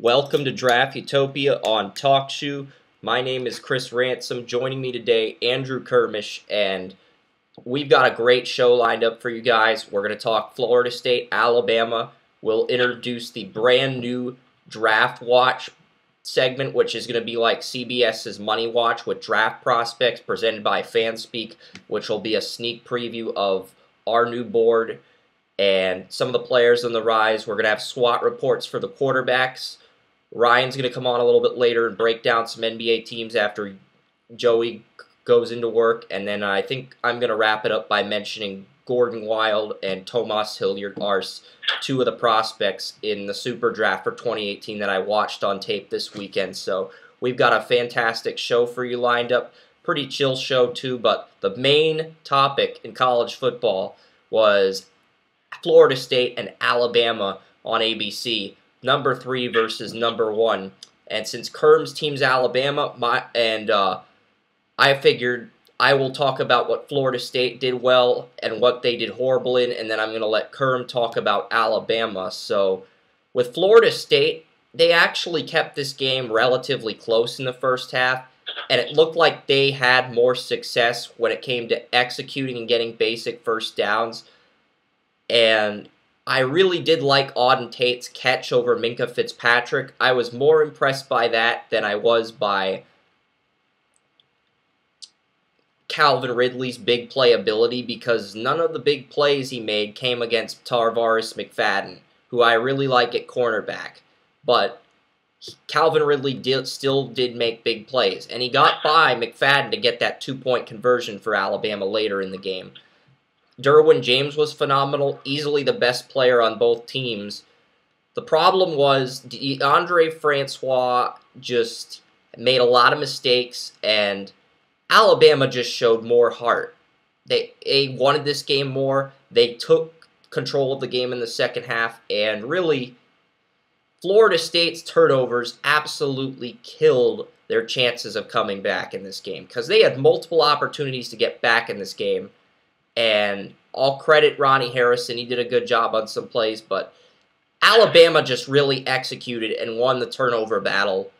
Welcome to Draft Utopia on TalkShoe. My name is Chris Ransom. Joining me today, Andrew Kermish, and we've got a great show lined up for you guys. We're going to talk Florida State, Alabama. We'll introduce the brand new Draft Watch segment, which is going to be like CBS's Money Watch with draft prospects presented by Fanspeak, which will be a sneak preview of our new board and some of the players on the rise. We're going to have SWOT reports for the quarterbacks. Ryan's going to come on a little bit later and break down some NBA teams after Joey goes into work. And then I think I'm going to wrap it up by mentioning Gordon Wild and Tomas Hilliard are two of the prospects in the Super Draft for 2018 that I watched on tape this weekend. So we've got a fantastic show for you lined up. Pretty chill show, too, but the main topic in college football was Florida State and Alabama on ABC number three versus number one. And since Kerm's team's Alabama, my and uh, I figured I will talk about what Florida State did well and what they did horrible in, and then I'm going to let Kerm talk about Alabama. So with Florida State, they actually kept this game relatively close in the first half, and it looked like they had more success when it came to executing and getting basic first downs. And I really did like Auden Tate's catch over Minkah Fitzpatrick. I was more impressed by that than I was by Calvin Ridley's big playability because none of the big plays he made came against Tarvarus McFadden, who I really like at cornerback. But Calvin Ridley did, still did make big plays, and he got by McFadden to get that two point conversion for Alabama later in the game. Derwin James was phenomenal, easily the best player on both teams. The problem was Deondre Francois just made a lot of mistakes, and Alabama just showed more heart. They, they wanted this game more. They took control of the game in the second half, and really, Florida State's turnovers absolutely killed their chances of coming back in this game because they had multiple opportunities to get back in this game and all credit Ronnie Harrison. He did a good job on some plays, but Alabama just really executed and won the turnover battle.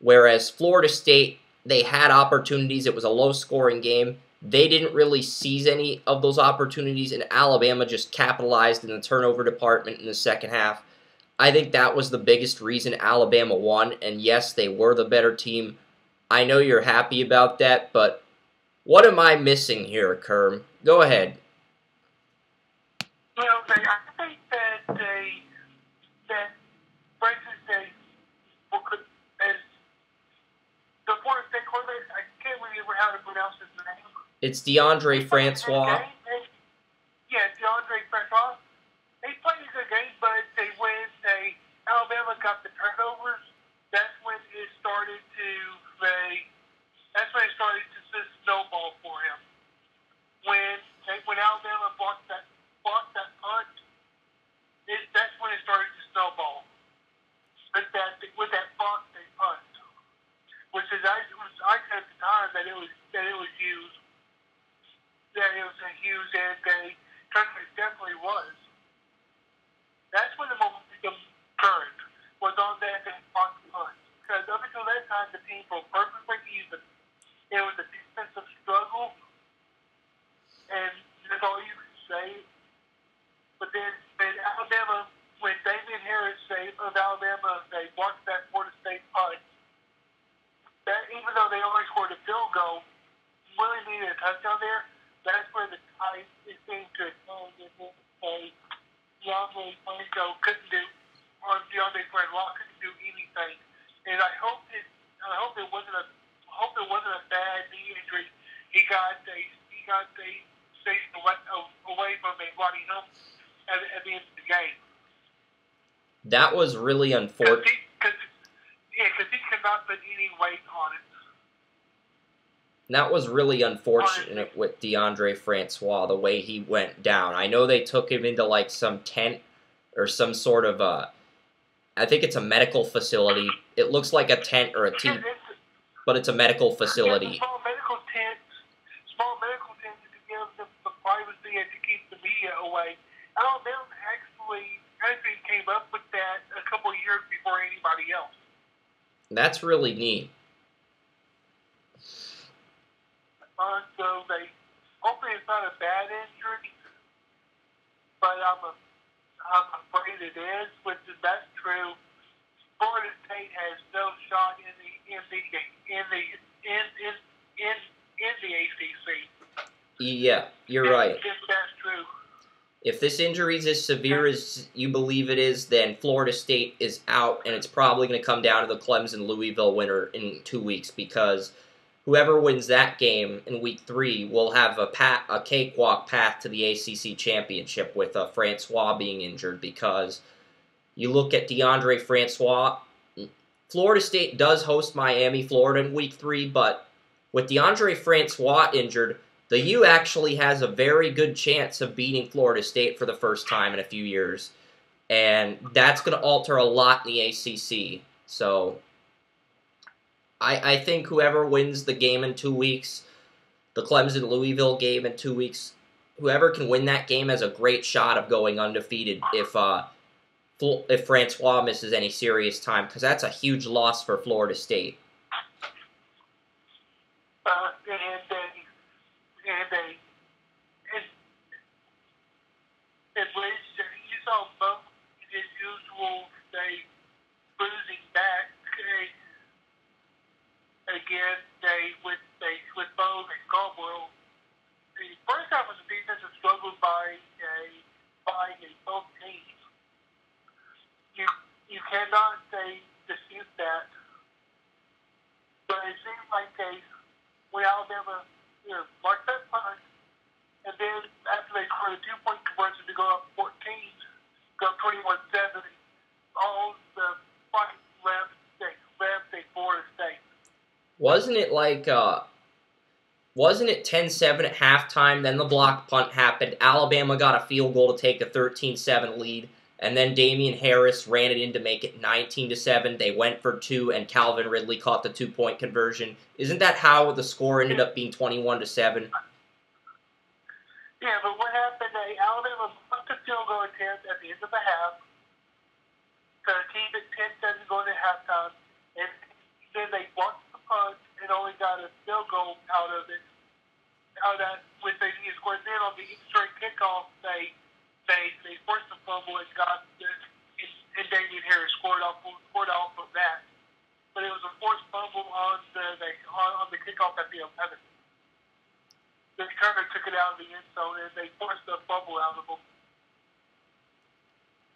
Whereas Florida State, they had opportunities. It was a low scoring game. They didn't really seize any of those opportunities, and Alabama just capitalized in the turnover department in the second half. I think that was the biggest reason Alabama won, and yes, they were the better team. I know you're happy about that, but what am I missing here, Kerm? Go ahead. You know, they, I think that they that Francis they could as the Florida State quarterback. I can't remember how to pronounce his name. It's Deondre Francois. Yeah, Deondre Francois. They played a good game, but they when they Alabama got the turnovers, that's when it started to they. That's when it started to snowball for him. When when Alabama blocked that blocked that punt, it, that's when it started to snowball. With that with that block they punt, which is I was I said at the time that it was that it was huge, that it was a huge and they country definitely was. That's when the momentum turned was on that block punt because up until that time the team were perfectly even. It was a and that's all you can say. But then, when Alabama, when Damien Harris saved of Alabama, they blocked that Florida State punt. That even though they only scored a field goal, really needed a touchdown there. That's where the tide is seemed to change. And say uh, DeAndre Franco couldn't do, or Deondre Francois couldn't do anything. And I hope it, I hope it wasn't a hope it wasn't a bad knee injury. He got a he got a station away, away from a bloody hump at, at the end of the game. That was really unfortunate. Yeah, because he could not put any weight on it. That was really unfortunate with Deondre Francois, the way he went down. I know they took him into like some tent or some sort of a, I think it's a medical facility. It looks like a tent or a T but it's a medical facility. Yeah, small medical tents, small medical tents to give them the privacy and to keep the media away. Alabama actually actually came up with that a couple of years before anybody anybody else. That's really neat. Uh, so they hopefully it's not a bad injury, but I'm a, I'm afraid it is. Which is that's true. Florida State has no shot in the in the in the in in in, in the ACC. Yeah, you're if, right. If that's true. If this injury is as severe as you believe it is, then Florida State is out, and it's probably going to come down to the Clemson Louisville winner in two weeks because whoever wins that game in week three will have a pat, a cakewalk path to the ACC championship with uh, Francois being injured because you look at Deondre Francois. Florida State does host Miami, Florida in week three, but with Deondre Francois injured, the U actually has a very good chance of beating Florida State for the first time in a few years. And that's going to alter a lot in the ACC. So I, I think whoever wins the game in two weeks, the Clemson Louisville game in two weeks, whoever can win that game has a great shot of going undefeated if uh, if Francois misses any serious time, because that's a huge loss for Florida State. Uh, and they, they, and, and which you saw both as usual, they losing back. They, again, they with they with Bo and Caldwell. The first half of the defense was struggled by a by a both teams. You you cannot say dispute that. But it seems like they when Alabama you know, that punt, and then after they scored a two point conversion to go up 14, go 21 7, all the fight left they left a Florida State. Wasn't it like uh wasn't it 10-7 at halftime then the block punt happened Alabama got a field goal to take a 13-7 lead and then Damien Harris ran it in to make it 19 to 7. they went for two and Calvin Ridley caught the two point conversion isn't that how the score ended up being 21 to 7? Yeah, but what happened? Uh, Alabama took a field goal attempt at the end of the half to keep it 10 7 going to halftime. And then they blocked the punt and only got a field goal out of it. Out of that, with they scored then on the straight kickoff, they they they forced the fumble and got and, and Damien Harris scored off scored off of that. But it was a forced fumble on the, the on, on the kickoff at the 11. The returner took it out of the end zone and they forced the fumble out of them.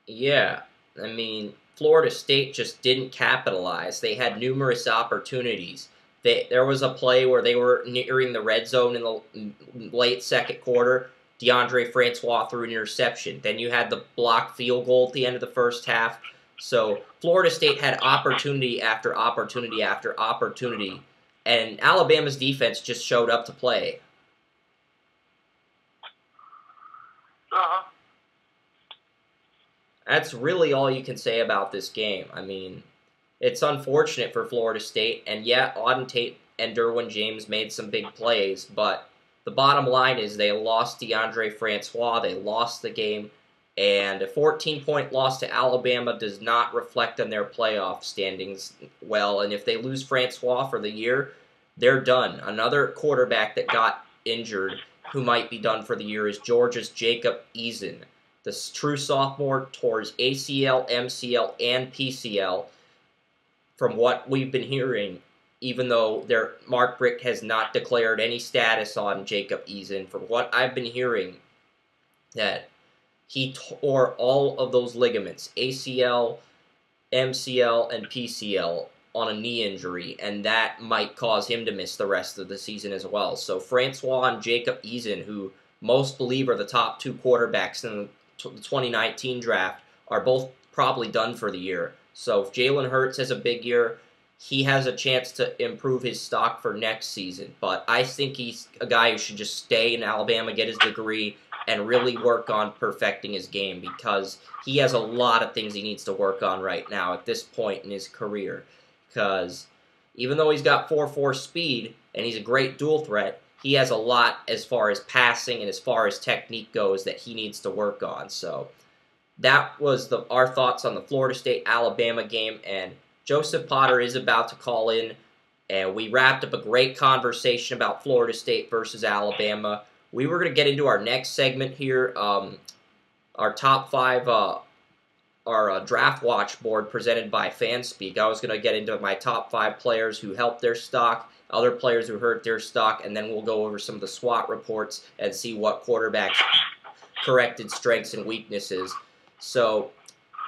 Yeah, I mean, Florida State just didn't capitalize. They had numerous opportunities. They, there was a play where they were nearing the red zone in the late second quarter. Deondre Francois threw an interception. Then you had the blocked field goal at the end of the first half. So Florida State had opportunity after opportunity after opportunity, and Alabama's defense just showed up to play. Uh-huh. That's really all you can say about this game. I mean, it's unfortunate for Florida State, and yeah, Auden Tate and Derwin James made some big plays, but the bottom line is they lost Deondre Francois, they lost the game, and a 14 point loss to Alabama does not reflect on their playoff standings well, and if they lose Francois for the year, they're done. Another quarterback that got injured who might be done for the year is Georgia's Jacob Eason. The true sophomore towards ACL, MCL, and PCL. From what we've been hearing, even though their Mark Brick has not declared any status on Jacob Eason, from what I've been hearing, that he tore all of those ligaments, ACL, MCL, and PCL, on a knee injury, and that might cause him to miss the rest of the season as well. So Francois and Jacob Eason, who most believe are the top two quarterbacks in the 2019 draft, are both probably done for the year. So if Jalen Hurts has a big year, he has a chance to improve his stock for next season. But I think he's a guy who should just stay in Alabama, get his degree, and really work on perfecting his game because he has a lot of things he needs to work on right now at this point in his career. Because even though he's got 4 4 speed and he's a great dual threat, he has a lot as far as passing and as far as technique goes that he needs to work on. So that was the our thoughts on the Florida State Alabama game and Joseph Potter is about to call in, and we wrapped up a great conversation about Florida State versus Alabama. We were going to get into our next segment here, um, our top five, uh, our uh, draft watch board presented by Fanspeak. I was going to get into my top five players who helped their stock, other players who hurt their stock, and then we'll go over some of the SWOT reports and see what quarterbacks corrected strengths and weaknesses. So,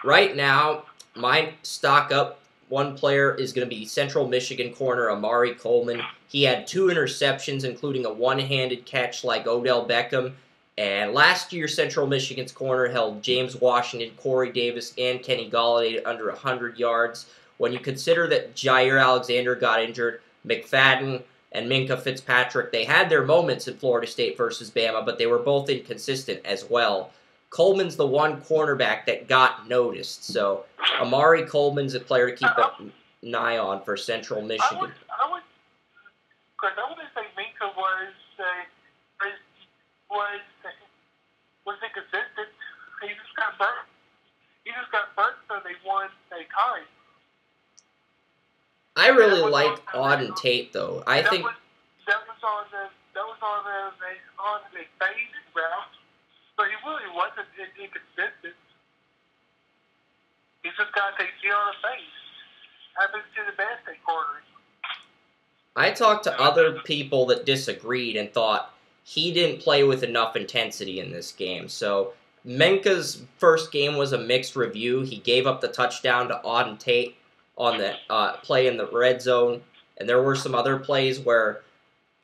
right now, my stock up one player is going to be Central Michigan corner Amari Coleman. He had two interceptions, including a one-handed catch like Odell Beckham. And last year, Central Michigan's corner held James Washington, Corey Davis, and Kenny Golladay under 100 yards. When you consider that Jaire Alexander got injured, McFadden and Minkah Fitzpatrick, they had their moments in Florida State versus Bama, but they were both inconsistent as well. Coleman's the one cornerback that got noticed. So Amari Coleman's a player to keep an eye on for Central Michigan. I would, I would, Chris, I wouldn't say Minkah was uh, was was inconsistent. He just got burnt. He just got burnt, so they won a tie. I really like Auden Tate, though. I that think was, that was on the that was on the on the fade route so he really wasn't inconsistent. He's just got to take you on the face. Happens to the best at corners. I talked to other people that disagreed and thought he didn't play with enough intensity in this game. So Minkah's first game was a mixed review. He gave up the touchdown to Auden Tate on the uh, play in the red zone, and there were some other plays where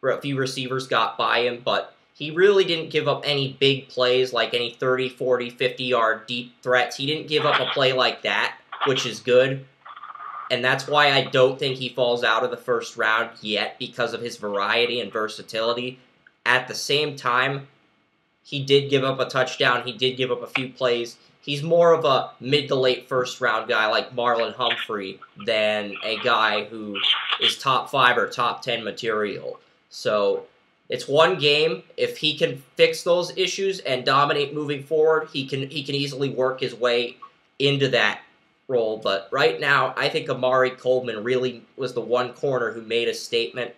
a few receivers got by him, but he really didn't give up any big plays like any 30, 40, 50 yard deep threats. He didn't give up a play like that, which is good. And that's why I don't think he falls out of the first round yet because of his variety and versatility. At the same time, he did give up a touchdown. He did give up a few plays. He's more of a mid to late first round guy like Marlon Humphrey than a guy who is top five or top ten material. So it's one game. If he can fix those issues and dominate moving forward, he can he can easily work his way into that role. But right now, I think Amari Coleman really was the one corner who made a statement.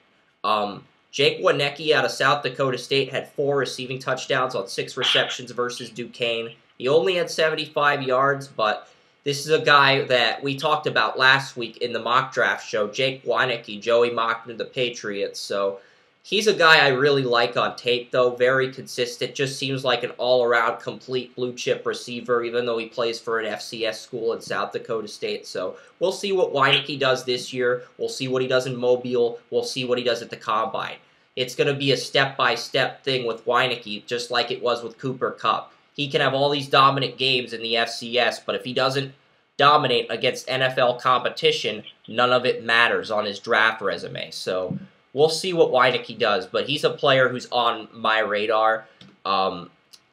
Um, Jake Wieneke out of South Dakota State had four receiving touchdowns on six receptions versus Duquesne. He only had 75 yards, but this is a guy that we talked about last week in the mock draft show. Jake Wieneke, Joey him the Patriots. So He's a guy I really like on tape, though. Very consistent. Just seems like an all around complete blue chip receiver, even though he plays for an FCS school in South Dakota State. So we'll see what Wieneke does this year. We'll see what he does in Mobile. We'll see what he does at the Combine. It's going to be a step by step thing with Wieneke, just like it was with Cooper Kupp. He can have all these dominant games in the FCS, but if he doesn't dominate against NFL competition, none of it matters on his draft resume. So we'll see what Wieneke does, but he's a player who's on my radar. Um,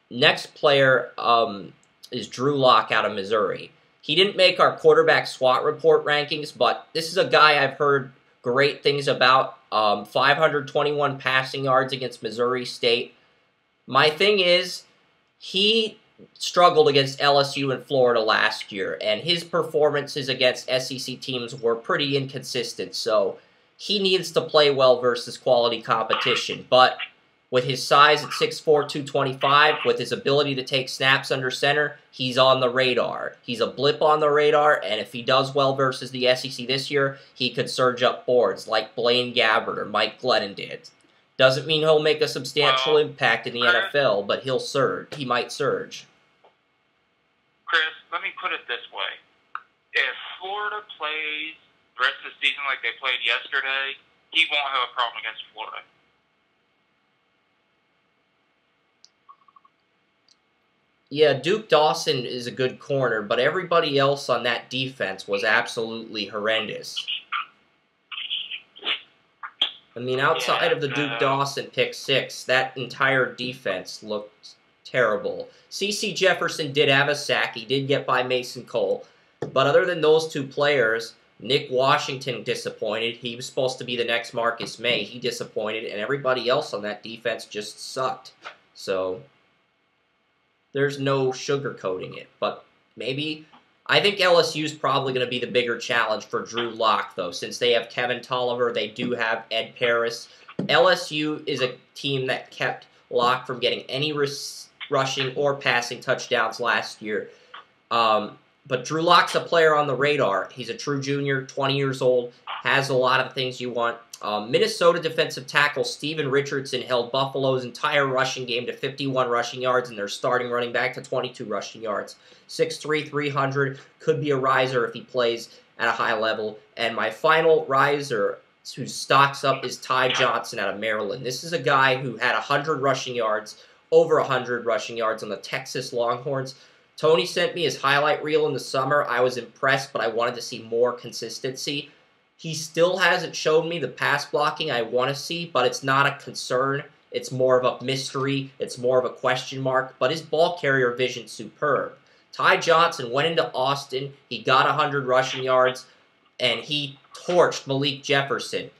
next player um, is Drew Lock out of Missouri. He didn't make our quarterback SWOT report rankings, but this is a guy I've heard great things about. Um, 521 passing yards against Missouri State. My thing is, he struggled against LSU and Florida last year, and his performances against SEC teams were pretty inconsistent. So he needs to play well versus quality competition. But with his size at 6'4", 225, with his ability to take snaps under center, he's on the radar. He's a blip on the radar, and if he does well versus the SEC this year, he could surge up boards like Blaine Gabbert or Mike Glennon did. Doesn't mean he'll make a substantial well, impact in the Chris, NFL, but he'll surge. He might surge. Chris, let me put it this way. If Florida plays the rest of the season like they played yesterday, he won't have a problem against Florida. Yeah, Duke Dawson is a good corner, but everybody else on that defense was absolutely horrendous. I mean, outside yeah, of the Duke uh, Dawson pick six, that entire defense looked terrible. CeCe Jefferson did have a sack. He did get by Mason Cole. But other than those two players, Nick Washington disappointed. He was supposed to be the next Marcus Maye. He disappointed, and everybody else on that defense just sucked. So there's no sugarcoating it. But maybe I think LSU is probably going to be the bigger challenge for Drew Lock, though, since they have Kevin Toliver, they do have Ed Paris. LSU is a team that kept Lock from getting any rushing or passing touchdowns last year. Um, but Drew Lock's a player on the radar. He's a true junior, 20 years old, has a lot of things you want. Um, Minnesota defensive tackle Steven Richardson held Buffalo's entire rushing game to 51 rushing yards and their starting running back to 22 rushing yards. 6'3", 300, could be a riser if he plays at a high level. And my final riser who stocks up is Ty Johnson out of Maryland. This is a guy who had 100 rushing yards, over 100 rushing yards on the Texas Longhorns. Tony sent me his highlight reel in the summer. I was impressed, but I wanted to see more consistency. He still hasn't shown me the pass blocking I want to see, but it's not a concern. It's more of a mystery. It's more of a question mark, but his ball carrier vision superb. Ty Johnson went into Austin. He got 100 rushing yards, and he torched Malik Jefferson.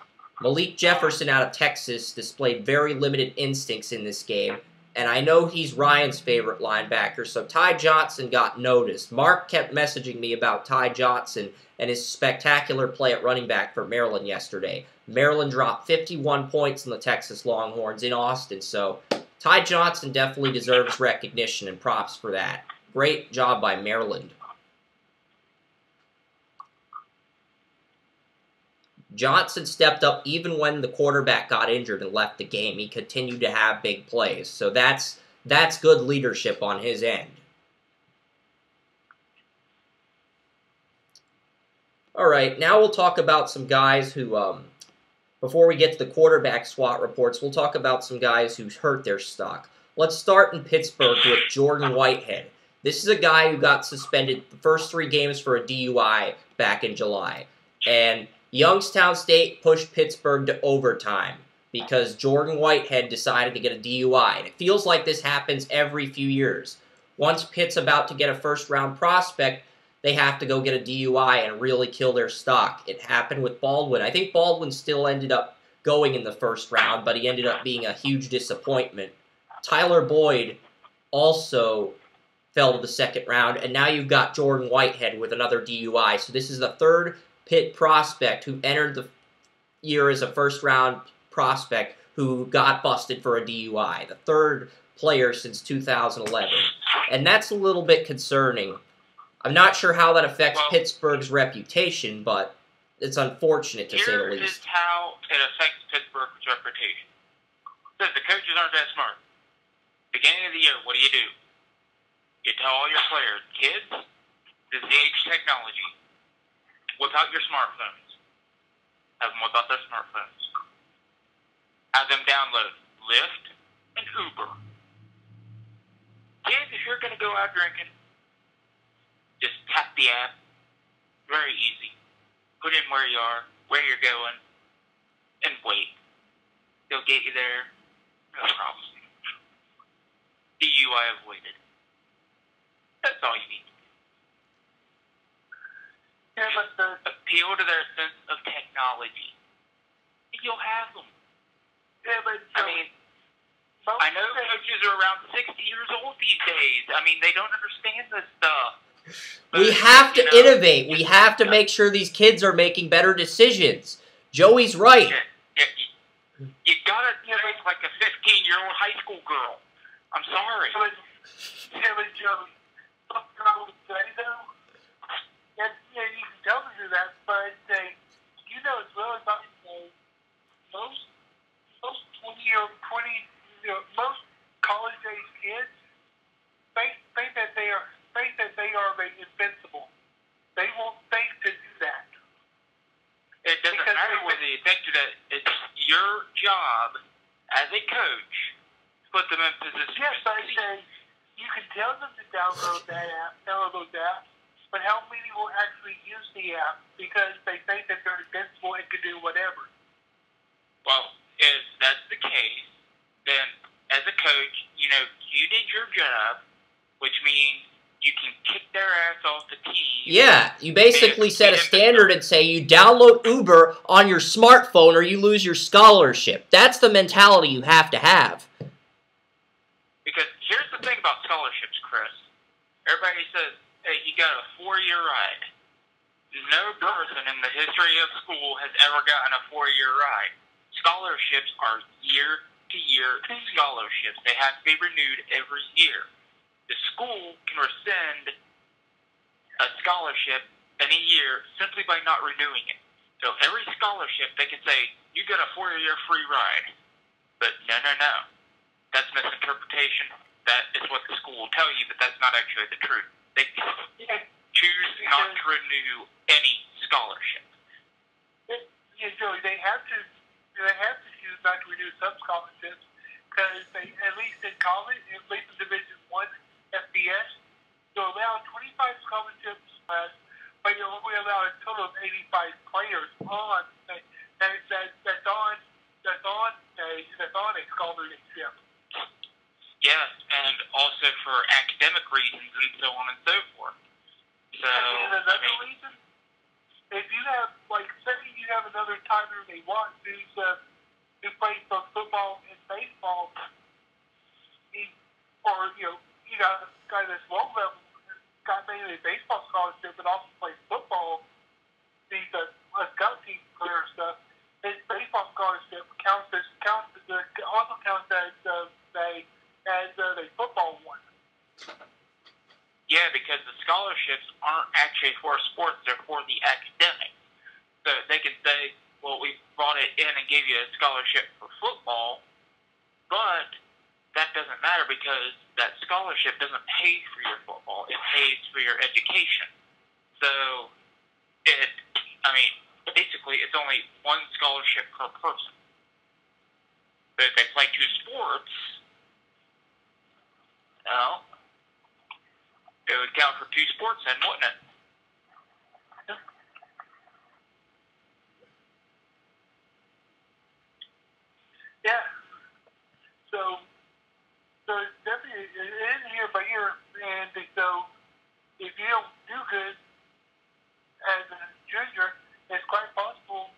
Malik Jefferson out of Texas displayed very limited instincts in this game, and I know he's Ryan's favorite linebacker, so Ty Johnson got noticed. Mark kept messaging me about Ty Johnson and his spectacular play at running back for Maryland yesterday. Maryland dropped 51 points on the Texas Longhorns in Austin, so Ty Johnson definitely deserves recognition and props for that. Great job by Maryland. Johnson stepped up even when the quarterback got injured and left the game. He continued to have big plays. So that's that's good leadership on his end. All right, now we'll talk about some guys who, um, before we get to the quarterback SWOT reports, we'll talk about some guys who hurt their stock. Let's start in Pittsburgh with Jordan Whitehead. This is a guy who got suspended the first three games for a DUI back in July. And Youngstown State pushed Pittsburgh to overtime because Jordan Whitehead decided to get a DUI. And it feels like this happens every few years. Once Pitt's about to get a first round prospect, they have to go get a DUI and really kill their stock. It happened with Baldwin. I think Baldwin still ended up going in the first round, but he ended up being a huge disappointment. Tyler Boyd also fell to the second round, and now you've got Jordan Whitehead with another DUI. So this is the third Pitt prospect who entered the year as a first round prospect who got busted for a DUI, the third player since 2011. And that's a little bit concerning. I'm not sure how that affects well, Pittsburgh's reputation, but it's unfortunate to say the least. Here is how it affects Pittsburgh's reputation. Says the coaches aren't that smart. Beginning of the year, what do you do? You tell all your players, kids, this is the age of technology without your smartphones. Have them without their smartphones. Have them download Lyft and Uber. Kids, if you're going to go out drinking, just tap the app. Very easy. Put in where you are, where you're going, and wait. They'll get you there. No problem. DUI avoided. That's all you need. Yeah, but the, appeal to their sense of technology. You'll have them. Yeah, but I mean, I know coaches are around 60 years old these days. I mean, they don't understand this stuff. But, we have to know, innovate. We have to make sure these kids are making better decisions. Joey's right. Yeah, yeah, you, you gotta think like a 15 year old high school girl. I'm sorry. Yeah, but Joey, I would say though, yeah, you can tell them to do that, but uh, you know it's really about uh, most most twenty year twenty you know, most college age kids think think that they are think that they are invincible. They won't think to do that. It doesn't because matter whether you think to that. It's your job as a coach to put them in position. Yes, I say you can tell them to download that app, download apps, but how many will actually use the app because they think that they're invincible and can do whatever? Well, if that's the case, then as a coach, you know, you did your job, which means you can kick their ass off the team. Yeah, you basically set a standard and say you download Uber on your smartphone or you lose your scholarship. That's the mentality you have to have. Because here's the thing about scholarships, Chris. Everybody says, hey, you got a four-year ride. No person in the history of school has ever gotten a four-year ride. Scholarships are year-to-year scholarships. They have to be renewed every year. The school can rescind a scholarship in a year simply by not renewing it. So every scholarship, they can say, you get a four-year free ride. But no, no, no. That's misinterpretation. That is what the school will tell you, but that's not actually the truth. They choose not to renew any scholarship. yeah, Joey, they have to they have to choose not to renew some scholarships because they at least in college, at least in Division One FBS, you allow 25 scholarships, uh, but you only allow a total of 85 players on that, that, that that's on that's on a that's on a scholarship. Yes, and also for academic reasons and so on and so forth. So, and I another mean, reason, if you have like say you have another timer they want who's uh, who plays both football and baseball, he, or you know, you got a guy that's low level got mainly a baseball scholarship but also plays football. He's a, a scout team player and stuff. His baseball scholarship counts as counts as uh, also counts as uh, a as uh, a football one. yeah, because the scholarships aren't actually for sports, they're for the academics. So they can say, well, we brought it in and gave you a scholarship for football, but that doesn't matter because that scholarship doesn't pay for your football, it pays for your education. So it, I mean, basically, it's only one scholarship per person. But if they play two sports, well, it would count for two sports then, wouldn't it? Yeah. So, so definitely it is year by year, and so if you don't do good as a junior, it's quite possible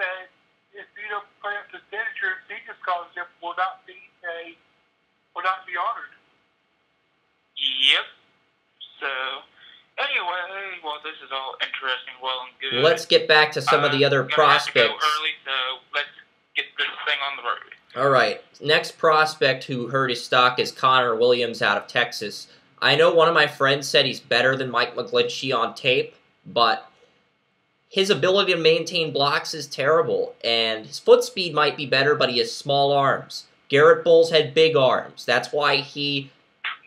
that if you don't play up to standard, your senior scholarship will not be a will not be honored. Yep. So, anyway, well, this is all interesting, well and good. Let's get back to some of the Uh, other we're have to go prospects. early, so let's get this thing on the road. All right. Next prospect who hurt his stock is Connor Williams out of Texas. I know one of my friends said he's better than Mike McGlinchey on tape, but his ability to maintain blocks is terrible, and his foot speed might be better, but he has small arms. Garett Bolles had big arms. That's why he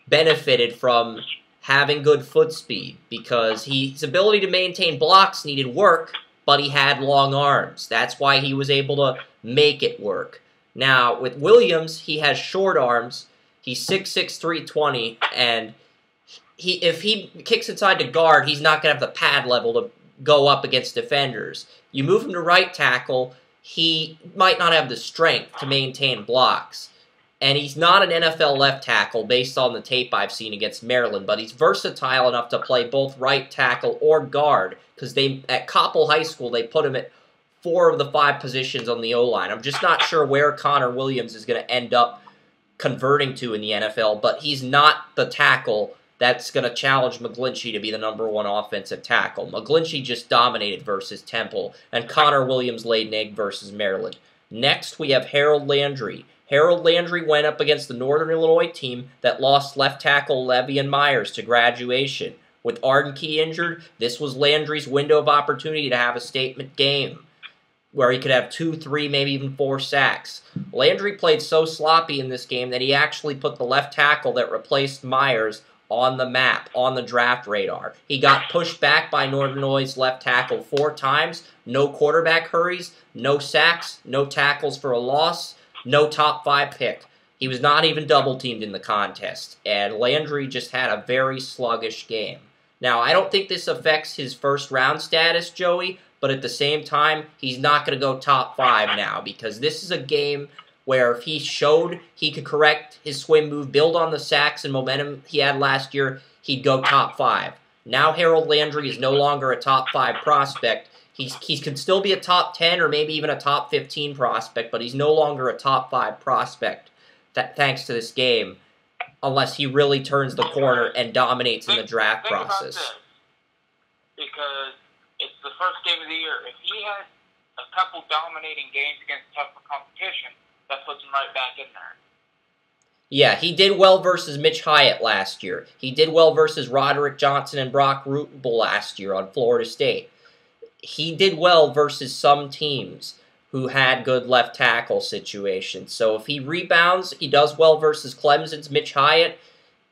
benefited from having good foot speed because he, his ability to maintain blocks needed work, but he had long arms. That's why he was able to make it work. Now, with Williams, he has short arms. He's 6'6", 320, and he if he kicks inside to guard, he's not going to have the pad level to go up against defenders. You move him to right tackle, he might not have the strength to maintain blocks. And he's not an NFL left tackle based on the tape I've seen against Maryland, but he's versatile enough to play both right tackle or guard because they at Coppell High School they put him at four of the five positions on the O line. I'm just not sure where Connor Williams is going to end up converting to in the NFL, but he's not the tackle that's going to challenge McGlinchey to be the number one offensive tackle. McGlinchey just dominated versus Temple, and Connor Williams laid an egg versus Maryland. Next, we have Harold Landry. Harold Landry went up against the Northern Illinois team that lost left tackle Levon Myers to graduation. With Arden Key injured, this was Landry's window of opportunity to have a statement game where he could have two, three, maybe even four sacks. Landry played so sloppy in this game that he actually put the left tackle that replaced Myers on the map, on the draft radar. He got pushed back by Northern Illinois' left tackle four times, no quarterback hurries, no sacks, no tackles for a loss, no top five pick. He was not even double teamed in the contest, and Landry just had a very sluggish game. Now, I don't think this affects his first round status, Joey, but at the same time, he's not going to go top five now because this is a game where if he showed he could correct his swim move, build on the sacks and momentum he had last year, he'd go top five. Now Harold Landry is no longer a top five prospect. He's, he can still be a top 10 or maybe even a top 15 prospect, but he's no longer a top five prospect th- thanks to this game. unless he really turns the corner and dominates in the draft Think process. because it's the first game of the year. If he has a couple dominating games against tougher competition, that puts him right back in there. Yeah, he did well versus Mitch Hyatt last year. He did well versus Roderick Johnson and Brock Rubel last year on Florida State. He did well versus some teams who had good left tackle situations. So if he rebounds, he does well versus Clemson's Mitch Hyatt.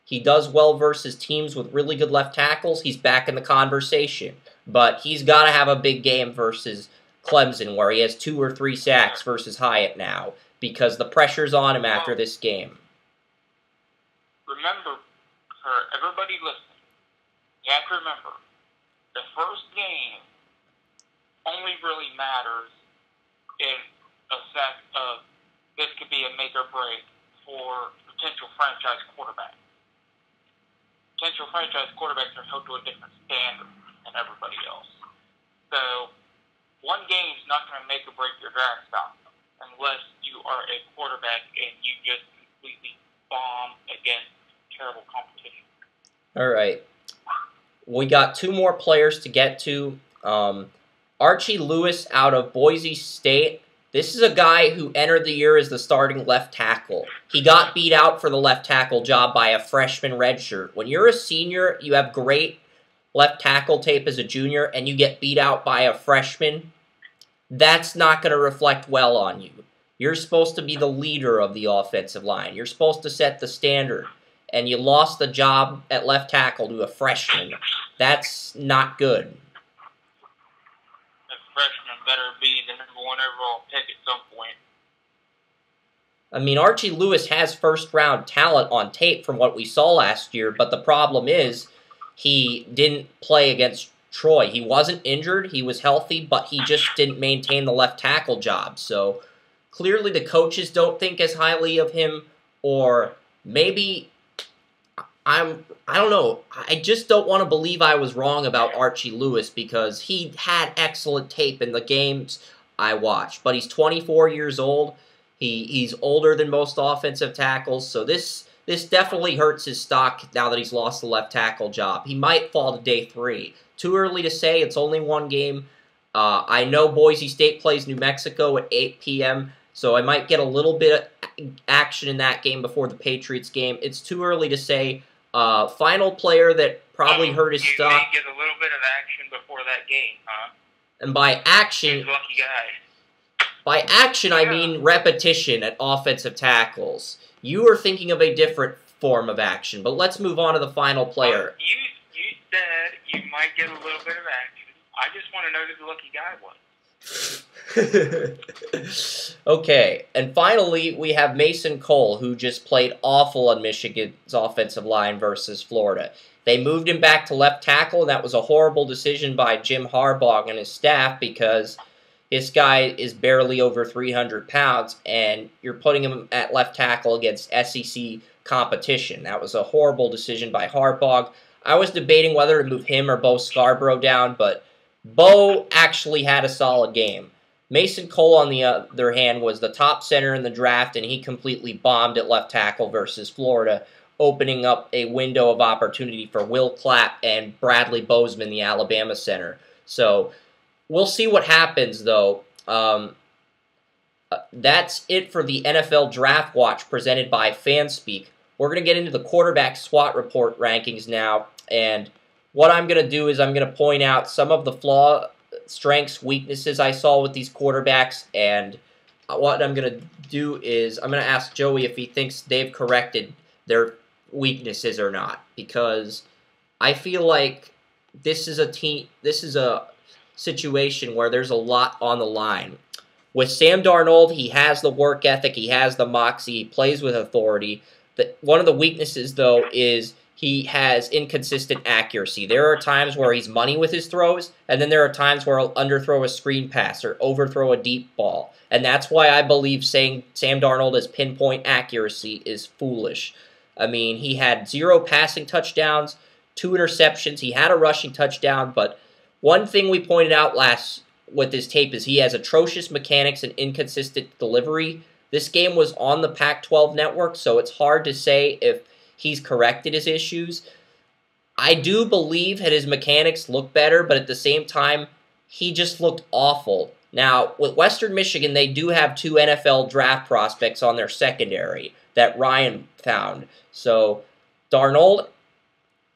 He does well versus teams with really good left tackles. He's back in the conversation. But he's got to have a big game versus Clemson, where he has two or three sacks versus Hyatt now, because the pressure's on him after this game. Remember, everybody listening, you have to remember, the first game only really matters in sense of this could be a make or break for potential franchise quarterback. Potential franchise quarterbacks are held to a different standard than everybody else. So, one game is not going to make or break your draft stock unless you are a quarterback and you just completely bomb against terrible competition. All right. We got two more players to get to. Um, Archie Lewis out of Boise State. This is a guy who entered the year as the starting left tackle. He got beat out for the left tackle job by a freshman redshirt. When you're a senior, you have great left tackle tape as a junior, and you get beat out by a freshman. That's not going to reflect well on you. You're supposed to be the leader of the offensive line. You're supposed to set the standard and you lost the job at left tackle to a freshman. That's not good. Better be the number one overall pick at some point. I mean, Archie Lewis has first round talent on tape from what we saw last year, but the problem is he didn't play against Troy. He wasn't injured, he was healthy, but he just didn't maintain the left tackle job. So clearly the coaches don't think as highly of him, or maybe I'm I don't know. I just don't want to believe I was wrong about Archie Lewis because he had excellent tape in the games I watched. But he's 24 years old. He he's older than most offensive tackles, so this this definitely hurts his stock now that he's lost the left tackle job. He might fall to day three. Too early to say. It's only one game. Uh, I know Boise State plays New Mexico at 8 p.m., so I might get a little bit of action in that game before the Patriots game. It's too early to say. Uh, final player that probably Um, hurt his you stock, get a little bit of action before that game, huh? and by action, lucky guy. By action, I mean repetition at offensive tackles. You are thinking of a different form of action, but let's move on to the final player. You you said you might get a little bit of action. I just want to know who the lucky guy was. okay, and finally, we have Mason Cole, who just played awful on Michigan's offensive line versus Florida. They moved him back to left tackle, and that was a horrible decision by Jim Harbaugh and his staff because this guy is barely over 300 pounds, and you're putting him at left tackle against SEC competition. That was a horrible decision by Harbaugh. I was debating whether to move him or Bo Scarborough down, but Bo actually had a solid game. Mason Cole, on the other hand, was the top center in the draft, and he completely bombed at left tackle versus Florida, opening up a window of opportunity for Will Clapp and Bradley Bozeman, the Alabama center. So we'll see what happens, though. Um, uh, that's it for the NFL Draft Watch presented by Fanspeak. We're going to get into the quarterback SWOT report rankings now, and what I'm going to do is I'm going to point out some of the flaw, strengths, weaknesses I saw with these quarterbacks, and uh, what I'm going to do is I'm going to ask Joey if he thinks they've corrected their weaknesses or not, because I feel like this is a team, this is a situation where there's a lot on the line. With Sam Darnold, he has the work ethic, he has the moxie, he plays with authority. The, one of the weaknesses, though, is he has inconsistent accuracy. There are times where he's money with his throws, and then there are times where he'll underthrow a screen pass or overthrow a deep ball. And that's why I believe saying Sam Darnold has pinpoint accuracy is foolish. I mean, he had zero passing touchdowns, two interceptions. He had a rushing touchdown, but one thing we pointed out last with his tape is he has atrocious mechanics and inconsistent delivery. This game was on the Pac 12 network, so it's hard to say if he's corrected his issues. I do believe that his mechanics look better, but at the same time, he just looked awful. Now, with Western Michigan, they do have two NFL draft prospects on their secondary that Ryan found. So, Darnold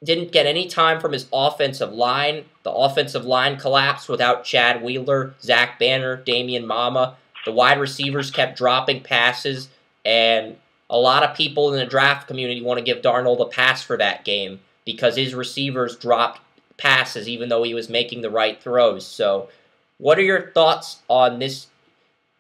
didn't get any time from his offensive line. The offensive line collapsed without Chad Wheeler, Zach Banner, Damien Mama. The wide receivers kept dropping passes, and a lot of people in the draft community want to give Darnold a pass for that game because his receivers dropped passes even though he was making the right throws. So, what are your thoughts on this?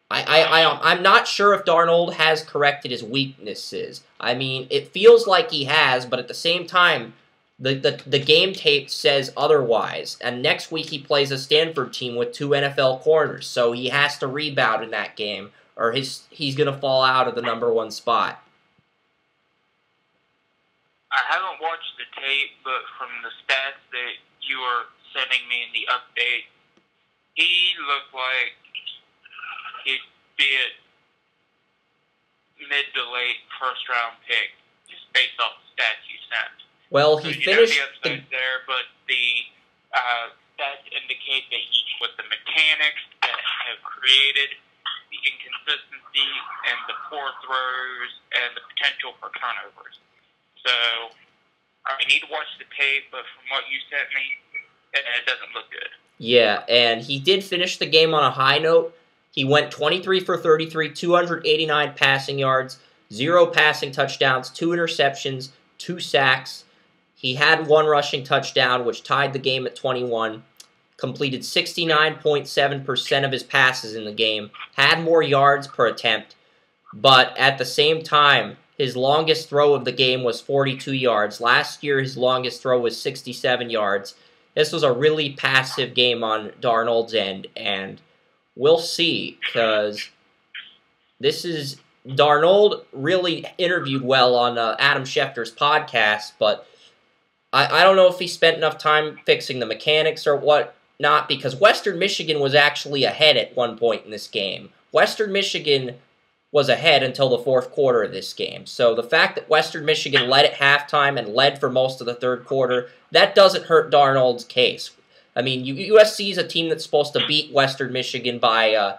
I, I, I, I'm not sure if Darnold has corrected his weaknesses. I mean, it feels like he has, but at the same time, the, the, the game tape says otherwise. And next week he plays a Stanford team with two NFL corners, so he has to rebound in that game, or his he's going to fall out of the number one spot. I haven't watched the tape, but from the stats that you were sending me in the update, he looked like he'd be a mid to late first round pick, just based off the stats you sent. Well, he so finished. The, there, but the uh, stats indicate that he, with the mechanics that have created the inconsistency and the poor throws and the potential for turnovers. So I need to watch the tape, but from what you sent me, it, doesn't look good. Yeah, and he did finish the game on a high note. He went 23 for 33, 289 passing yards, zero passing touchdowns, two interceptions, two sacks. He had one rushing touchdown, which tied the game at 21. Completed 69.7% of his passes in the game. Had more yards per attempt. But at the same time, his longest throw of the game was 42 yards. Last year, his longest throw was 67 yards. This was a really passive game on Darnold's end, and we'll see, because this is Darnold really interviewed well on uh, Adam Schefter's podcast, but I, I don't know if he spent enough time fixing the mechanics or what not, because Western Michigan was actually ahead at one point in this game. Western Michigan was ahead until the fourth quarter of this game. So the fact that Western Michigan led at halftime and led for most of the third quarter, that doesn't hurt Darnold's case. I mean, USC is a team that's supposed to beat Western Michigan by uh,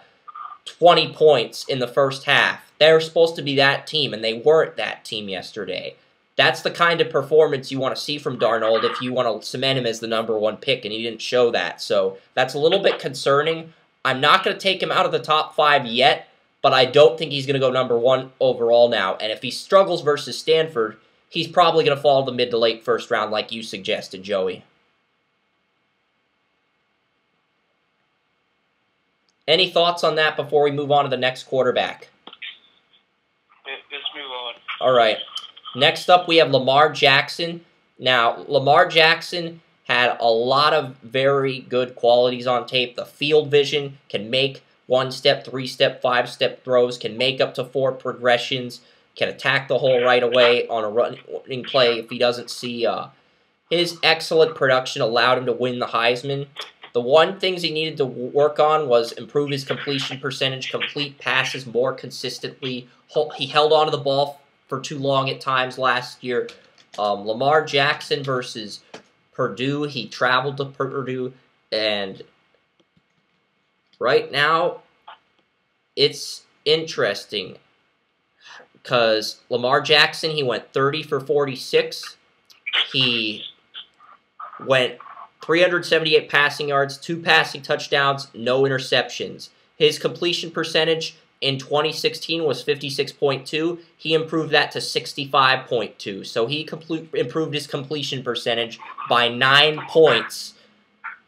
20 points in the first half. They're supposed to be that team, and they weren't that team yesterday. That's the kind of performance you want to see from Darnold if you want to cement him as the number one pick, and he didn't show that. So that's a little bit concerning. I'm not going to take him out of the top five yet, but I don't think he's going to go number one overall now. And if he struggles versus Stanford, he's probably going to fall to the mid to late first round, like you suggested, Joey. Any thoughts on that before we move on to the next quarterback? Let's move on. All right. Next up, we have Lamar Jackson. Now, Lamar Jackson had a lot of very good qualities on tape. The field vision can make one step, three step, five step throws, can make up to four progressions, can attack the hole right away on a running play if he doesn't see. Uh, his excellent production allowed him to win the Heisman. The one things he needed to work on was improve his completion percentage, complete passes more consistently. He held onto the ball for too long at times last year. Um, Lamar Jackson versus Purdue. He traveled to Purdue, and right now it's interesting because Lamar Jackson he went 30 for 46. He went 378 passing yards, two passing touchdowns, no interceptions. His completion percentage in 2016 was 56.2. He improved that to 65.2. So he complete, improved his completion percentage by nine points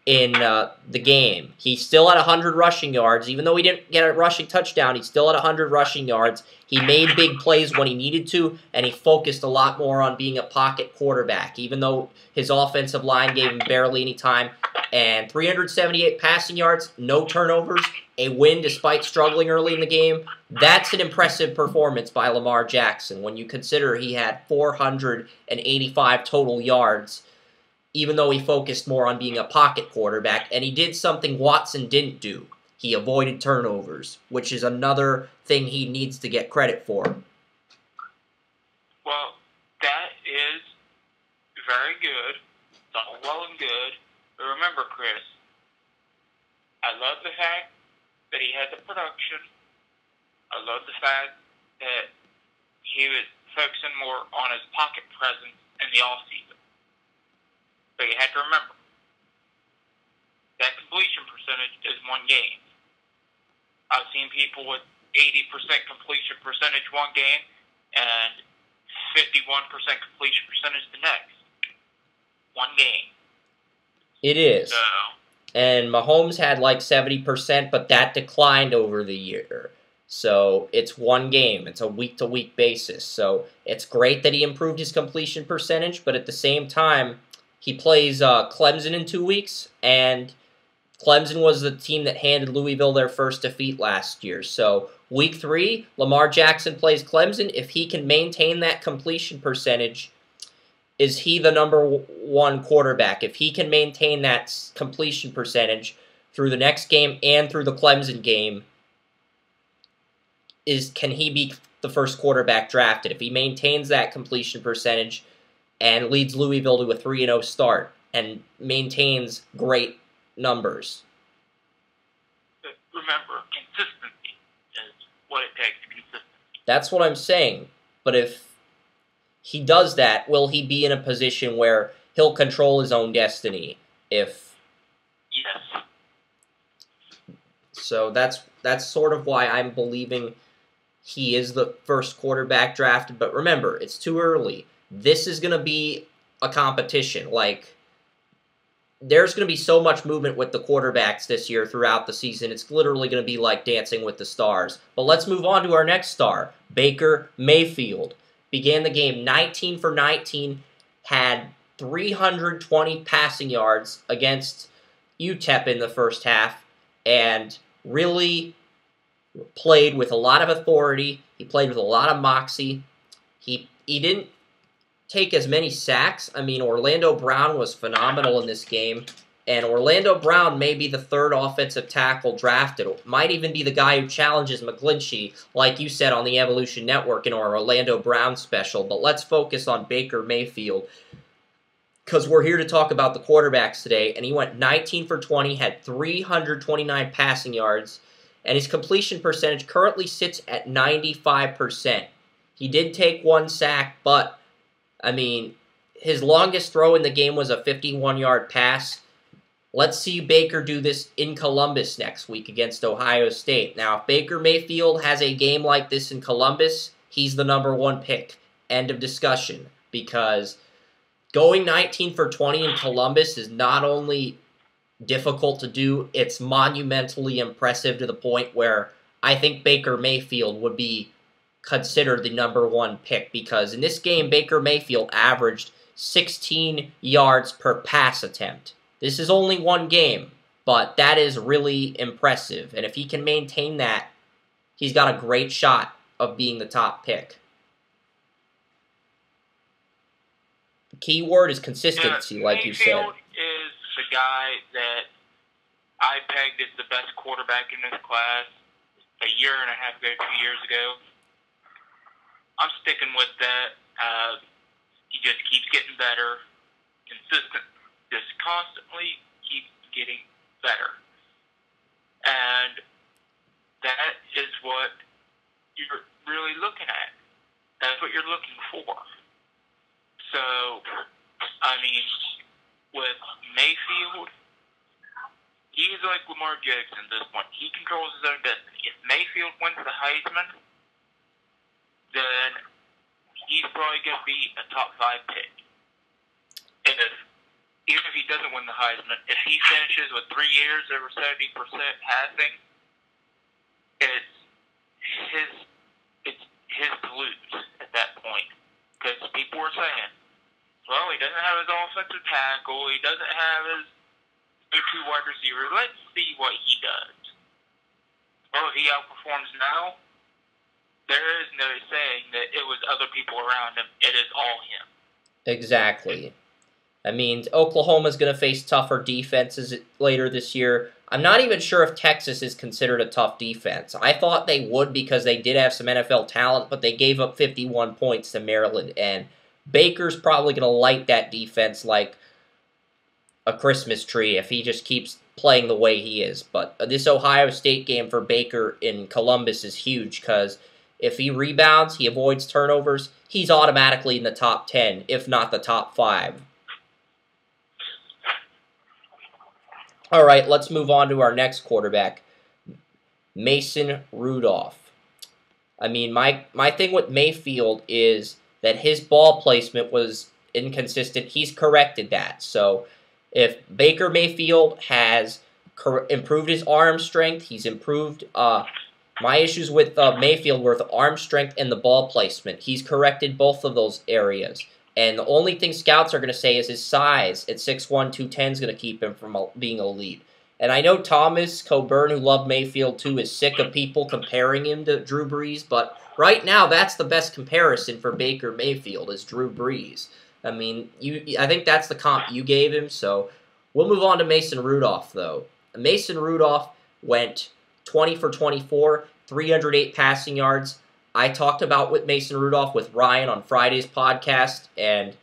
in uh, the game. He still had 100 rushing yards. Even though he didn't get a rushing touchdown, he still had 100 rushing yards. He made big plays when he needed to, and he focused a lot more on being a pocket quarterback, even though his offensive line gave him barely any time. And 378 passing yards, no turnovers, a win despite struggling early in the game. That's an impressive performance by Lamar Jackson when you consider he had 485 total yards even though he focused more on being a pocket quarterback, and he did something Watson didn't do. He avoided turnovers, which is another thing he needs to get credit for. Well, that is very good. It's all well and good. But remember, Chris, I love the fact that he had the production. I love the fact that he was focusing more on his pocket presence in the off But you have to remember that completion percentage is one game. I've seen people with 80% completion percentage one game and 51% completion percentage the next. One game. It is. So, and Mahomes had like 70%, but that declined over the year. So it's one game. It's a week to week basis. So it's great that he improved his completion percentage, but at the same time, he plays uh, Clemson in two weeks, and Clemson was the team that handed Louisville their first defeat last year. So week three, Lamar Jackson plays Clemson. If he can maintain that completion percentage, is he the number one quarterback? If he can maintain that completion percentage through the next game and through the Clemson game, is can he be the first quarterback drafted? If he maintains that completion percentage and leads Louisville to a 3 0 start and maintains great numbers. remember, consistency is what it takes. Consistency. That's what I'm saying. But if he does that, will he be in a position where he'll control his own destiny? If Yes. so, that's that's sort of why I'm believing he is the first quarterback drafted. But remember, it's too early. This is going to be a competition. Like there's going to be so much movement with the quarterbacks this year throughout the season. It's literally going to be like dancing with the stars. But let's move on to our next star, Baker Mayfield. Began the game 19 for 19, had 320 passing yards against UTEP in the first half, and really played with a lot of authority. He played with a lot of moxie. He he didn't take as many sacks. I mean, Orlando Brown was phenomenal in this game. And Orlando Brown may be the third offensive tackle drafted. Might even be the guy who challenges McGlinchey, like you said on the Evolution Network in our Orlando Brown special. But let's focus on Baker Mayfield. Because we're here to talk about the quarterbacks today. And he went 19 for 20, had 329 passing yards. And his completion percentage currently sits at 95%. He did take one sack, but I mean, his longest throw in the game was a 51 yard pass. Let's see Baker do this in Columbus next week against Ohio State. Now, if Baker Mayfield has a game like this in Columbus, he's the number one pick. End of discussion. Because going 19 for 20 in Columbus is not only difficult to do, it's monumentally impressive to the point where I think Baker Mayfield would be considered the number one pick because in this game, Baker Mayfield averaged 16 yards per pass attempt. This is only one game, but that is really impressive. And if he can maintain that, he's got a great shot of being the top pick. The key word is consistency, Yeah, like you said. Mayfield is the guy that I pegged as the best quarterback in this class a year and a half ago, two years ago. I'm sticking with that. Uh, he just keeps getting better, consistent, just constantly keeps getting better, and that is what you're really looking at. That's what you're looking for. So, I mean, with Mayfield, he's like Lamar Jackson at this point. He controls his own destiny. If Mayfield wins the Heisman, then he's probably going to be a top five pick. If even if he doesn't win the Heisman, if he finishes with three years over seventy percent passing, it's his it's his to lose at that point because people were saying, well, he doesn't have his offensive tackle, he doesn't have his go-to wide receiver. Let's see what he does. Well, he outperforms now, there is no saying that it was other people around him. It is all him. Exactly. I mean, Oklahoma's going to face tougher defenses later this year. I'm not even sure if Texas is considered a tough defense. I thought they would because they did have some NFL talent, but they gave up 51 points to Maryland, and Baker's probably going to light that defense like a Christmas tree if he just keeps playing the way he is. But this Ohio State game for Baker in Columbus is huge because if he rebounds, he avoids turnovers, he's automatically in the top 10, if not the top 5. All right, let's move on to our next quarterback, Mason Rudolph. I mean, my my thing with Mayfield is that his ball placement was inconsistent. He's corrected that. So if Baker Mayfield has improved his arm strength, he's improved. Uh, my issues with uh, Mayfield were the arm strength and the ball placement. He's corrected both of those areas. And the only thing scouts are going to say is his size at 6'1", 210 is going to keep him from being elite. And I know Thomas Coburn, who loved Mayfield too, is sick of people comparing him to Drew Brees, but right now that's the best comparison for Baker Mayfield is Drew Brees. I mean, you I think that's the comp you gave him, so we'll move on to Mason Rudolph though. Mason Rudolph went 20 for 24, 308 passing yards. I talked about with Mason Rudolph with Ryan on Friday's podcast, and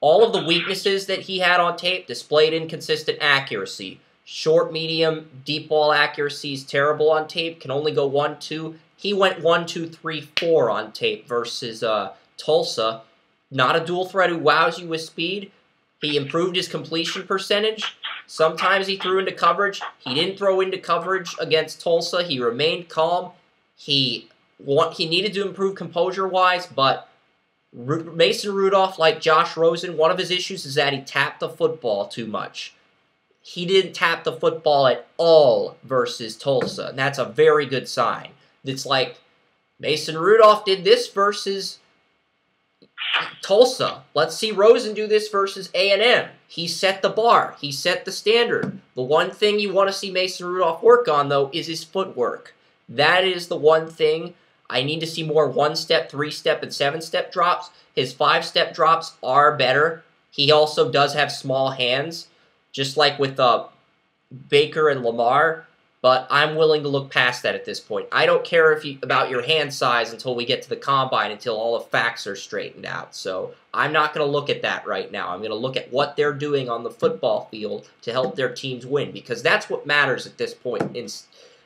all of the weaknesses that he had on tape displayed inconsistent accuracy. Short, medium, deep ball accuracy is terrible on tape. Can only go one, two. He went one, two, three, four on tape versus uh, Tulsa. Not a dual threat who wows you with speed. He improved his completion percentage. Sometimes he threw into coverage. He didn't throw into coverage against Tulsa. He remained calm. He want, he needed to improve composure wise, but Mason Rudolph, like Josh Rosen, one of his issues is that he tapped the football too much he didn't tap the football at all versus Tulsa. And that's a very good sign. It's like Mason Rudolph did this versus Tulsa. Let's see Rosen do this versus A&M. He set the bar. He set the standard. The one thing you want to see Mason Rudolph work on, though, is his footwork. That is the one thing I need to see more one-step, three-step, and seven-step drops. His five-step drops are better. He also does have small hands just like with uh, Baker and Lamar. But I'm willing to look past that at this point. I don't care if you, about your hand size until we get to the combine, until all the facts are straightened out. So I'm not going to look at that right now. I'm going to look at what they're doing on the football field to help their teams win, because that's what matters at this point in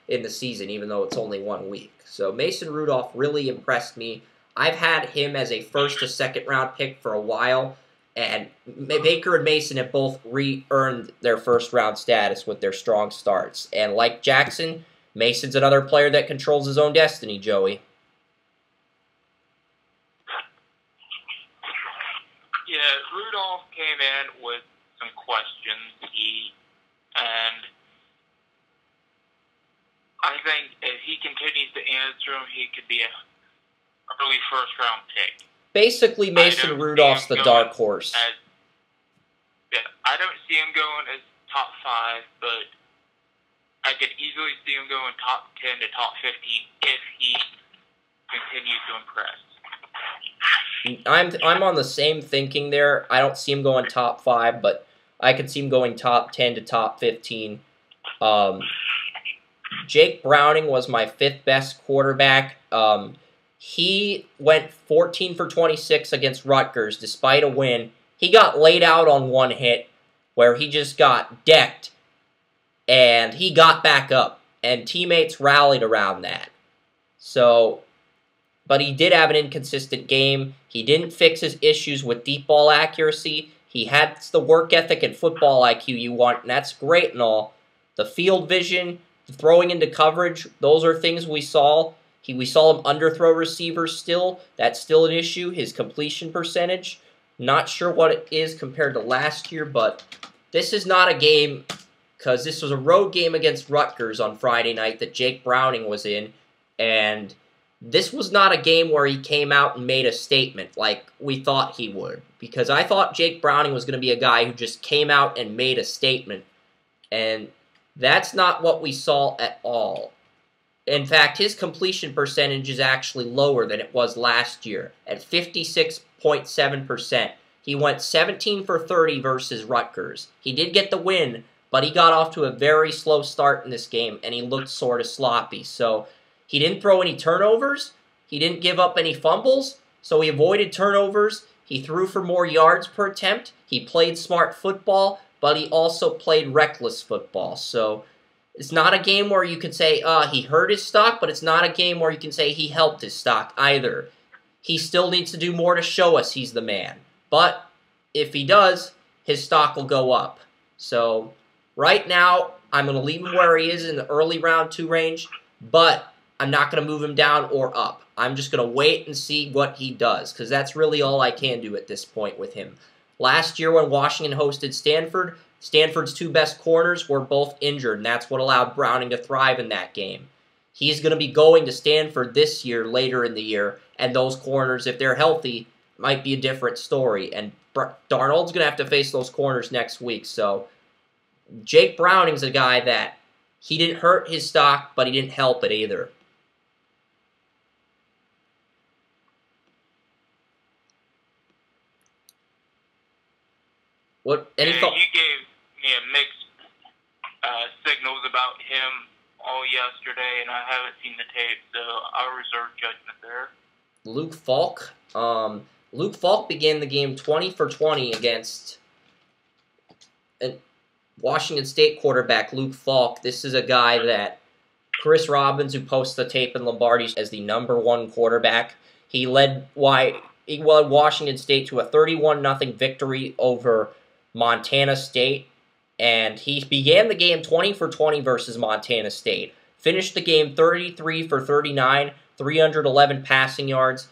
in the season, even though it's only one week. So Mason Rudolph really impressed me. I've had him as a first to second round pick for a while. And Baker and Mason have both re-earned their first round status with their strong starts. And like Jackson, Mason's another player that controls his own destiny, Joey. Yeah, Rudolph came in with some questions. He and I think if he continues to answer them, he could be a early first round pick. Basically, Mason Rudolph's the dark horse. As, yeah, I don't see him going as top five, but I could easily see him going top ten to top fifteen if he continues to impress. I'm I'm on the same thinking there. I don't see him going top five, but I could see him going top ten to top fifteen. Um, Jake Browning was my fifth best quarterback. Um, he went 14 for 26 against Rutgers despite a win. He got laid out on one hit where he just got decked and he got back up and teammates rallied around that. So, but he did have an inconsistent game. He didn't fix his issues with deep ball accuracy. He had the work ethic and football IQ you want, and that's great and all. The field vision, throwing into coverage, those are things we saw. He, we saw him underthrow receivers still. That's still an issue. His completion percentage, not sure what it is compared to last year, but this is not a game because this was a road game against Rutgers on Friday night that Jake Browning was in, and this was not a game where he came out and made a statement like we thought he would. Because I thought Jake Browning was going to be a guy who just came out and made a statement, and that's not what we saw at all. In fact, his completion percentage is actually lower than it was last year at 56.7%. He went 17 for 30 versus Rutgers. He did get the win, but he got off to a very slow start in this game and he looked sort of sloppy. So he didn't throw any turnovers, he didn't give up any fumbles, so he avoided turnovers. He threw for more yards per attempt. He played smart football, but he also played reckless football. So it's not a game where you can say, uh, he hurt his stock, but it's not a game where you can say he helped his stock either. He still needs to do more to show us he's the man. But if he does, his stock will go up. So right now, I'm going to leave him where he is in the early round two range, but I'm not going to move him down or up. I'm just going to wait and see what he does because that's really all I can do at this point with him. Last year when Washington hosted Stanford, Stanford's two best corners were both injured, and that's what allowed Browning to thrive in that game. He's going to be going to Stanford this year, later in the year, and those corners, if they're healthy, might be a different story. And Darnold's going to have to face those corners next week. So Jake Browning's a guy that he didn't hurt his stock, but he didn't help it either. What? Any yeah, thought? You gave a mixed uh, signals about him all yesterday, and I haven't seen the tape, so I'll reserve judgment there. Luke Falk. Um, Luke Falk began the game 20 for 20 against an Washington State quarterback Luke Falk. This is a guy that Chris Robbins, who posts the tape in Lombardi's as the number one quarterback, he led why he led Washington State to a 31 0 victory over Montana State, and he began the game 20 for 20 versus Montana State. Finished the game 33 for 39, 311 passing yards,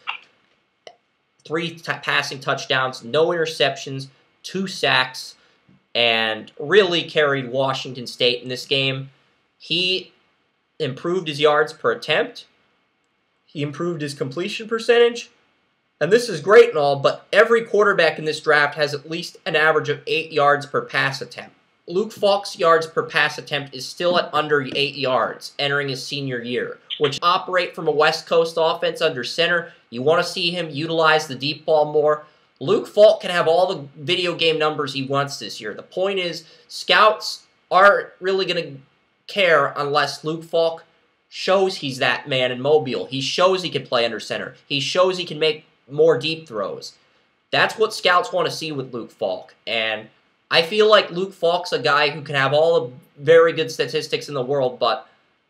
three t- passing touchdowns, no interceptions, two sacks, and really carried Washington State in this game. He improved his yards per attempt. He improved his completion percentage. And this is great and all, but every quarterback in this draft has at least an average of 8 yards per pass attempt. Luke Falk's yards per pass attempt is still at under 8 yards entering his senior year, which operate from a West Coast offense under center. You want to see him utilize the deep ball more. Luke Falk can have all the video game numbers he wants this year. The point is, scouts aren't really going to care unless Luke Falk shows he's that man in Mobile. He shows he can play under center. He shows he can make more deep throws. That's what scouts want to see with Luke Falk. And I feel like Luke Falk's a guy who can have all the very good statistics in the world, but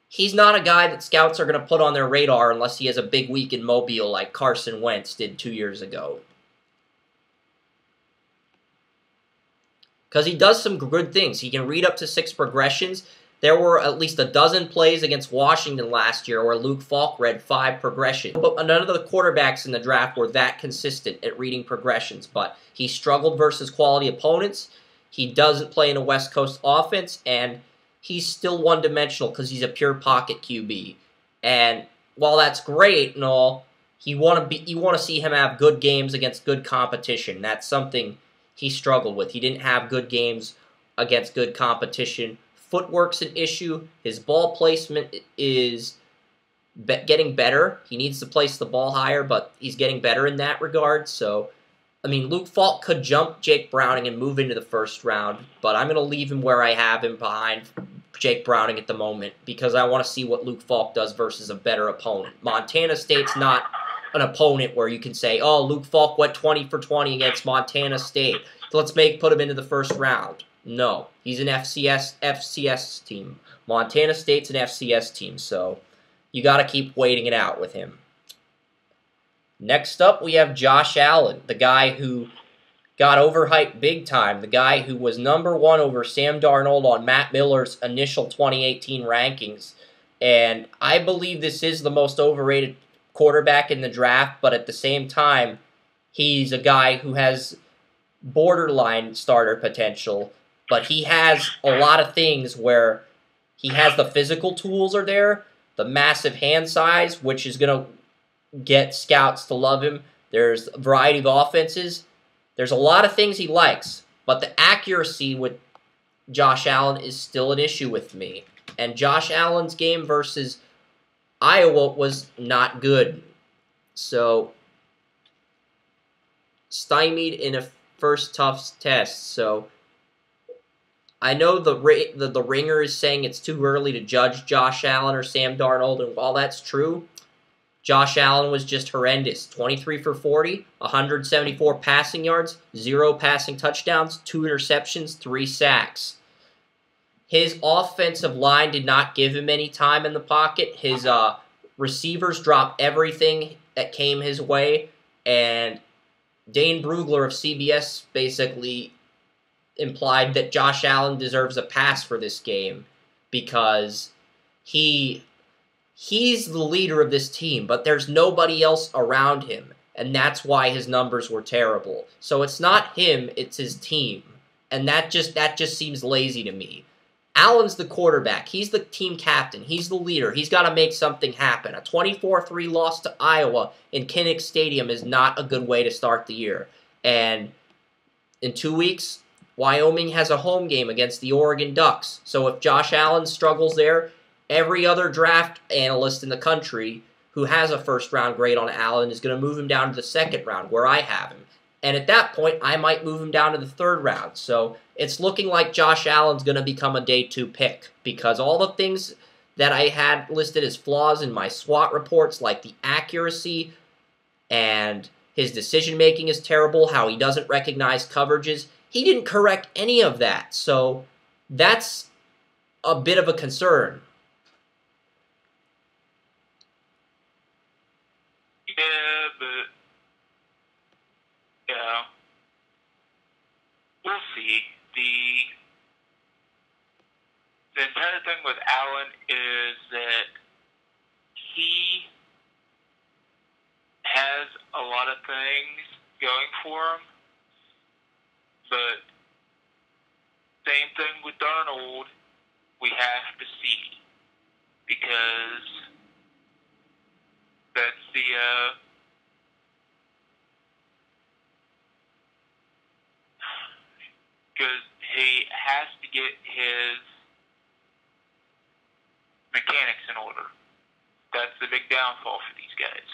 he's not a guy that scouts are going to put on their radar unless he has a big week in Mobile like Carson Wentz did two years ago. Because he does some good things. He can read up to six progressions. There were at least a dozen plays against Washington last year where Luke Falk read five progressions. But none of the quarterbacks in the draft were that consistent at reading progressions. But he struggled versus quality opponents. He doesn't play in a West Coast offense, and he's still one dimensional because he's a pure pocket QB. And while that's great and all, you want to be you want to see him have good games against good competition. That's something he struggled with. He didn't have good games against good competition footwork's an issue. His ball placement is getting better. He needs to place the ball higher, but he's getting better in that regard. So, I mean, Luke Falk could jump Jake Browning and move into the first round, but I'm going to leave him where I have him behind Jake Browning at the moment because I want to see what Luke Falk does versus a better opponent. Montana State's not an opponent where you can say, "Oh, Luke Falk went 20 for 20 against Montana State. Let's make put him into the first round." No, he's an FCS FCS team. Montana State's an FCS team, so you got to keep waiting it out with him. Next up, we have Josh Allen, the guy who got overhyped big time, the guy who was number one over Sam Darnold on Matt Miller's initial 2018 rankings. And I believe this is the most overrated quarterback in the draft, but at the same time, he's a guy who has borderline starter potential but he has a lot of things where he has the physical tools are there, the massive hand size, which is going to get scouts to love him. There's a variety of offenses. There's a lot of things he likes, but the accuracy with Josh Allen is still an issue with me. And Josh Allen's game versus Iowa was not good. So, stymied in a first tough test. So, I know the, the the ringer is saying it's too early to judge Josh Allen or Sam Darnold, and while that's true, Josh Allen was just horrendous 23 for 40, 174 passing yards, zero passing touchdowns, two interceptions, three sacks. His offensive line did not give him any time in the pocket. His uh, receivers dropped everything that came his way, and Dane Brugler of CBS basically implied that Josh Allen deserves a pass for this game because he he's the leader of this team, but there's nobody else around him, and that's why his numbers were terrible. So it's not him, it's his team. And that just that just seems lazy to me. Allen's the quarterback. He's the team captain. He's the leader. He's got to make something happen. A 24-3 loss to Iowa in Kinnick Stadium is not a good way to start the year. And in 2 weeks, Wyoming has a home game against the Oregon Ducks. So if Josh Allen struggles there, every other draft analyst in the country who has a first round grade on Allen is going to move him down to the second round where I have him. And at that point, I might move him down to the third round. So it's looking like Josh Allen's going to become a day two pick because all the things that I had listed as flaws in my SWOT reports, like the accuracy and his decision making is terrible, how he doesn't recognize coverages, he didn't correct any of that. So that's a bit of a concern. Yeah, but yeah, we'll see. The the entire thing with Allen is that he has a lot of things going for him, but same thing with Darnold. We have to see because that's the uh, because he has to get his mechanics in order. That's the big downfall for these guys.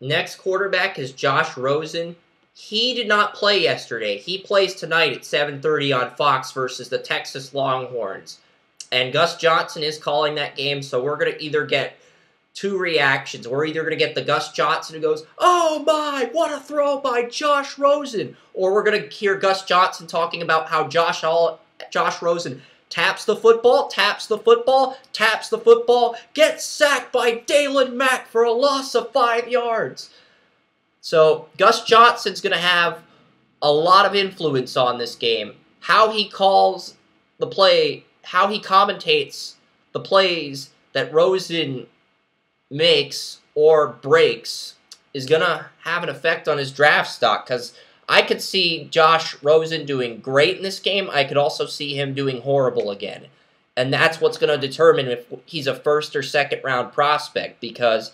Next quarterback is Josh Rosen. He did not play yesterday. He plays tonight at 7:30 on Fox versus the Texas Longhorns. And Gus Johnson is calling that game, so we're going to either get two reactions. We're either going to get the Gus Johnson who goes, "Oh my, what a throw by Josh Rosen," or we're going to hear Gus Johnson talking about how Josh All Josh Rosen taps the football, taps the football, taps the football, gets sacked by Daylon Mack for a loss of five yards. So Gus Johnson's going to have a lot of influence on this game. How he calls the play, how he commentates the plays that Rosen makes or breaks is going to have an effect on his draft stock because I could see Josh Rosen doing great in this game. I could also see him doing horrible again. And that's what's going to determine if he's a first or second round prospect because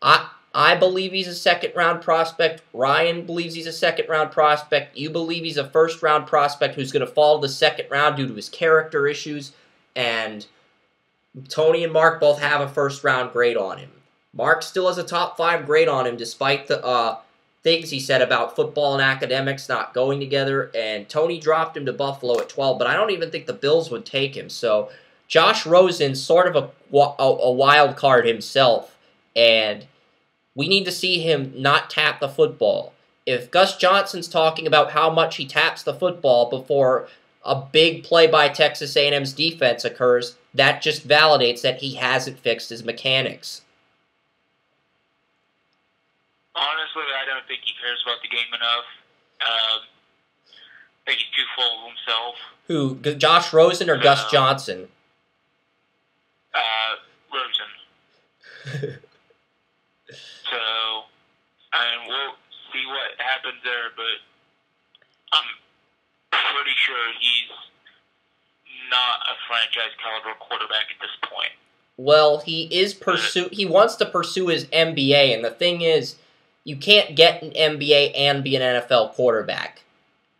I I believe he's a second round prospect. Ryan believes he's a second round prospect. You believe he's a first round prospect who's going to fall to the second round due to his character issues and Tony and Mark both have a first round grade on him. Mark still has a top five grade on him despite the uh, things he said about football and academics not going together. And Tony dropped him to Buffalo at 12, but I don't even think the Bills would take him. So Josh Rosen's sort of a, a wild card himself. And we need to see him not tap the football. If Gus Johnson's talking about how much he taps the football before a big play by Texas A&M's defense occurs, that just validates that he hasn't fixed his mechanics. Honestly, I don't think he cares about the game enough. Um, I think he's too full of himself. Who, Josh Rosen or Gus Uh, Johnson? Uh, Rosen. So, I mean, we'll see what happens there, but I'm pretty sure he's not a franchise caliber quarterback at this point. Well, he is pursue. He wants to pursue his MBA, and the thing is, you can't get an MBA and be an NFL quarterback.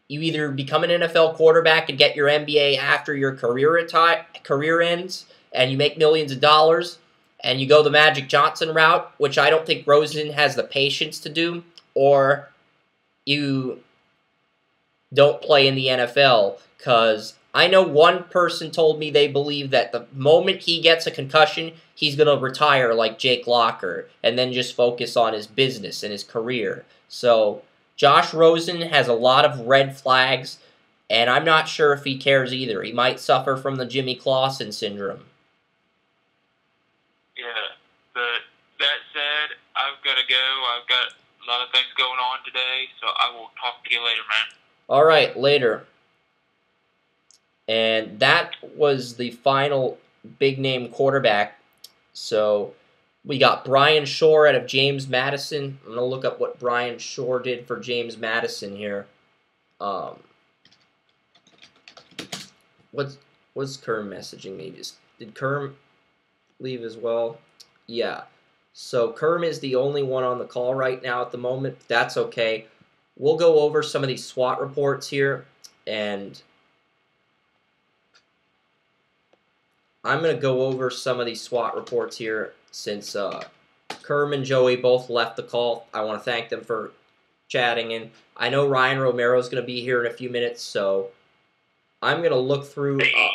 You either become an NFL quarterback and get your MBA after your career reti- career ends, and you make millions of dollars, and you go the Magic Johnson route, which I don't think Rosen has the patience to do, or you don't play in the NFL because I know one person told me they believe that the moment he gets a concussion, he's going to retire like Jake Locker and then just focus on his business and his career. So Josh Rosen has a lot of red flags, and I'm not sure if he cares either. He might suffer from the Jimmy Clausen syndrome. Yeah, but that said, I've got to go. I've got a lot of things going on today, so I will talk to you later, man. All right, later. And that was the final big name quarterback. So we got Bryan Schor out of James Madison. I'm going to look up what Bryan Schor did for James Madison here. Um, what's what's Kerm messaging me? Just did Kerm leave as well? Yeah. So Kerm is the only one on the call right now at the moment. That's okay. We'll go over some of these SWOT reports here, and I'm going to go over some of these SWOT reports here since uh, Kerm and Joey both left the call. I want to thank them for chatting, and I know Ryan Romero is going to be here in a few minutes, so I'm going to look through. Uh,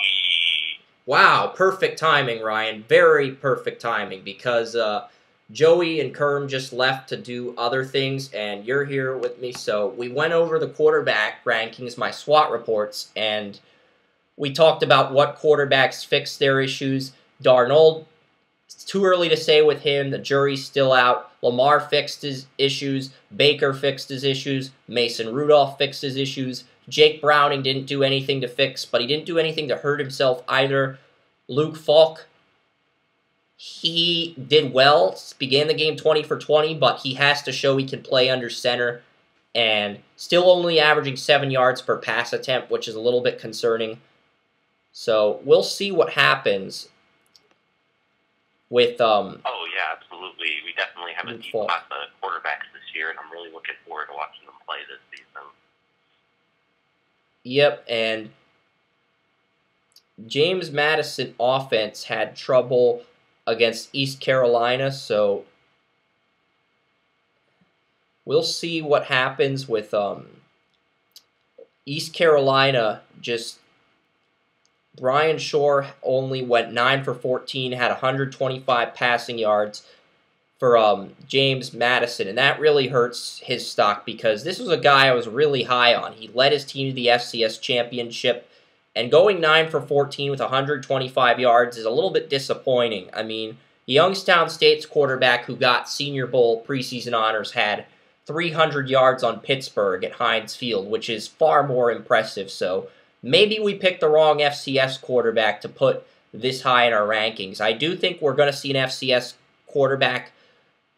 wow, perfect timing, Ryan. Very perfect timing because uh, Joey and Kerm just left to do other things, and you're here with me. So we went over the quarterback rankings, my SWOT reports, and we talked about what quarterbacks fixed their issues. Darnold, it's too early to say with him. The jury's still out. Lamar fixed his issues. Baker fixed his issues. Mason Rudolph fixed his issues. Jake Browning didn't do anything to fix, but he didn't do anything to hurt himself either. Luke Falk, he did well, began the game 20 for 20, but he has to show he can play under center and still only averaging seven yards per pass attempt, which is a little bit concerning. So we'll see what happens with. Um, oh yeah, absolutely. We definitely have a deep class of quarterbacks this year, and I'm really looking forward to watching them play this season. Yep, and James Madison offense had trouble against East Carolina, so we'll see what happens with um, East Carolina just Bryan Schor only went 9 for 14, had 125 passing yards for um, James Madison, and that really hurts his stock because this was a guy I was really high on. He led his team to the FCS championship, and going 9 for 14 with 125 yards is a little bit disappointing. I mean, Youngstown State's quarterback who got Senior Bowl preseason honors had 300 yards on Pittsburgh at Heinz Field, which is far more impressive. So maybe we picked the wrong FCS quarterback to put this high in our rankings. I do think we're going to see an FCS quarterback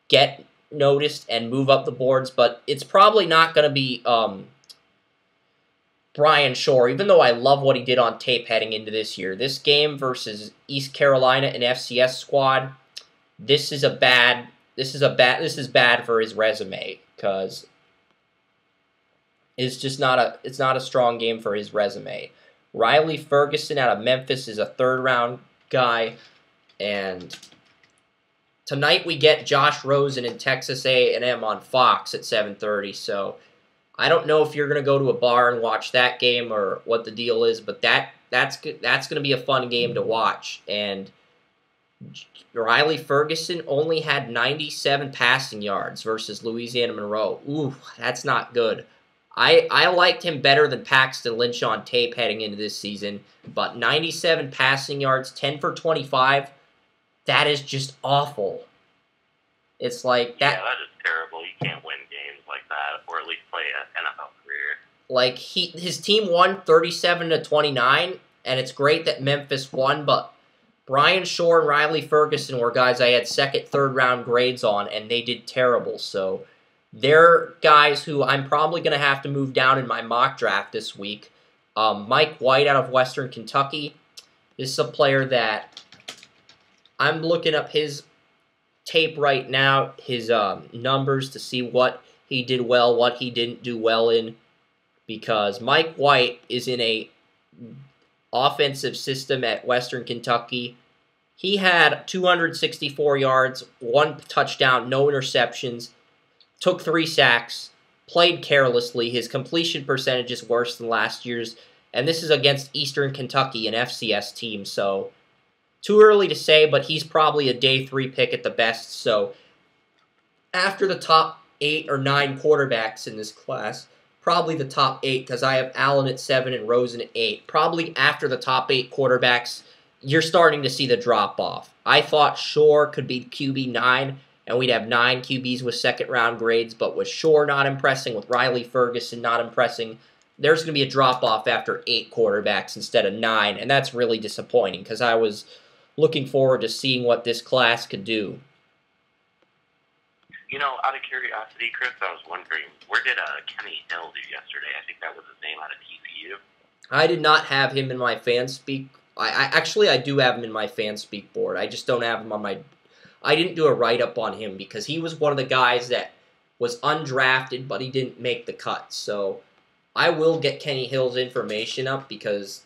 get noticed and move up the boards, but it's probably not going to be um, Bryan Schor, even though I love what he did on tape heading into this year. This game versus East Carolina and FCS squad, this is a bad this is a bad this is bad for his resume because is just not a it's not a strong game for his resume. Riley Ferguson out of Memphis is a third round guy, and tonight we get Josh Rosen in Texas A&M on Fox at 7:30. So I don't know if you're gonna go to a bar and watch that game or what the deal is, but that that's that's gonna be a fun game to watch. And Riley Ferguson only had 97 passing yards versus Louisiana Monroe. Ooh, that's not good. I, I liked him better than Paxton Lynch on tape heading into this season, but 97 passing yards, 10 for 25, that is just awful. It's like that. Yeah, that is terrible. You can't win games like that, or at least play an NFL career. Like he, his team won 37 to 29, and it's great that Memphis won, but Bryan Schor and Riley Ferguson were guys I had second, third round grades on, and they did terrible. So they're guys who I'm probably going to have to move down in my mock draft this week. Um, Mike White out of Western Kentucky. This is a player that I'm looking up his tape right now, his um, numbers to see what he did well, what he didn't do well in, because Mike White is in a offensive system at Western Kentucky. He had 264 yards, one touchdown, no interceptions took three sacks, played carelessly. His completion percentage is worse than last year's. and this is against Eastern Kentucky, an FCS team. So too early to say, but he's probably a day three pick at the best. So after the top eight or nine quarterbacks in this class, probably the top eight because I have Allen at seven and Rosen at eight. Probably after the top eight quarterbacks, you're starting to see the drop off. I thought Schor could be QB nine and we'd have nine QBs with second round grades, but with Schor not impressing, with Riley Ferguson not impressing, there's going to be a drop off after eight quarterbacks instead of nine, and that's really disappointing because I was looking forward to seeing what this class could do. You know, out of curiosity, Chris, I was wondering, where did uh, Kenny Hill do yesterday? I think that was his name out of TCU. I did not have him in my FanSpeak. I, I actually I do have him in my FanSpeak board. I just don't have him on my I didn't do a write up on him because he was one of the guys that was undrafted, but he didn't make the cut. So I will get Kenny Hill's information up because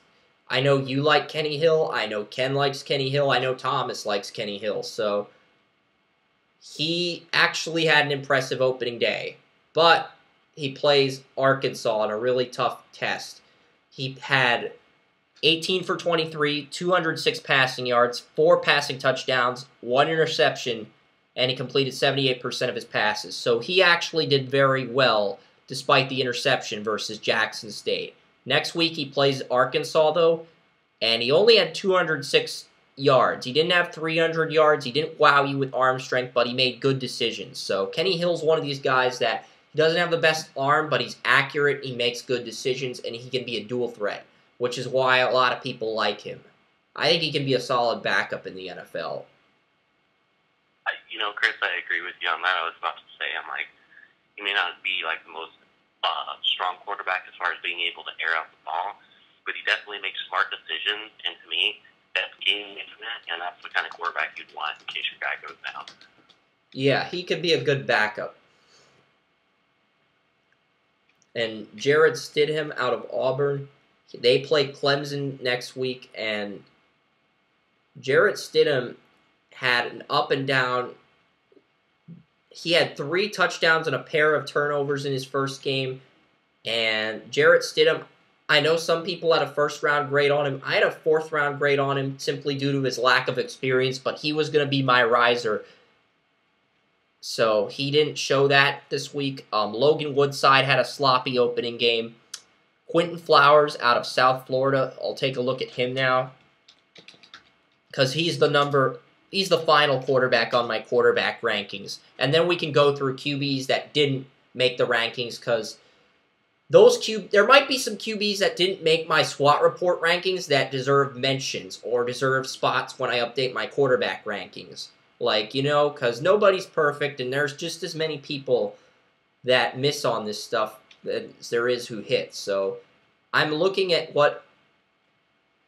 I know you like Kenny Hill. I know Ken likes Kenny Hill. I know Thomas likes Kenny Hill. So he actually had an impressive opening day, but he plays Arkansas in a really tough test. He had 18 for 23, 206 passing yards, four passing touchdowns, one interception, and he completed 78% of his passes. So he actually did very well despite the interception versus Jackson State. Next week he plays Arkansas though, and he only had 206 yards. He didn't have 300 yards. He didn't wow you with arm strength, but he made good decisions. So Kenny Hill's one of these guys that he doesn't have the best arm, but he's accurate. He makes good decisions, and he can be a dual threat which is why a lot of people like him. I think he can be a solid backup in the NFL. I, you know, Chris, I agree with you on that. I was about to say, I'm like, he may not be like the most uh, strong quarterback as far as being able to air out the ball, but he definitely makes smart decisions. And to me, that's game management, and that's the kind of quarterback you'd want in case your guy goes down. Yeah, he could be a good backup. And Jarrett Stidham out of Auburn, they play Clemson next week, and Jarrett Stidham had an up and down. He had three touchdowns and a pair of turnovers in his first game. And Jarrett Stidham, I know some people had a first round grade on him. I had a fourth round grade on him simply due to his lack of experience, but he was going to be my riser. So he didn't show that this week. Um, Logan Woodside had a sloppy opening game. Quinton Flowers out of South Florida. I'll take a look at him now. Because he's the number, he's the final quarterback on my quarterback rankings. And then we can go through QBs that didn't make the rankings because those Q, there might be some QBs that didn't make my SWOT report rankings that deserve mentions or deserve spots when I update my quarterback rankings. Like, you know, because nobody's perfect and there's just as many people that miss on this stuff there is who hits. So I'm looking at what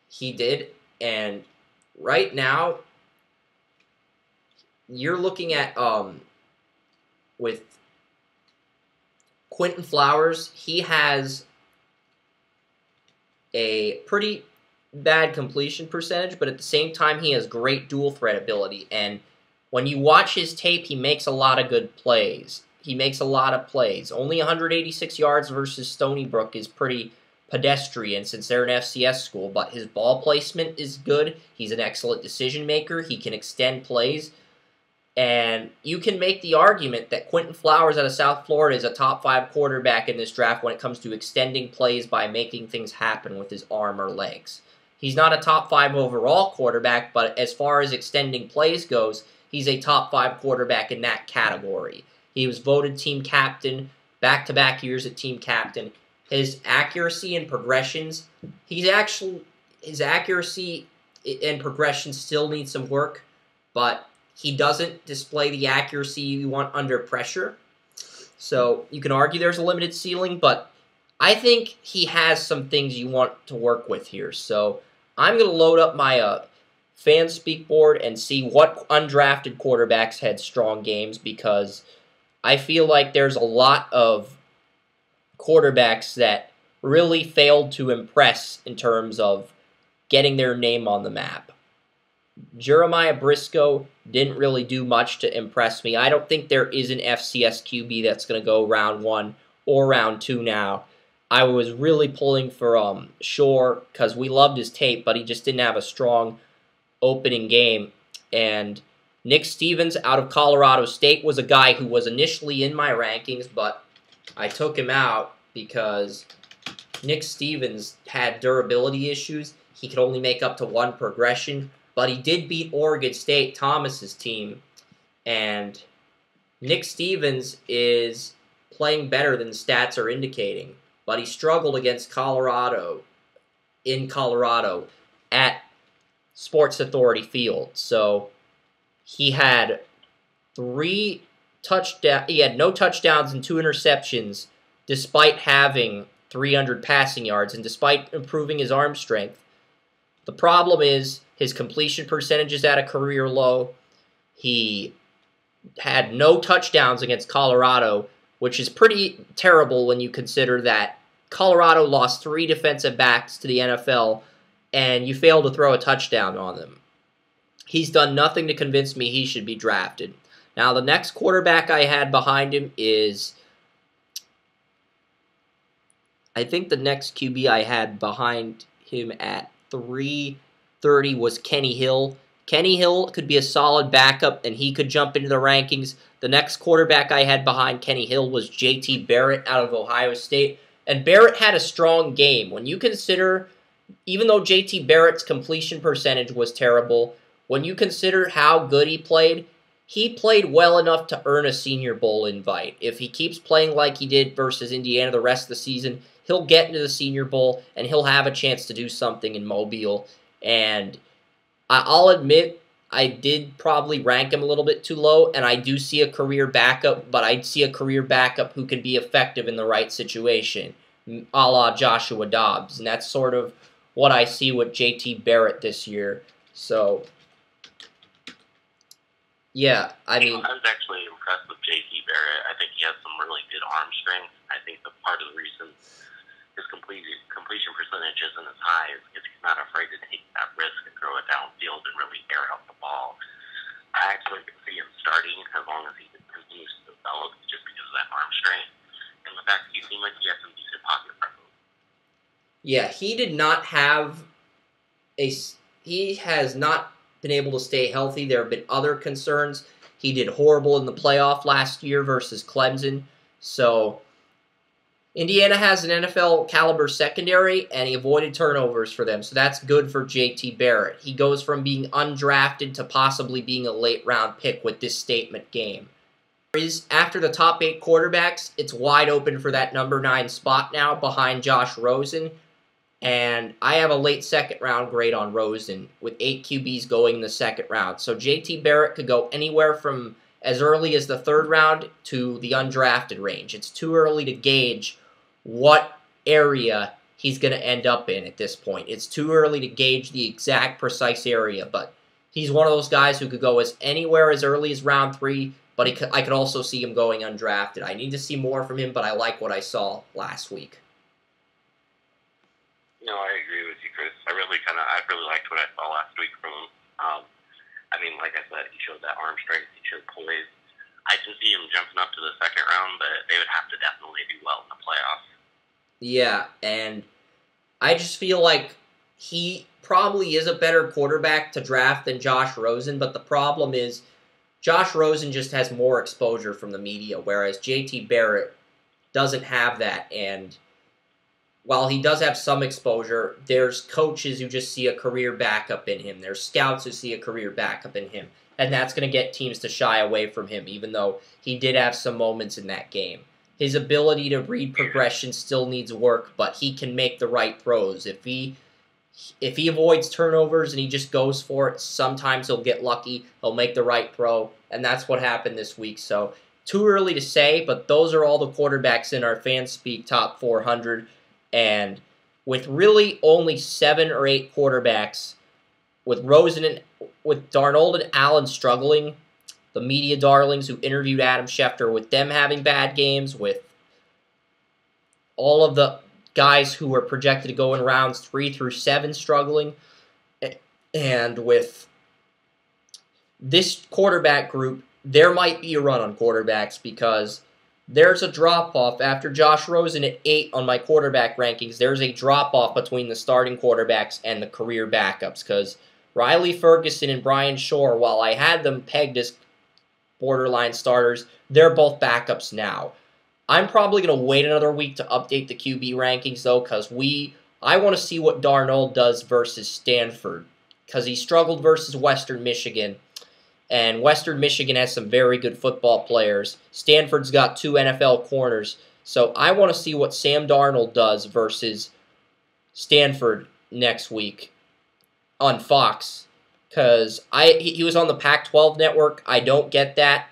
he did, and right now you're looking at um with Quinton Flowers. He has a pretty bad completion percentage, but at the same time he has great dual threat ability and when you watch his tape, he makes a lot of good plays he makes a lot of plays. Only 186 yards versus Stony Brook is pretty pedestrian since they're an FCS school, but his ball placement is good. He's an excellent decision maker. He can extend plays. And you can make the argument that Quinton Flowers out of South Florida is a top five quarterback in this draft when it comes to extending plays by making things happen with his arm or legs. He's not a top five overall quarterback, but as far as extending plays goes, he's a top five quarterback in that category. He was voted team captain back to back years at team captain. His accuracy and progressions, he's actually his accuracy and progression still need some work, but he doesn't display the accuracy you want under pressure. So you can argue there's a limited ceiling, but I think he has some things you want to work with here. So I'm going to load up my uh, FanSpeak board and see what undrafted quarterbacks had strong games because I feel like there's a lot of quarterbacks that really failed to impress in terms of getting their name on the map. Jeremiah Briscoe didn't really do much to impress me. I don't think there is an FCS QB that's going to go round one or round two now. I was really pulling for um, Schor because we loved his tape, but he just didn't have a strong opening game. And Nick Stevens out of Colorado State was a guy who was initially in my rankings, but I took him out because Nick Stevens had durability issues. He could only make up to one progression, but he did beat Oregon State, Thomas's team, and Nick Stevens is playing better than stats are indicating, but he struggled against Colorado in Colorado at Sports Authority Field. So he had three touchdown he had no touchdowns and two interceptions despite having 300 passing yards and despite improving his arm strength. The problem is his completion percentage is at a career low. He had no touchdowns against Colorado, which is pretty terrible when you consider that Colorado lost three defensive backs to the NFL and you failed to throw a touchdown on them. He's done nothing to convince me he should be drafted. Now, the next quarterback I had behind him is. I think the next QB I had behind him at 330 was Kenny Hill. Kenny Hill could be a solid backup and he could jump into the rankings. The next quarterback I had behind Kenny Hill was JT Barrett out of Ohio State. And Barrett had a strong game. When you consider, even though JT Barrett's completion percentage was terrible, when you consider how good he played, he played well enough to earn a Senior Bowl invite. If he keeps playing like he did versus Indiana the rest of the season, he'll get into the Senior Bowl and he'll have a chance to do something in Mobile. And I'll admit I did probably rank him a little bit too low, and I do see a career backup, but I see a career backup who can be effective in the right situation, a la Joshua Dobbs. And that's sort of what I see with JT Barrett this year. So, yeah, I mean. I was actually impressed with JT Barrett. I think he has some really good arm strength. I think the part of the reason his completion completion percentage isn't as high is because he's not afraid to take that risk and throw it downfield and really air out the ball. I actually can see him starting as long as he continues to develop just because of that arm strength. And the fact that he seemed like he had some decent pocket presence. Yeah, he did not have a. He has not been able to stay healthy. There have been other concerns. He did horrible in the playoff last year versus Clemson. So Indiana has an NFL caliber secondary, and he avoided turnovers for them, so that's good for JT Barrett. He goes from being undrafted to possibly being a late round pick with this statement game. Is after the top eight quarterbacks, it's wide open for that number nine spot now behind Josh Rosen. And I have a late second round grade on Rosen with eight QBs going in the second round. So JT Barrett could go anywhere from as early as the third round to the undrafted range. It's too early to gauge what area he's going to end up in at this point. It's too early to gauge the exact precise area, but he's one of those guys who could go as anywhere as early as round three, but could, I could also see him going undrafted. I need to see more from him, but I like what I saw last week. No, I agree with you, Chris. I really kind of, I really liked what I saw last week from him. Um, I mean, like I said, he showed that arm strength, he showed poise. I can see him jumping up to the second round, but they would have to definitely do well in the playoffs. Yeah, and I just feel like he probably is a better quarterback to draft than Josh Rosen, but the problem is Josh Rosen just has more exposure from the media, whereas JT Barrett doesn't have that. And while he does have some exposure, there's coaches who just see a career backup in him. There's scouts who see a career backup in him. And that's going to get teams to shy away from him, even though he did have some moments in that game. His ability to read progression still needs work, but he can make the right throws. If he if he avoids turnovers and he just goes for it, sometimes he'll get lucky. He'll make the right throw, and that's what happened this week. So too early to say, but those are all the quarterbacks in our FanSpeak top 400, and with really only seven or eight quarterbacks, with Rosen and with Darnold and Allen struggling, the media darlings who interviewed Adam Schefter, with them having bad games, with all of the guys who were projected to go in rounds three through seven struggling, and with this quarterback group, there might be a run on quarterbacks because there's a drop off after Josh Rosen at eight on my quarterback rankings. There's a drop off between the starting quarterbacks and the career backups because Riley Ferguson and Bryan Schor, while I had them pegged as borderline starters, they're both backups now. I'm probably going to wait another week to update the QB rankings though because we I want to see what Darnold does versus Stanford because he struggled versus Western Michigan and Western Michigan has some very good football players. Stanford's got two NFL corners. So I want to see what Sam Darnold does versus Stanford next week on Fox because I he was on the Pac-12 network. I don't get that.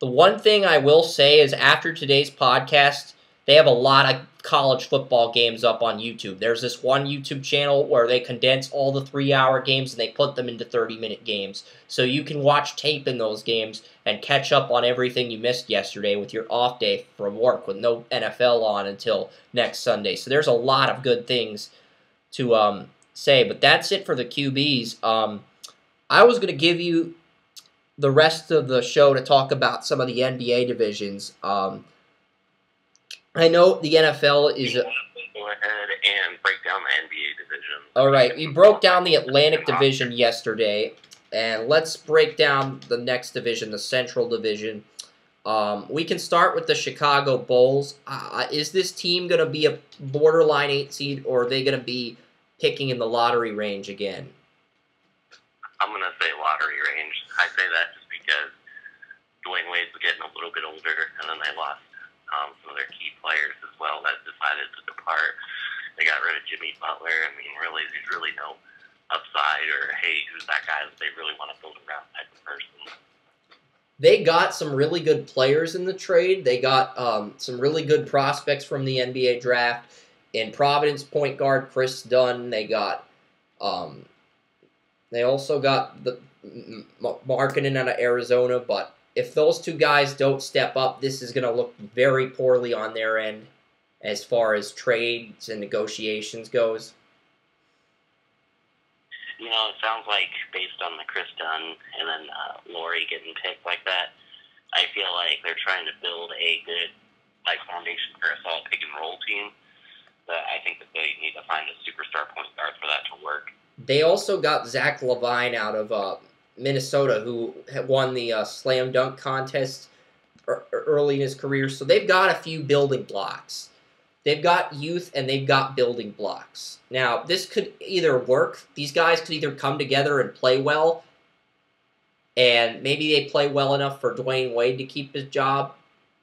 The one thing I will say is after today's podcast, they have a lot of college football games up on YouTube. There's this one YouTube channel where they condense all the three hour games and they put them into 30 minute games. So you can watch tape in those games and catch up on everything you missed yesterday with your off day from work with no NFL on until next Sunday. So there's a lot of good things to um, say. But that's it for the QBs. Um, I was going to give you the rest of the show to talk about some of the NBA divisions. Um, I know the NFL is. A, Go ahead and break down the NBA division. all right, we broke down the Atlantic Division yesterday, and let's break down the next division, the Central Division. Um, we can start with the Chicago Bulls. Uh, is this team going to be a borderline eight seed, or are they going to be picking in the lottery range again? I'm gonna say lottery range. I say that just because Dwyane Wade's getting a little bit older, and then they lost um, some of their key players as well that decided to depart. They got rid of Jimmy Butler. I mean, really, there's really no upside or hey, who's that guy that they really want to build around type of person. They got some really good players in the trade. They got um, some really good prospects from the NBA draft. In Providence, point guard Kris Dunn. They got. Um, they also got the Markkanen out of Arizona, but if those two guys don't step up, this is going to look very poorly on their end as far as trades and negotiations goes. You know, it sounds like based on the Kris Dunn and then uh, Lauri getting picked like that, I feel like they're trying to build a good like foundation for a solid pick and roll team. But I think that they need to find a superstar point guard for that to work. They also got Zach LaVine out of uh, Minnesota, who won the uh, slam dunk contest er- early in his career. So they've got a few building blocks. They've got youth and they've got building blocks. Now, this could either work. These guys could either come together and play well, and maybe they play well enough for Dwyane Wade to keep his job.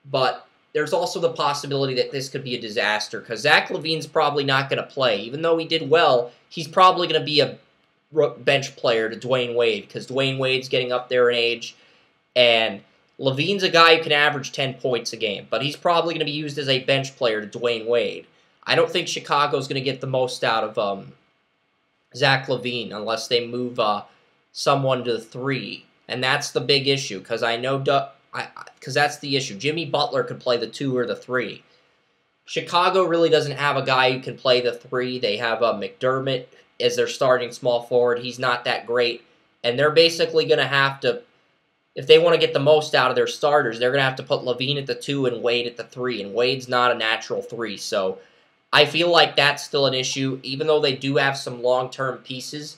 But there's also the possibility that this could be a disaster because Zach LaVine's probably not going to play. Even though he did well, he's probably going to be a bench player to Dwyane Wade because Dwyane Wade's getting up there in age, and LaVine's a guy who can average 10 points a game, but he's probably going to be used as a bench player to Dwyane Wade. I don't think Chicago's going to get the most out of um, Zach LaVine unless they move uh, someone to the three, and that's the big issue because I know because that's the issue. Jimmy Butler could play the two or the three. Chicago really doesn't have a guy who can play the three. They have uh, McDermott as their starting small forward. He's not that great, and they're basically going to have to if they want to get the most out of their starters, they're going to have to put LaVine at the two and Wade at the three. And Wade's not a natural three. So I feel like that's still an issue. Even though they do have some long term pieces,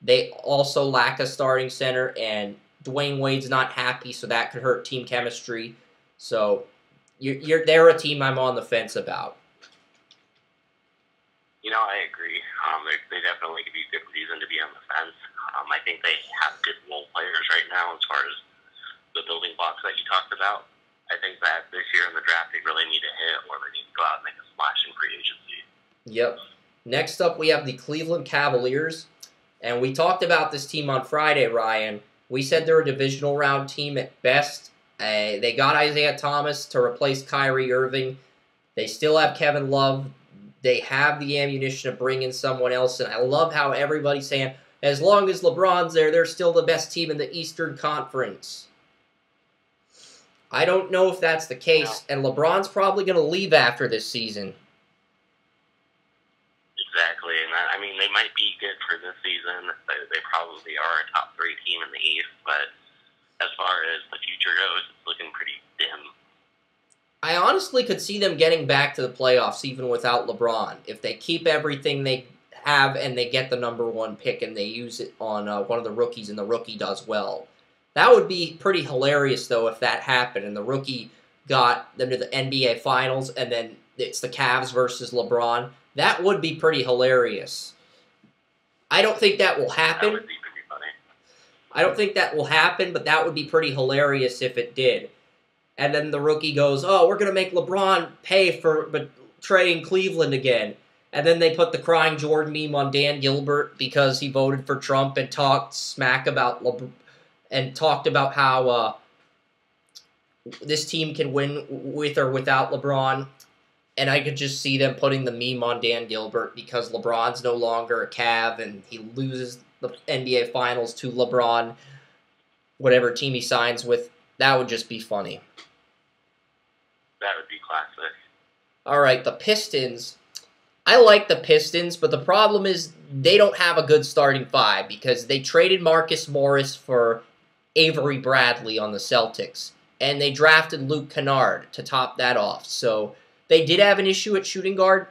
they also lack a starting center. And Dwyane Wade's not happy, so that could hurt team chemistry. So you're, you're they're a team I'm on the fence about. You know, I agree. Um, they, definitely could be a good reason to be on the fence. Um, I think they have good role players right now as far as the building blocks that you talked about. I think that this year in the draft they really need to hit or they need to go out and make a splash in free agency. Yep. Next up, we have the Cleveland Cavaliers. And we talked about this team on Friday, Ryan. We said they're a divisional round team at best. Uh, they got Isaiah Thomas to replace Kyrie Irving. They still have Kevin Love. They have the ammunition to bring in someone else. And I love how everybody's saying, as long as LeBron's there, they're still the best team in the Eastern Conference. I don't know if that's the case, and LeBron's probably going to leave after this season. Exactly, and I mean they might be good for this season. They, they probably are a top three team in the East, but as far as the future goes, it's looking pretty dim. I honestly could see them getting back to the playoffs even without LeBron if they keep everything they have and they get the number one pick and they use it on uh, one of the rookies and the rookie does well. That would be pretty hilarious though if that happened and the rookie got them to the NBA Finals and then it's the Cavs versus LeBron. That would be pretty hilarious. I don't think that will happen. That would be pretty funny. I don't think that will happen, but that would be pretty hilarious if it did. And then the rookie goes, "Oh, we're gonna make LeBron pay for betraying Cleveland again." And then they put the crying Jordan meme on Dan Gilbert because he voted for Trump and talked smack about LeBron and talked about how uh, this team can win with or without LeBron. And I could just see them putting the meme on Dan Gilbert because LeBron's no longer a Cav and he loses the NBA Finals to LeBron, whatever team he signs with. That would just be funny. That would be classic. All right, the Pistons. I like the Pistons, but the problem is they don't have a good starting five because they traded Marcus Morris for Avery Bradley on the Celtics, and they drafted Luke Kennard to top that off. So they did have an issue at shooting guard,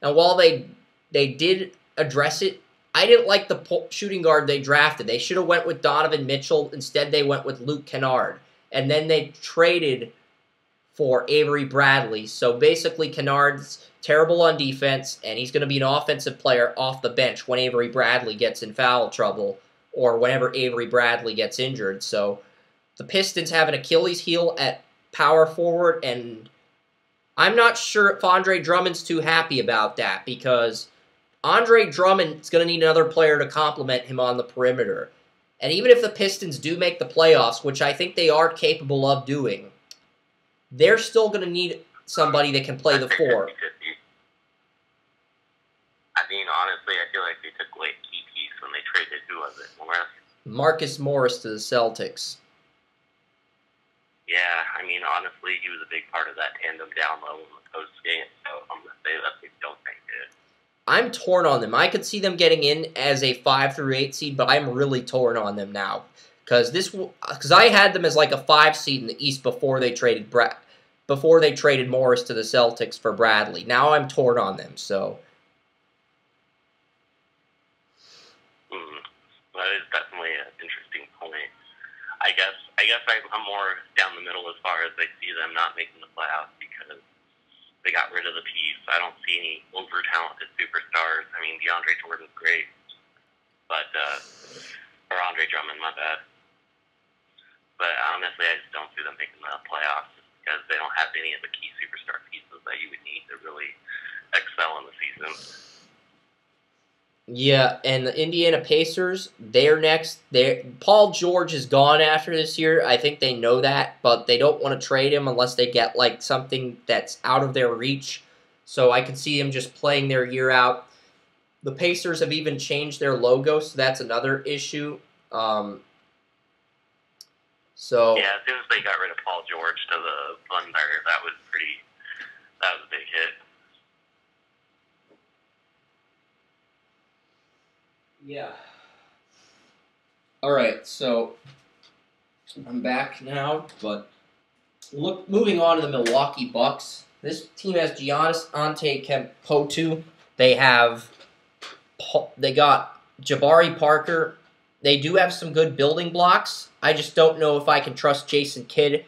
and while they they did address it, I didn't like the shooting guard they drafted. They should have went with Donovan Mitchell. Instead, they went with Luke Kennard, and then they traded for Avery Bradley. So basically, Kennard's terrible on defense, and he's going to be an offensive player off the bench when Avery Bradley gets in foul trouble or whenever Avery Bradley gets injured. So the Pistons have an Achilles heel at power forward, and I'm not sure if Andre Drummond's too happy about that because Andre Drummond's going to need another player to complement him on the perimeter. And even if the Pistons do make the playoffs, which I think they are capable of doing, they're still going to need somebody that can play the four. I mean, honestly, I feel like they took away a key piece when they traded, who was it, Morris? Marcus Morris to the Celtics. Yeah, I mean, honestly, he was a big part of that tandem down low in the post game, so I'm going to say that they don't think it. I'm torn on them. I could see them getting in as a 5 through 8 seed, but I'm really torn on them now. Because this, because I had them as like a 5 seed in the East before they traded Brad, before they traded Morris to the Celtics for Bradley. Now I'm torn on them, so. Mm, that is definitely an interesting point. I guess I guess I'm, I'm more down the middle as far as I see them not making the playoffs because they got rid of the piece. I don't see any over talented superstars. I mean, DeAndre Jordan's great, but uh, or Andre Drummond, my bad. But honestly, I just don't see them making the playoffs because they don't have any of the key superstar pieces that you would need to really excel in the season. Yeah, and the Indiana Pacers, they're next. They Paul George is gone after this year. I think they know that, but they don't want to trade him unless they get like something that's out of their reach. So I can see him just playing their year out. The Pacers have even changed their logo, so that's another issue. Um, so yeah, as soon as they got rid of Paul George to the Thunder, that was pretty. That was a big hit. Yeah. All right, so I'm back now, but look, moving on to the Milwaukee Bucks. This team has Giannis Antetokounmpo. They have they got Jabari Parker. They do have some good building blocks. I just don't know if I can trust Jason Kidd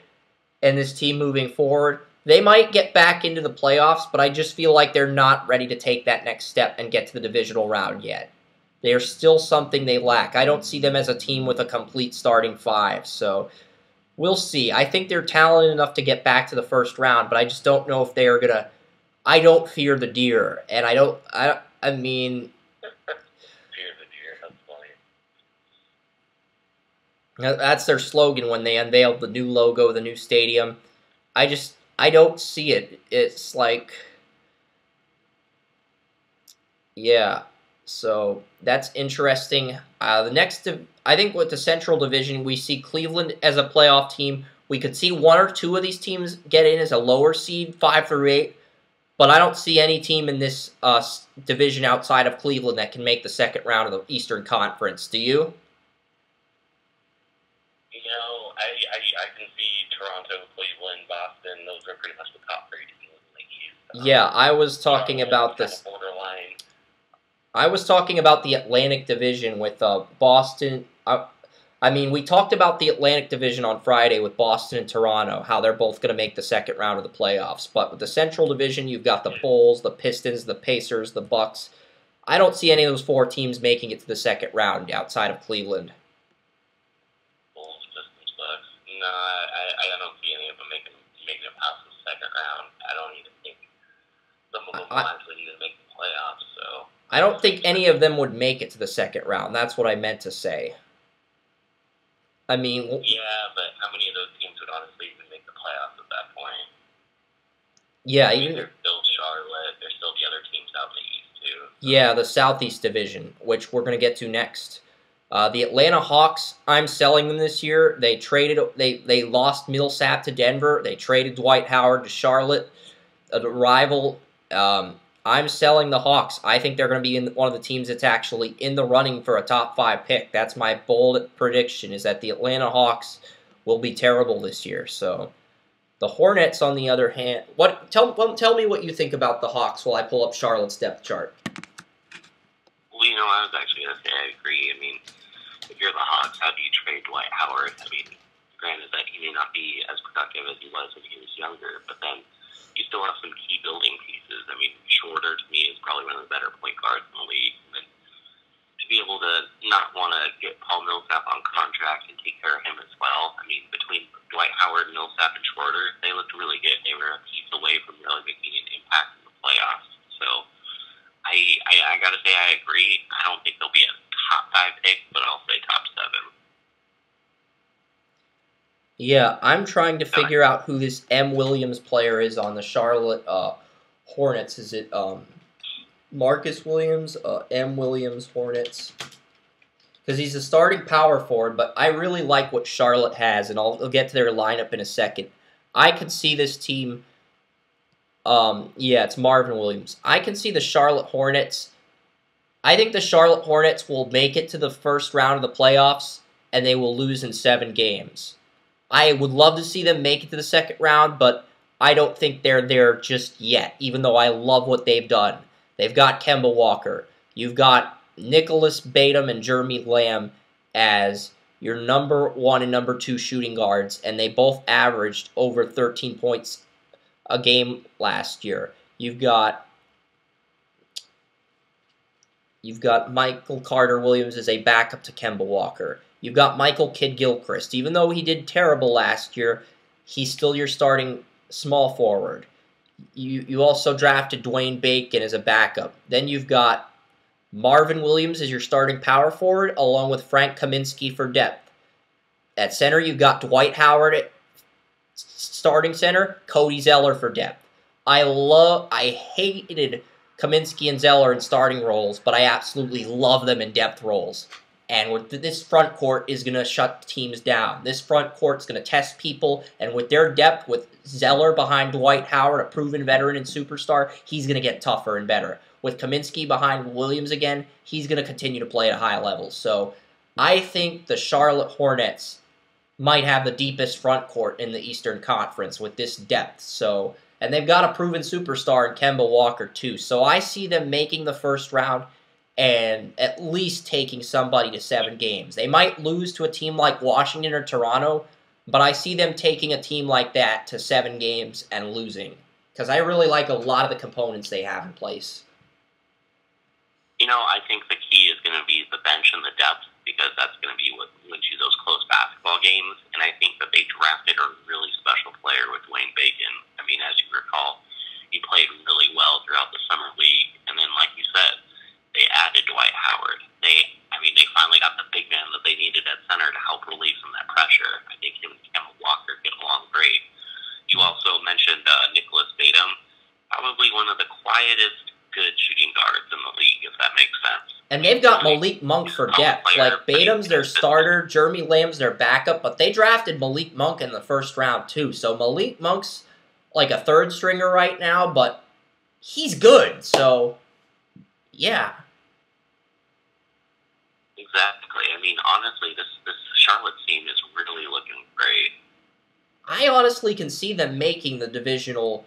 and this team moving forward. They might get back into the playoffs, but I just feel like they're not ready to take that next step and get to the divisional round yet. They are still something they lack. I don't see them as a team with a complete starting five. So we'll see. I think they're talented enough to get back to the first round, but I just don't know if they are gonna. I don't fear the deer, and I don't. I. I mean. fear the deer. That's funny. That's their slogan when they unveiled the new logo, the new stadium. I just. I don't see it. It's like. Yeah, so that's interesting. Uh, the next, I think, with the Central Division, we see Cleveland as a playoff team. We could see one or two of these teams get in as a lower seed, five through eight. But I don't see any team in this uh, division outside of Cleveland that can make the second round of the Eastern Conference. Do you? You know, I, I I can see Toronto, Cleveland, Boston. Those are pretty much the top three teams in the East. Um, Yeah, I was talking Charlotte about kind this. of borderline. I was talking about the Atlantic Division with uh, Boston. I, I mean, we talked about the Atlantic Division on Friday with Boston and Toronto, how they're both going to make the second round of the playoffs. But with the Central Division, you've got the Bulls, the Pistons, the Pacers, the Bucks. I don't see any of those four teams making it to the second round outside of Cleveland. Bulls, Pistons, Bucks. No, I, I don't see any of them making making it past the second round. I don't even think some of them I- actually even make the playoffs. So I don't think any of them would make it to the second round. That's what I meant to say. I mean, yeah, but how many of those teams would honestly even make the playoffs at that point? yeah, I mean, even there's still Charlotte. There's still the other teams out in the East too. Yeah, the Southeast Division, which we're going to get to next. Uh, the Atlanta Hawks, I'm selling them this year. They traded, they they lost Millsap to Denver. They traded Dwight Howard to Charlotte, a rival. Um, I'm selling the Hawks. I think they're going to be in one of the teams that's actually in the running for a top five pick. That's my bold prediction. Is that the Atlanta Hawks will be terrible this year. So, the Hornets, on the other hand, what tell tell me what you think about the Hawks while I pull up Charlotte's depth chart. Well, you know, I was actually going to say I agree. I mean, if you're the Hawks, how do you trade Dwight Howard? I mean, granted that he may not be as productive as he was when he was younger, but then you still have some key building pieces. I mean, Schröder to me is probably one of the better point guards in the league. And to be able to not want to get Paul Millsap on contract and take care of him as well. I mean, between Dwight Howard, Millsap, and Schröder, they looked really good. They were a piece away from really making an impact in the playoffs. So I, I, I got to say I agree. I don't think they'll be a top five pick, but I'll say top seven. Yeah, I'm trying to figure out who this M. Williams player is on the Charlotte uh, Hornets. Is it um, Marcus Williams? Uh, M. Williams Hornets? Because he's a starting power forward, but I really like what Charlotte has, and I'll, I'll get to their lineup in a second. I could see this team. Um, yeah, it's Marvin Williams. I can see the Charlotte Hornets. I think the Charlotte Hornets will make it to the first round of the playoffs, and they will lose in seven games. I would love to see them make it to the second round, but I don't think they're there just yet, even though I love what they've done. They've got Kemba Walker. You've got Nicholas Batum and Jeremy Lamb as your number one and number two shooting guards, and they both averaged over 13 points a game last year. You've got You've got Michael Carter Williams as a backup to Kemba Walker. You've got Michael Kidd Gilchrist. Even though he did terrible last year, he's still your starting small forward. You you also drafted Dwayne Bacon as a backup. Then you've got Marvin Williams as your starting power forward, along with Frank Kaminsky for depth. At center, you've got Dwight Howard starting center, Cody Zeller for depth. I love I hated Kaminsky and Zeller in starting roles, but I absolutely love them in depth roles. And with this front court is going to shut teams down. This front court's going to test people, and with their depth, with Zeller behind Dwight Howard, a proven veteran and superstar, he's going to get tougher and better. With Kaminsky behind Williams again, he's going to continue to play at a high level. So I think the Charlotte Hornets might have the deepest front court in the Eastern Conference with this depth. So and they've got a proven superstar in Kemba Walker too. So I see them making the first round and at least taking somebody to seven games. They might lose to a team like Washington or Toronto, but I see them taking a team like that to seven games and losing because I really like a lot of the components they have in place. You know, I think the key is going to be the bench and the depth because that's going to be what wins you those close basketball games. And I think that they drafted a really special player with Dwayne Bacon. I mean, as you recall, he played really well throughout the summer league, and then, like you said, they added Dwight Howard. They, I mean, they finally got the big man that they needed at center to help relieve some of that pressure. I think him and Kemba Walker get along great. You also mentioned uh, Nicholas Batum, probably one of the quietest good shooting guards in the league, if that makes sense. And they've got Malik Monk for depth. Like Batum's their starter, Jeremy Lamb's their backup, but they drafted Malik Monk in the first round too. So Malik Monk's like a third stringer right now, but he's good. So yeah. Exactly. I mean, honestly, this this Charlotte team is really looking great. I honestly can see them making the divisional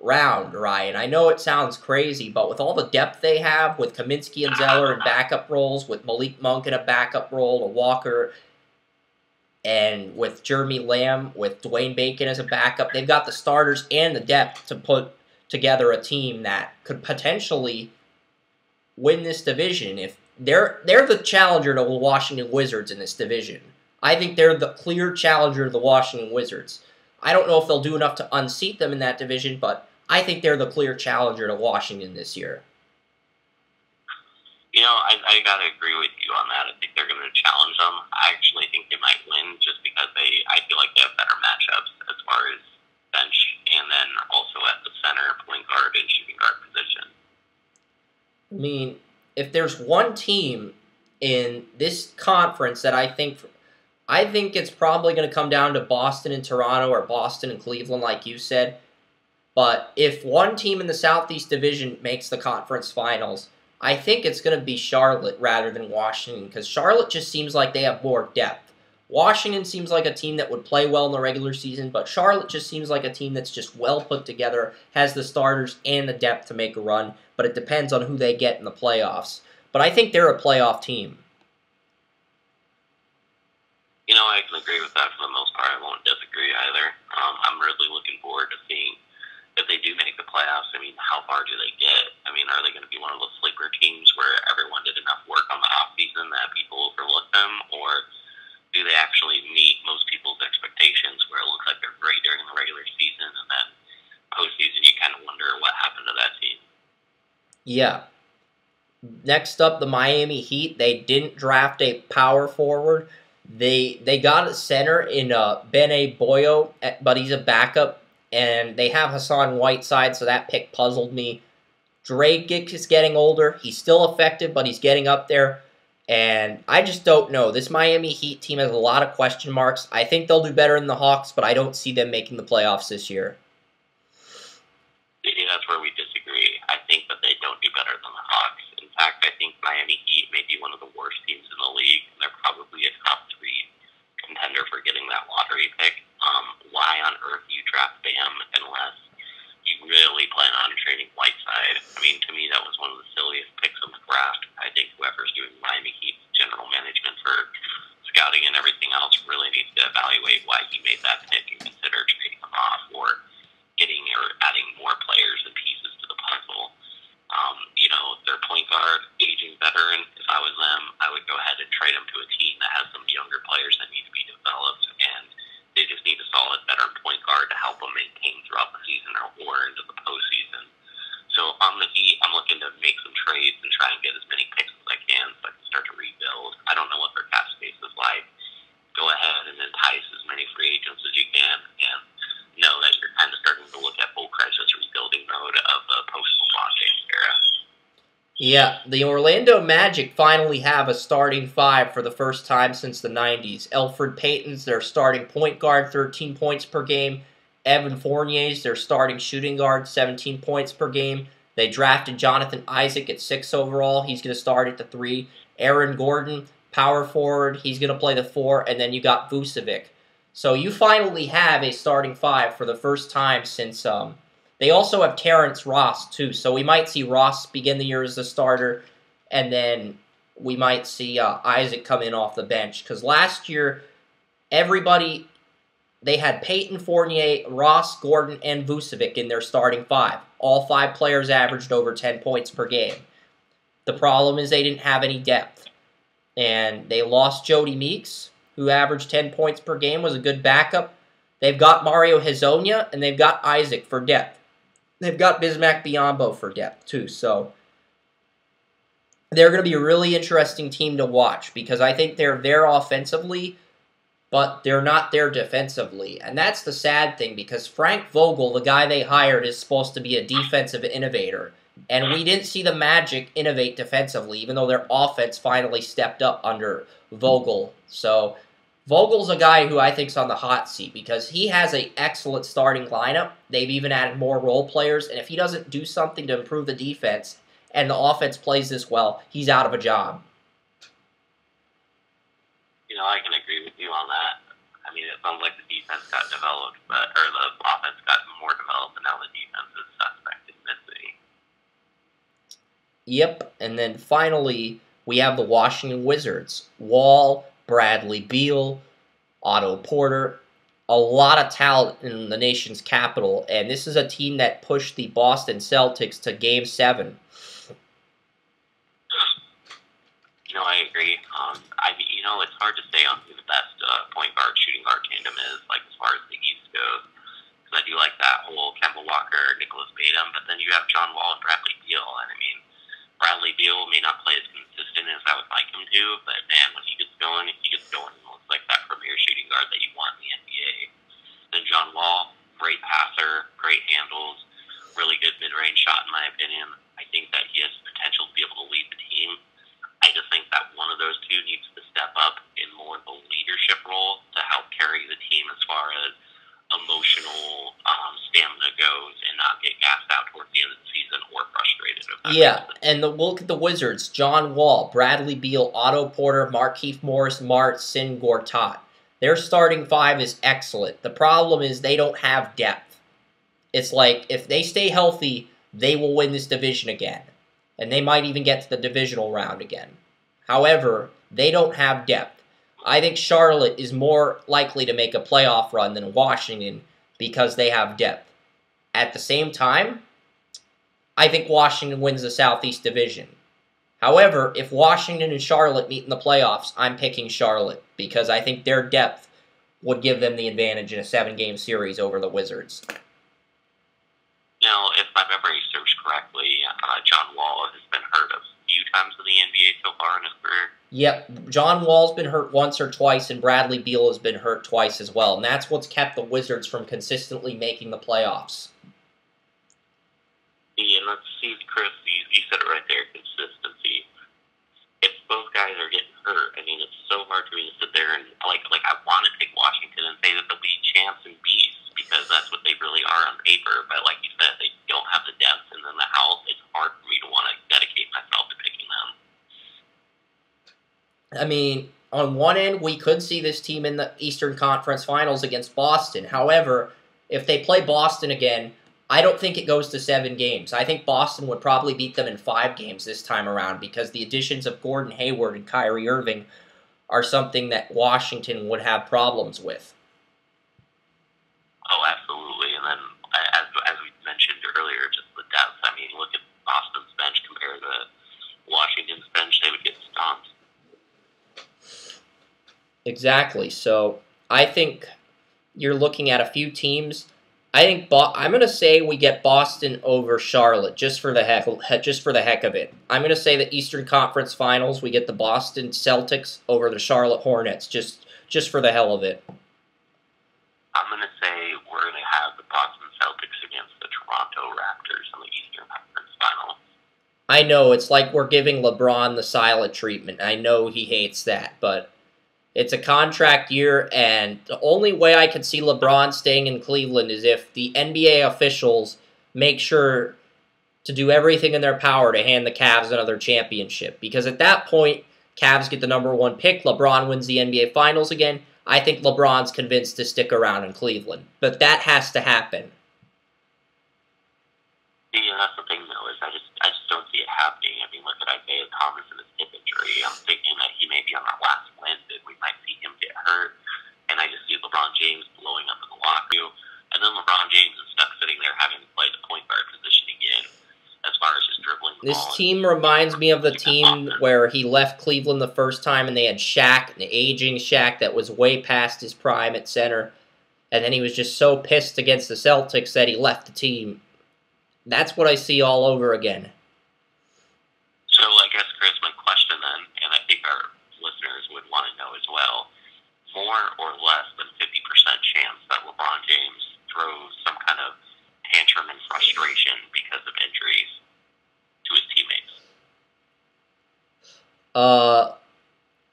round, Ryan. I know it sounds crazy, but with all the depth they have, with Kaminsky and Zeller in backup roles, with Malik Monk in a backup role, a Walker, and with Jeremy Lamb, with Dwayne Bacon as a backup, they've got the starters and the depth to put together a team that could potentially win this division if they're they're the challenger to the Washington Wizards in this division. I think they're the clear challenger to the Washington Wizards. I don't know if they'll do enough to unseat them in that division, but I think they're the clear challenger to Washington this year. You know, I, I gotta agree with you on that. I think they're gonna challenge them. I actually think they might win just because they I feel like they have better matchups as far as bench and then also at the center, point guard and shooting guard position. I mean, if there's one team in this conference that I think I think it's probably going to come down to Boston and Toronto or Boston and Cleveland like you said. But if one team in the Southeast Division makes the conference finals, I think it's going to be Charlotte rather than Washington because Charlotte just seems like they have more depth. Washington seems like a team that would play well in the regular season, but Charlotte just seems like a team that's just well put together, has the starters and the depth to make a run, but it depends on who they get in the playoffs. But I think they're a playoff team. You know, I can agree with that for the most part. I won't disagree either. Um, I'm really looking forward to seeing if they do make the playoffs. I mean, how far do they get? I mean, are they going to be one of those sleeper teams where everyone did enough work on the off season that people overlook them, or do they actually meet most people's expectations where it looks like they're great during the regular season and then postseason you kind of wonder what happened to that team? Yeah. Next up, the Miami Heat. They didn't draft a power forward. They they got a center in uh, Bene Boyo, eh, but he's a backup, and they have Hassan Whiteside, so that pick puzzled me. Dragic is getting older. He's still effective, but he's getting up there. And I just don't know. This Miami Heat team has a lot of question marks. I think they'll do better than the Hawks, but I don't see them making the playoffs this year. Maybe that's where we disagree. I think that they don't do better than the Hawks. Fact, I think Miami Heat may be one of the worst teams in the league. They're probably a top three contender for getting that lottery pick. Um, why on earth you draft Bam unless you really plan on trading Whiteside. I mean, to me, that was one of the silliest picks of the draft. I think whoever's doing Miami Heat general management for scouting and everything else really needs to evaluate why he made that pick and consider trading him off or getting or adding more players and pieces to the puzzle. Um, you know, their point guard, aging veteran, if I was them, I would go ahead and trade him to a team that has some younger players that need to be developed and they just need a solid veteran point guard to help them maintain throughout the season or, or into the postseason. So on the Heat, I'm looking to make some trades and try and get as many picks as I can so I can start to rebuild. I don't know what their cap space is like. Go ahead and entice as many free agents as you can and know that you're kind of starting to look at full crisis rebuilding mode of the post-LeBron James era. Yeah, the Orlando Magic finally have a starting five for the first time since the 90s. Elfrid Payton's their starting point guard, 13 points per game. Evan Fournier's their starting shooting guard, 17 points per game. They drafted Jonathan Isaac at 6 overall. He's going to start at the 3. Aaron Gordon, power forward. He's going to play the 4. And then you got Vucevic. So you finally have a starting five for the first time since um, they also have Terrence Ross, too, so we might see Ross begin the year as the starter, and then we might see uh, Isaac come in off the bench. Because last year, everybody, they had Payton Fournier, Ross, Gordon, and Vucevic in their starting five. All five players averaged over 10 points per game. The problem is they didn't have any depth. And they lost Jody Meeks, who averaged 10 points per game, was a good backup. They've got Mario Hezonja, and they've got Isaac for depth. They've got Bismack Biyombo for depth, too. So they're going to be a really interesting team to watch because I think they're there offensively, but they're not there defensively. And that's the sad thing because Frank Vogel, the guy they hired, is supposed to be a defensive innovator. And we didn't see the Magic innovate defensively, even though their offense finally stepped up under Vogel. So Vogel's a guy who I think is on the hot seat because he has an excellent starting lineup. They've even added more role players, and if he doesn't do something to improve the defense and the offense plays this well, he's out of a job. You know, I can agree with you on that. I mean, it sounds like the defense got developed, but or the offense got more developed, and now the defense suspect in Mid City. Yep, and then finally we have the Washington Wizards. Wall, Bradley Beal, Otto Porter, a lot of talent in the nation's capital, and this is a team that pushed the Boston Celtics to Game Seven. You know, I agree. Um, I mean, you know, it's hard to say on who the best uh, point guard shooting guard tandem is, like as far as the East goes. Because I do like that whole Kemba Walker, Nicholas Batum, but then you have John Wall and Bradley Beal, and I mean, Bradley Beal may not play as consistent as I would like him to, but man, when he gets going, he gets going. He looks like that premier shooting guard that you want in the NBA. Then John Wall, great passer, great handles, really good mid-range shot in my opinion. I think that he has potential to be able to lead the team. I just think that one of those two needs to step up in more of the leadership role to help carry the team as far as emotional um, stamina goes and not get gassed out towards the end of the season or frustrated. Yeah, and the, we'll look at the Wizards: John Wall, Bradley Beal, Otto Porter, Markieff Morris, Mart, Sin Gortat. Their starting five is excellent. The problem is they don't have depth. It's like if they stay healthy, they will win this division again, and they might even get to the divisional round again. However, they don't have depth. I think Charlotte is more likely to make a playoff run than Washington because they have depth. At the same time, I think Washington wins the Southeast Division. However, if Washington and Charlotte meet in the playoffs, I'm picking Charlotte because I think their depth would give them the advantage in a seven game series over the Wizards. Now, if my memory serves correctly, uh, John Wall has been hurt a few times in the NBA so far in his career. Yep, John Wall's been hurt once or twice, and Bradley Beal has been hurt twice as well, and that's what's kept the Wizards from consistently making the playoffs. Yeah, and let's see, Chris, you, you said it right there, consistency. If both guys are getting hurt, I mean, it's so hard for me to sit there and, like, like I want to pick Washington and say that they'll be champs and beasts because that's what they really are on paper. But like you said, they don't have the depth and then the health. It's hard for me to want to dedicate myself to them. I mean, on one end, we could see this team in the Eastern Conference Finals against Boston. However, if they play Boston again, I don't think it goes to seven games. I think Boston would probably beat them in five games this time around because the additions of Gordon Hayward and Kyrie Irving are something that Washington would have problems with. Oh, absolutely. And then, uh, as as we mentioned earlier, just the depth. I mean, look at Boston's bench compared to Washington's bench; they would get stomped. Exactly. So I think you're looking at a few teams. I think Bo- I'm going to say we get Boston over Charlotte just for the heck just for the heck of it. I'm going to say the Eastern Conference Finals we get the Boston Celtics over the Charlotte Hornets just just for the hell of it. I'm going to say we're going to have the Boston Celtics against the Toronto Raptors in the Eastern Conference Final. I know it's like we're giving LeBron the silent treatment. I know he hates that, but it's a contract year, and the only way I could see LeBron staying in Cleveland is if the NBA officials make sure to do everything in their power to hand the Cavs another championship. Because at that point, Cavs get the number one pick, LeBron wins the NBA Finals again. I think LeBron's convinced to stick around in Cleveland. But that has to happen. Yeah, that's the thing though is I just I just don't see it happening. I mean, look at Isaiah Thomas hip injury. I'm thinking that he may be on that last win that we might see him get hurt, and I just see LeBron James blowing up in the locker room, and then LeBron James is stuck sitting there having to play the point guard position again. As far as just dribbling the This team reminds me of the team where he left Cleveland the first time and they had Shaq, an aging Shaq that was way past his prime at center. And then he was just so pissed against the Celtics that he left the team. That's what I see all over again. So I guess Chris, my question then, and I think our listeners would want to know as well, more or less than fifty percent chance that LeBron James throws some kind of tantrum and frustration because of injuries to his teammates. Uh,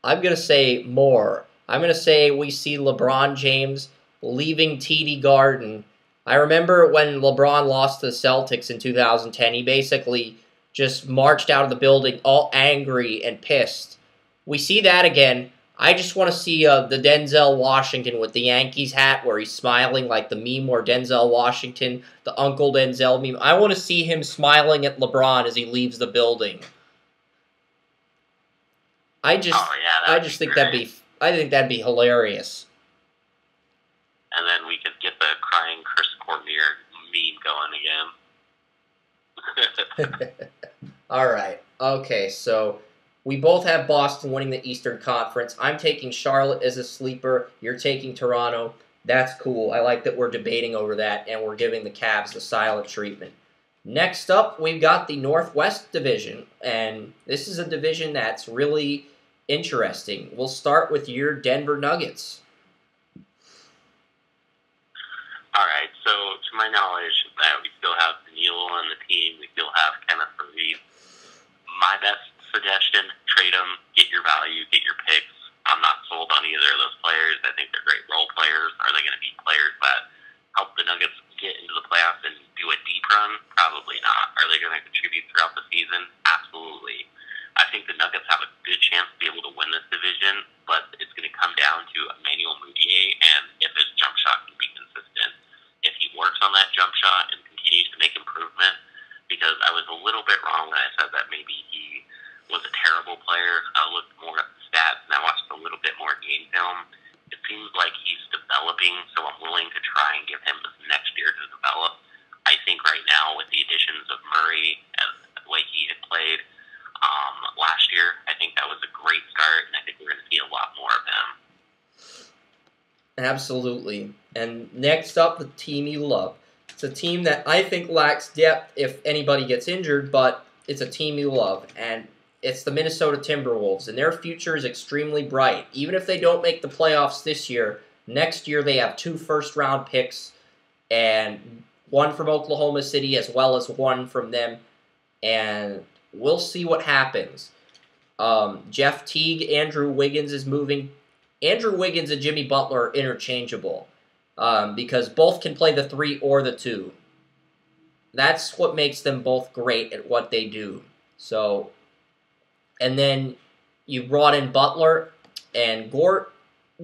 I'm going to say more. I'm going to say we see LeBron James leaving TD Garden. I remember when LeBron lost to the Celtics in 2010, he basically just marched out of the building all angry and pissed. We see that again. I just want to see uh, the Denzel Washington with the Yankees hat where he's smiling like the meme where Denzel Washington, the Uncle Denzel meme. I want to see him smiling at LeBron as he leaves the building. I just, oh yeah, I just think that'd be, I think that'd be hilarious. And then we could get the crying Chris Cormier meme going again. All right. Okay, so we both have Boston winning the Eastern Conference. I'm taking Charlotte as a sleeper. You're taking Toronto. That's cool. I like that we're debating over that and we're giving the Cavs the silent treatment. Next up, we've got the Northwest Division, and this is a division that's really interesting. We'll start with your Denver Nuggets. All right, so to my knowledge, uh, we still have Neil on the team. We still have Kenneth Faried. My best suggestion: trade them, get your value, get your picks. I'm not sold on either of those players. I think they're great role players. Are they going to be players that help the Nuggets get into the playoffs and do a deep run? Probably not. Are they going to contribute throughout the season? Absolutely. I think the Nuggets have a good chance to be able to win this division, but it's going to come down to Emmanuel Mudiay and if his jump shot can be consistent. If he works on that jump shot and continues to make improvement, because I was a little bit wrong when I said that maybe he was a terrible player. I looked more at the stats and I watched a little bit more game film. It seems like he's developing, so I'm willing to try and give him this next year to develop. I think right now with the additions of Murray and the way he had played um, last year, I think that was a great start, and I think we're going to see a lot more of him. Absolutely. And next up, the team you love. It's a team that I think lacks depth if anybody gets injured, but it's a team you love. And it's the Minnesota Timberwolves, and their future is extremely bright. Even if they don't make the playoffs this year, next year they have two first round picks, and one from Oklahoma City as well as one from them. And we'll see what happens. Um, Jeff Teague, Andrew Wiggins is moving. Andrew Wiggins and Jimmy Butler are interchangeable um, because both can play the three or the two. That's what makes them both great at what they do. So and then you brought in Butler and Gort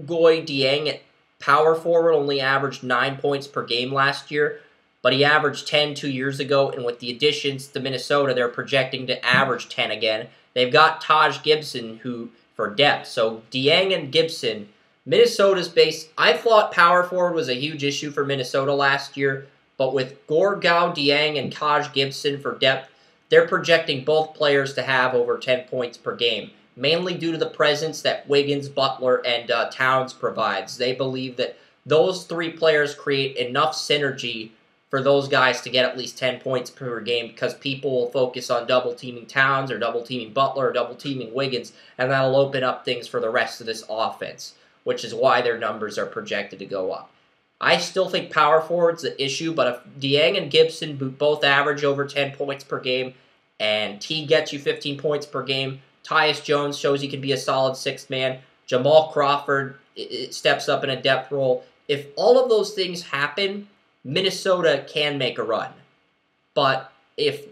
Goy Dieng at power forward only averaged nine points per game last year, but he averaged 10 two years ago. And with the additions to Minnesota, they're projecting to average 10 again. They've got Taj Gibson who for depth. So Dieng and Gibson, Minnesota's base. I thought power forward was a huge issue for Minnesota last year, but with Gorgui Dieng and Taj Gibson for depth, they're projecting both players to have over 10 points per game, mainly due to the presence that Wiggins, Butler, and uh, Towns provides. They believe that those three players create enough synergy for those guys to get at least 10 points per game because people will focus on double teaming Towns or double teaming Butler or double teaming Wiggins, and that'll open up things for the rest of this offense, which is why their numbers are projected to go up. I still think power forward's the issue, but if Dieng and Gibson both average over 10 points per game, and T gets you 15 points per game, Tyus Jones shows he can be a solid sixth man, Jamal Crawford steps up in a depth role. If all of those things happen, Minnesota can make a run. But if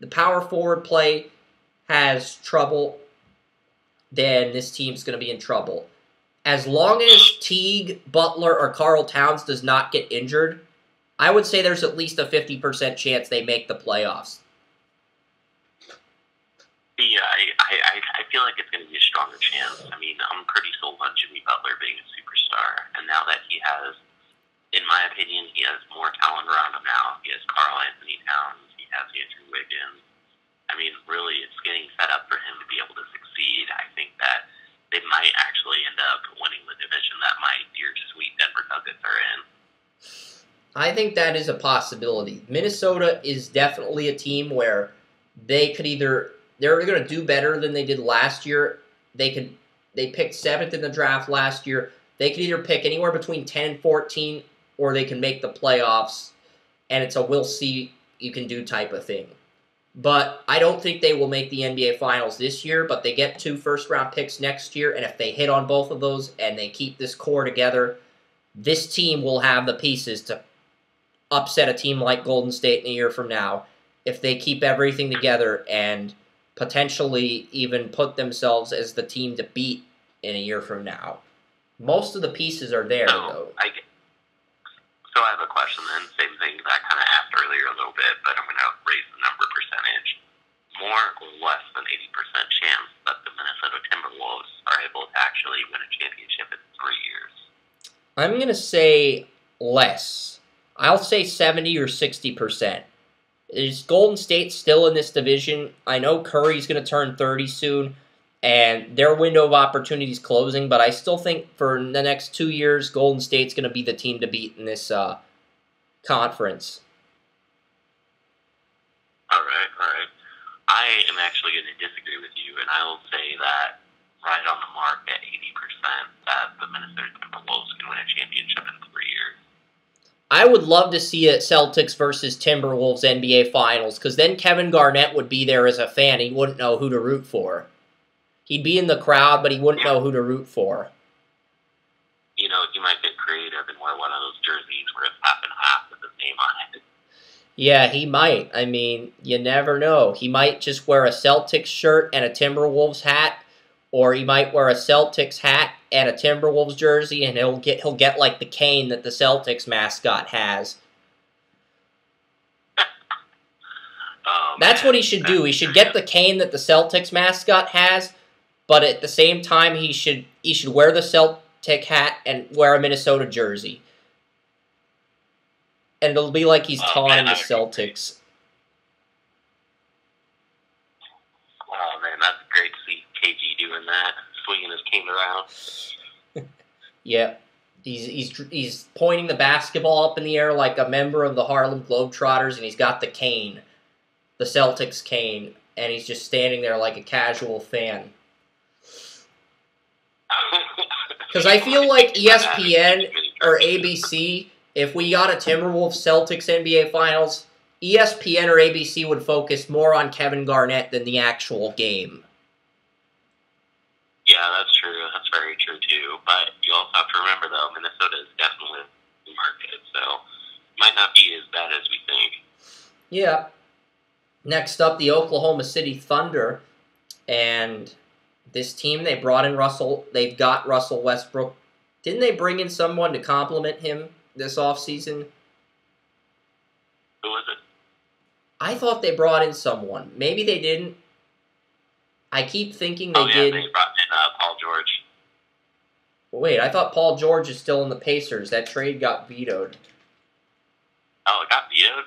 the power forward play has trouble, then this team's going to be in trouble as long as Teague, Butler, or Karl Towns does not get injured, I would say there's at least a 50% chance they make the playoffs. Yeah, I, I, I feel like it's going to be a stronger chance. I mean, I'm pretty sold on Jimmy Butler being a superstar, and now that he has, in my opinion, he has more talent around him now. He has Karl Anthony Towns, he has Andrew Wiggins. I mean, really, it's getting set up for him to be able to succeed. I think that they might actually end up winning the division that my dear sweet Denver Nuggets are in. I think that is a possibility. Minnesota is definitely a team where they could either they're going to do better than they did last year. They could they picked seventh in the draft last year. They could either pick anywhere between ten and fourteen, or they can make the playoffs, and it's a we'll see you can do type of thing. But I don't think they will make the NBA Finals this year, but they get two first round picks next year, and if they hit on both of those and they keep this core together, this team will have the pieces to upset a team like Golden State in a year from now if they keep everything together and potentially even put themselves as the team to beat in a year from now. Most of the pieces are there, though. I get, so I have a question then. Same thing that I kind of asked earlier a little bit, but I'm going to raise the number percentage. More or less than 80% chance that the Minnesota Timberwolves are able to actually win a championship in three years. I'm going to say less. I'll say 70 or 60%. Is Golden State still in this division? I know Curry's going to turn 30 soon, and their window of opportunity is closing, but I still think for the next two years, Golden State's going to be the team to beat in this uh, conference. All right, all right. I am actually going to disagree with you, and I will say that right on the mark at 80% that the Minnesota Timberwolves can win a championship in three years. I would love to see a Celtics versus Timberwolves NBA Finals because then Kevin Garnett would be there as a fan. He wouldn't know who to root for. He'd be in the crowd, but he wouldn't know who to root for. You know, you might get creative and wear one of those jerseys where it's half and half with his name on it. Yeah, he might. I mean, you never know. He might just wear a Celtics shirt and a Timberwolves hat, or he might wear a Celtics hat and a Timberwolves jersey, and he'll get he'll get like the cane that the Celtics mascot has. Oh, That's what he should do. He should get the cane that the Celtics mascot has, but at the same time, he should he should wear the Celtic hat and wear a Minnesota jersey. And it'll be like he's Oh, taunting man, the I would agree. Celtics. Oh, man, that's great to see KG doing that, swinging his cane around. Yeah. He's, he's he's pointing the basketball up in the air like a member of the Harlem Globetrotters, and he's got the cane, the Celtics cane, and he's just standing there like a casual fan. Because I feel like ESPN or ABC, if we got a Timberwolves Celtics NBA Finals, ESPN or ABC would focus more on Kevin Garnett than the actual game. Yeah, that's true. That's very true too. But you also have to remember, though, Minnesota is definitely a market, so might not be as bad as we think. Yeah. Next up, the Oklahoma City Thunder. And this team, they brought in Russell. They've got Russell Westbrook. Didn't they bring in someone to complement him this offseason? Who was it? I thought they brought in someone. Maybe they didn't. I keep thinking they oh yeah, did. they brought in uh, Paul George. Wait, I thought Paul George is still in the Pacers. That trade got vetoed. Oh, it got vetoed.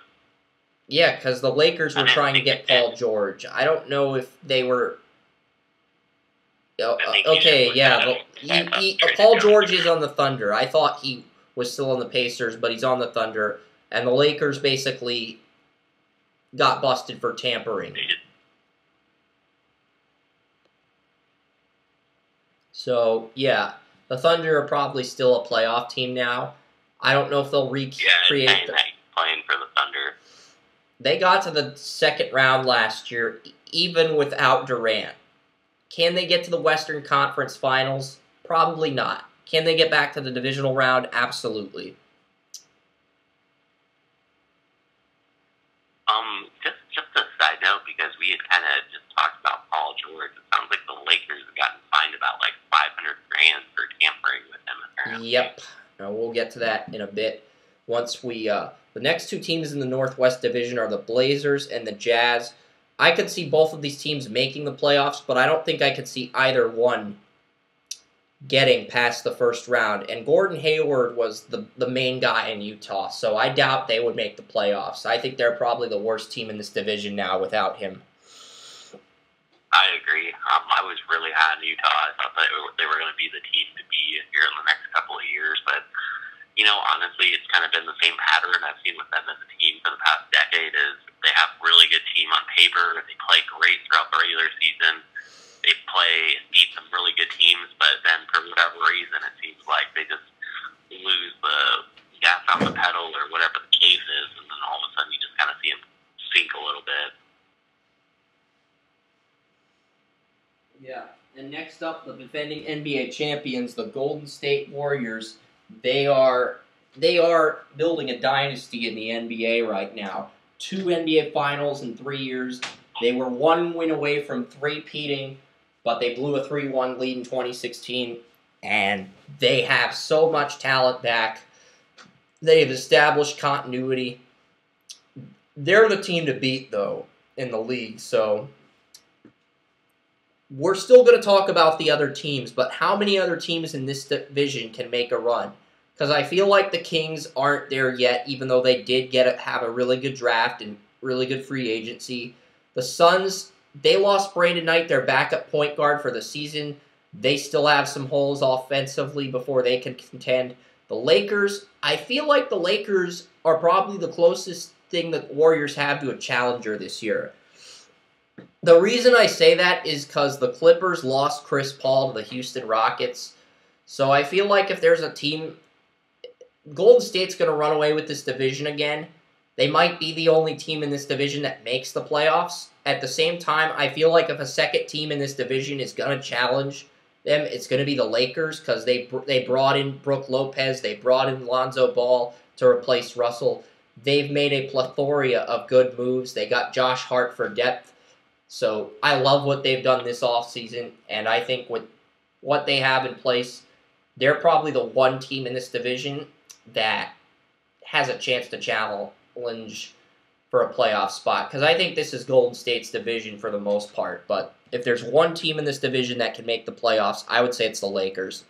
Yeah, because the Lakers were trying to get it did. Paul George. I don't know if they were. Oh, uh, okay, yeah. of- he, he, Paul. George is on the Thunder. I thought he was still on the Pacers, but he's on the Thunder. And the Lakers basically got busted for tampering. So, yeah, the Thunder are probably still a playoff team now. I don't know if they'll recreate kind the, playing for the Thunder. They got to the second round last year, even without Durant. Can they get to the Western Conference Finals? Probably not. Can they get back to the divisional round? Absolutely. Um, just just a side note because we had kind of just talked about Paul George. It sounds like the Lakers have gotten fined about like 500 grand for tampering with him. Apparently. Yep. Now we'll get to that in a bit. Once we, uh, the next two teams in the Northwest Division are the Blazers and the Jazz. I could see both of these teams making the playoffs, but I don't think I could see either one getting past the first round. And Gordon Hayward was the, the main guy in Utah, so I doubt they would make the playoffs. I think they're probably the worst team in this division now without him. I agree. Um, I was really high on Utah. I thought that they were, going to be the team to be here in the next couple of years. But, you know, honestly, it's kind of been the same pattern I've seen with them as a team for the past decade is they have a really good team on paper. They play great throughout the regular season. They play beat some really good teams, but then for whatever reason, it seems like they just lose the gas on the pedal or whatever the case is, and then all of a sudden you just kind of see them sink a little bit. Yeah, and next up, the defending NBA champions, the Golden State Warriors. They are they are building a dynasty in the NBA right now. Two NBA Finals in three years. They were one win away from three-peating but they blew a 3 1 lead in 2016, and they have so much talent back. They've established continuity. They're the team to beat, though, in the league, so we're still going to talk about the other teams, but how many other teams in this division can make a run? Because I feel like the Kings aren't there yet, even though they did get a, have a really good draft and really good free agency. The Suns, they lost Brandon Knight, their backup point guard for the season. They still have some holes offensively before they can contend. The Lakers, I feel like the Lakers are probably the closest thing that Warriors have to a challenger this year. The reason I say that is because the Clippers lost Chris Paul to the Houston Rockets. So I feel like if there's a team, Golden State's going to run away with this division again. They might be the only team in this division that makes the playoffs. At the same time, I feel like if a second team in this division is going to challenge them, it's going to be the Lakers because they they brought in Brook Lopez, they brought in Lonzo Ball to replace Russell. They've made a plethora of good moves. They got Josh Hart for depth. So I love what they've done this offseason, and I think with what they have in place, they're probably the one team in this division that has a chance to challenge for a playoff spot. Because I think this is Golden State's division for the most part. But if there's one team in this division that can make the playoffs, I would say it's the Lakers.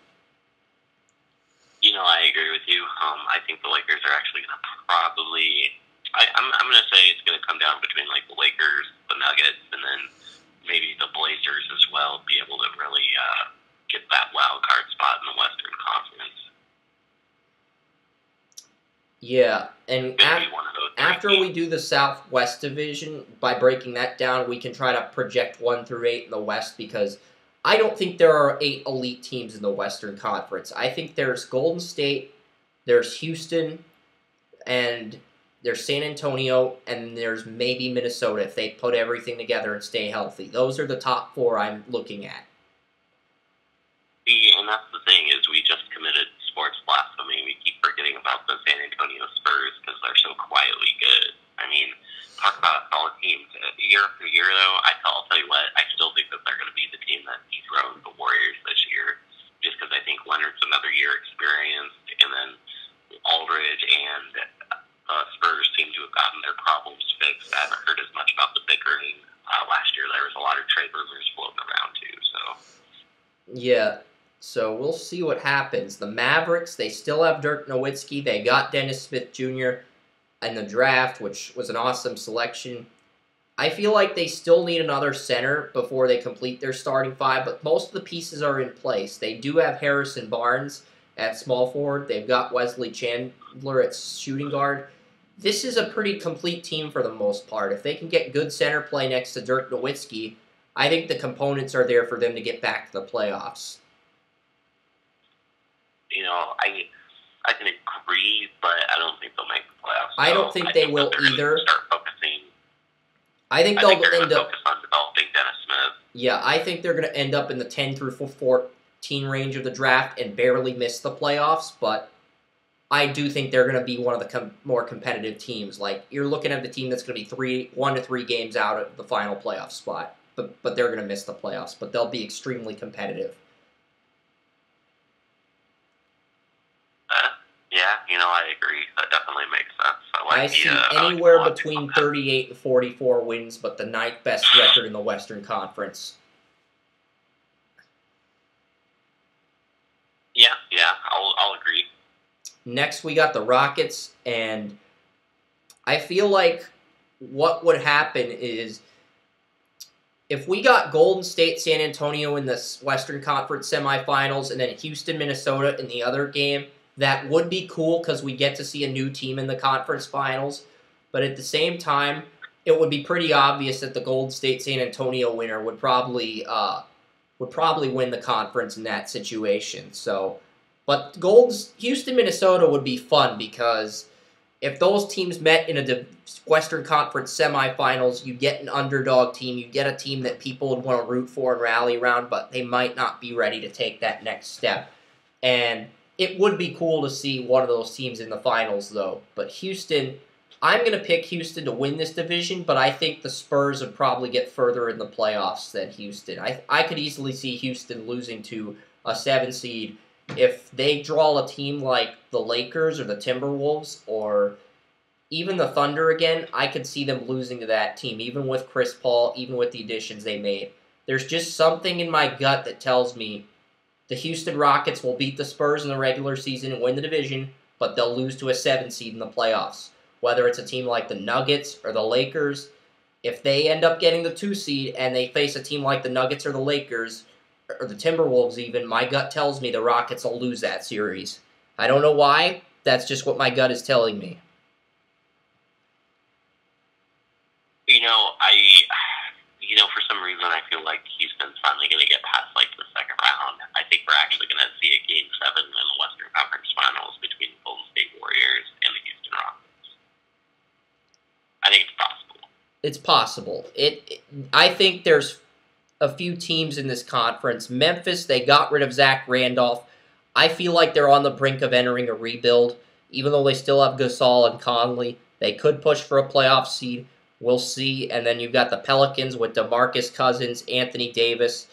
You know, I agree with you. Um, I think the Lakers are actually going to probably I, I'm I'm gonna say it's gonna come down between like the Lakers, the Nuggets, and then maybe the Blazers as well. Be able to really uh, get that wild card spot in the Western Conference. Yeah, and af- after we do the Southwest Division, by breaking that down, we can try to project one through eight in the West because I don't think there are eight elite teams in the Western Conference. I think there's Golden State, there's Houston, and there's San Antonio, and there's maybe Minnesota if they put everything together and stay healthy. Those are the top four I'm looking at. See, and that's the thing is we just committed sports blasphemy. We keep forgetting about the San Antonio Spurs because they're so quietly good. I mean, talk about a solid team. Year after year, though, I, I'll tell you what, I still think that they're going to be the team that dethrones the Warriors this year, just because I think Leonard's another year experienced, and then Aldridge and uh, Spurs seem to have gotten their problems fixed. I haven't heard as much about the bickering. Uh, last year, there was a lot of trade rumors floating around too. So yeah. So we'll see what happens. The Mavericks, they still have Dirk Nowitzki. They got Dennis Smith Jr. in the draft, which was an awesome selection. I feel like they still need another center before they complete their starting five, but most of the pieces are in place. They do have Harrison Barnes at small forward. They've got Wesley Chandler at shooting guard this is a pretty complete team for the most part. If they can get good center play next to Dirk Nowitzki, I think the components are there for them to get back to the playoffs. You know, I I can agree, but I don't think they'll make the playoffs. I don't think I they think will either. Start focusing. I think they'll I think end up. focus on developing Dennis Smith. Yeah, I think they're going to end up in the 10 through 14 range of the draft and barely miss the playoffs, but I do think they're going to be one of the com- more competitive teams. Like you're looking at the team that's going to be three, one to three games out of the final playoff spot, but but they're going to miss the playoffs. But they'll be extremely competitive. Uh, yeah, you know, I agree. That definitely makes sense. I like I the, see uh, I like anywhere the between 38 and 44 wins, but the ninth best record in the Western Conference. Yeah, yeah, I'll I'll agree. Next, we got the Rockets, and I feel like what would happen is if we got Golden State, San Antonio in the Western Conference semifinals, and then Houston, Minnesota in the other game, that would be cool because we get to see a new team in the conference finals. But at the same time, it would be pretty obvious that the Gold State San Antonio winner would probably uh, would probably win the conference in that situation. So. But Gold's Houston, Minnesota would be fun because if those teams met in a Western Conference semifinals, you get an underdog team, you get a team that people would want to root for and rally around, but they might not be ready to take that next step. And it would be cool to see one of those teams in the finals, though. But Houston, I'm going to pick Houston to win this division, but I think the Spurs would probably get further in the playoffs than Houston. I I could easily see Houston losing to a seven seed if they draw a team like the Lakers or the Timberwolves or even the Thunder again. I could see them losing to that team, even with Chris Paul, even with the additions they made. There's just something in my gut that tells me the Houston Rockets will beat the Spurs in the regular season and win the division, but they'll lose to a seven seed in the playoffs whether it's a team like the Nuggets or the Lakers, if they end up getting the two seed and they face a team like the Nuggets or the Lakers or the Timberwolves, even, my gut tells me the Rockets will lose that series. I don't know why. That's just what my gut is telling me. You know, I, you know, for some reason, I feel like Houston's finally going to get past like the second round. I think we're actually going to see a game seven in the Western Conference Finals between the Golden State Warriors and the Houston Rockets. I think it's possible. It's possible. It, it, I think there's a few teams in this conference. Memphis, they got rid of Zach Randolph. I feel like they're on the brink of entering a rebuild. Even though they still have Gasol and Conley, they could push for a playoff seed. We'll see. And then you've got the Pelicans with DeMarcus Cousins, Anthony Davis.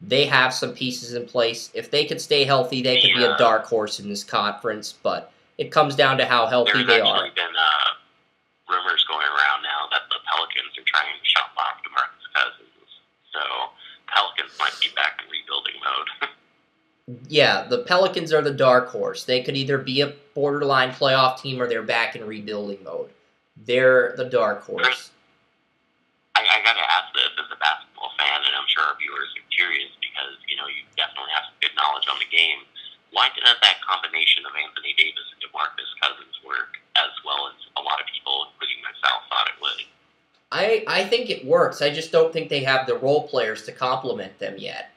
They have some pieces in place. If they could stay healthy, they could be a dark horse in this conference. But it comes down to how healthy There's they are. Been, uh, rumors going around now that the Pelicans are trying to shop off DeMarcus Cousins. So Pelicans might be back in rebuilding mode. yeah, the Pelicans are the dark horse. They could either be a borderline playoff team or they're back in rebuilding mode. They're the dark horse. I, I gotta ask this as a basketball fan, and I'm sure our viewers are curious because you know you definitely have some good knowledge on the game. Why didn't that combination of Anthony Davis and DeMarcus Cousins work as well as a lot of people, including myself, thought it would. I, I think it works. I just don't think they have the role players to complement them yet.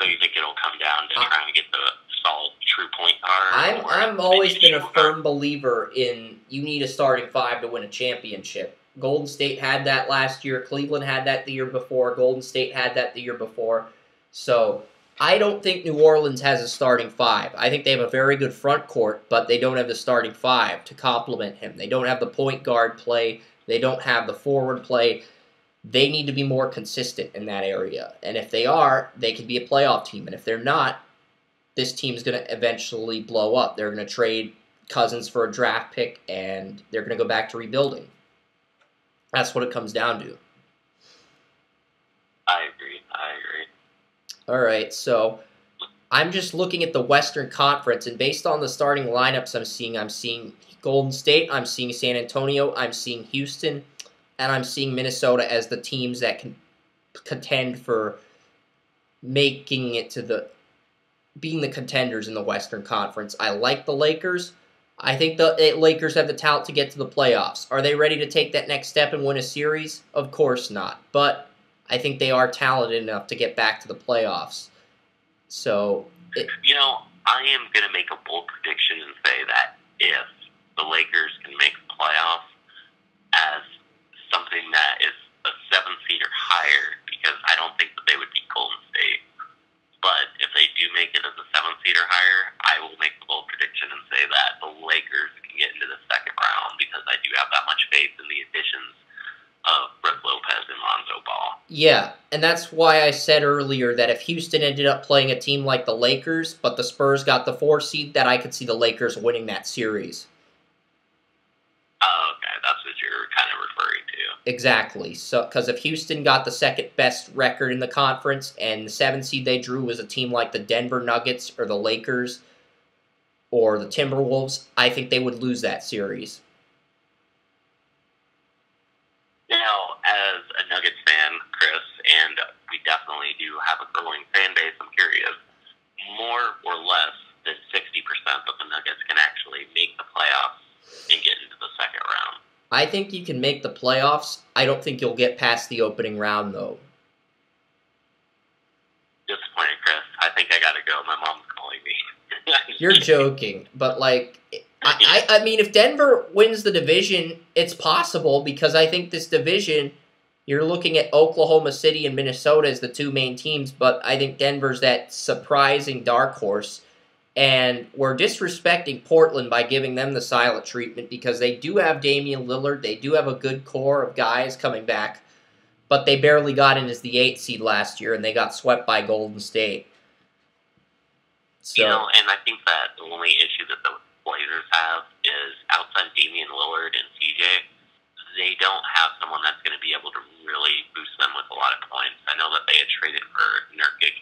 So you think it'll come down to uh, trying to get the solid true point guard? I'm I'm always been a firm believer in you need a starting five to win a championship. Golden State had that last year. Cleveland had that the year before. Golden State had that the year before. So I don't think New Orleans has a starting five. I think they have a very good front court, but they don't have the starting five to complement him. They don't have the point guard play. They don't have the forward play. They need to be more consistent in that area. And if they are, they can be a playoff team. And if they're not, this team's going to eventually blow up. They're going to trade Cousins for a draft pick, and they're going to go back to rebuilding. That's what it comes down to. I agree. I agree. All right, so I'm just looking at the Western Conference, and based on the starting lineups I'm seeing, I'm seeing Golden State, I'm seeing San Antonio, I'm seeing Houston, and I'm seeing Minnesota as the teams that can contend for making it to the being the contenders in the Western Conference. I like the Lakers. I think the eh, Lakers have the talent to get to the playoffs. Are they ready to take that next step and win a series? Of course not. But I think they are talented enough to get back to the playoffs. So, it, you know, I am going to make a bold prediction and say that if the Lakers can make the playoffs as something that is a seven seed or higher, because I don't think that they would beat Golden State. But if they do make it as a seven seed or higher, I will make the bold prediction and say that the Lakers can get into the second round because I do have that much faith in the additions of Brook Lopez and Lonzo Ball. Yeah, and that's why I said earlier that if Houston ended up playing a team like the Lakers, but the Spurs got the four seed, that I could see the Lakers winning that series. Oh, okay, that's what you're kind of referring to. Exactly. So, because if Houston got the second best record in the conference, and the seven seed they drew was a team like the Denver Nuggets or the Lakers or the Timberwolves, I think they would lose that series. Now, as a Nuggets fan, Chris, and we definitely do have a growing fan base, I'm curious, more or less than 60% of the Nuggets can actually make the playoffs and get into the second round. I think you can make the playoffs. I don't think you'll get past the opening round, though. Disappointed, Chris. I think I gotta go. My mom's calling me. You're joking, but like I, I, I mean, if Denver wins the division, it's possible because I think this division, you're looking at Oklahoma City and Minnesota as the two main teams, but I think Denver's that surprising dark horse. And we're disrespecting Portland by giving them the silent treatment because they do have Damian Lillard. They do have a good core of guys coming back, but they barely got in as the eight seed last year and they got swept by Golden State. So, you know, and I think that the only issue that the Blazers have is outside Damian Lillard and CJ, they don't have someone that's going to be able to really boost them with a lot of points. I know that they had traded for Nurkic,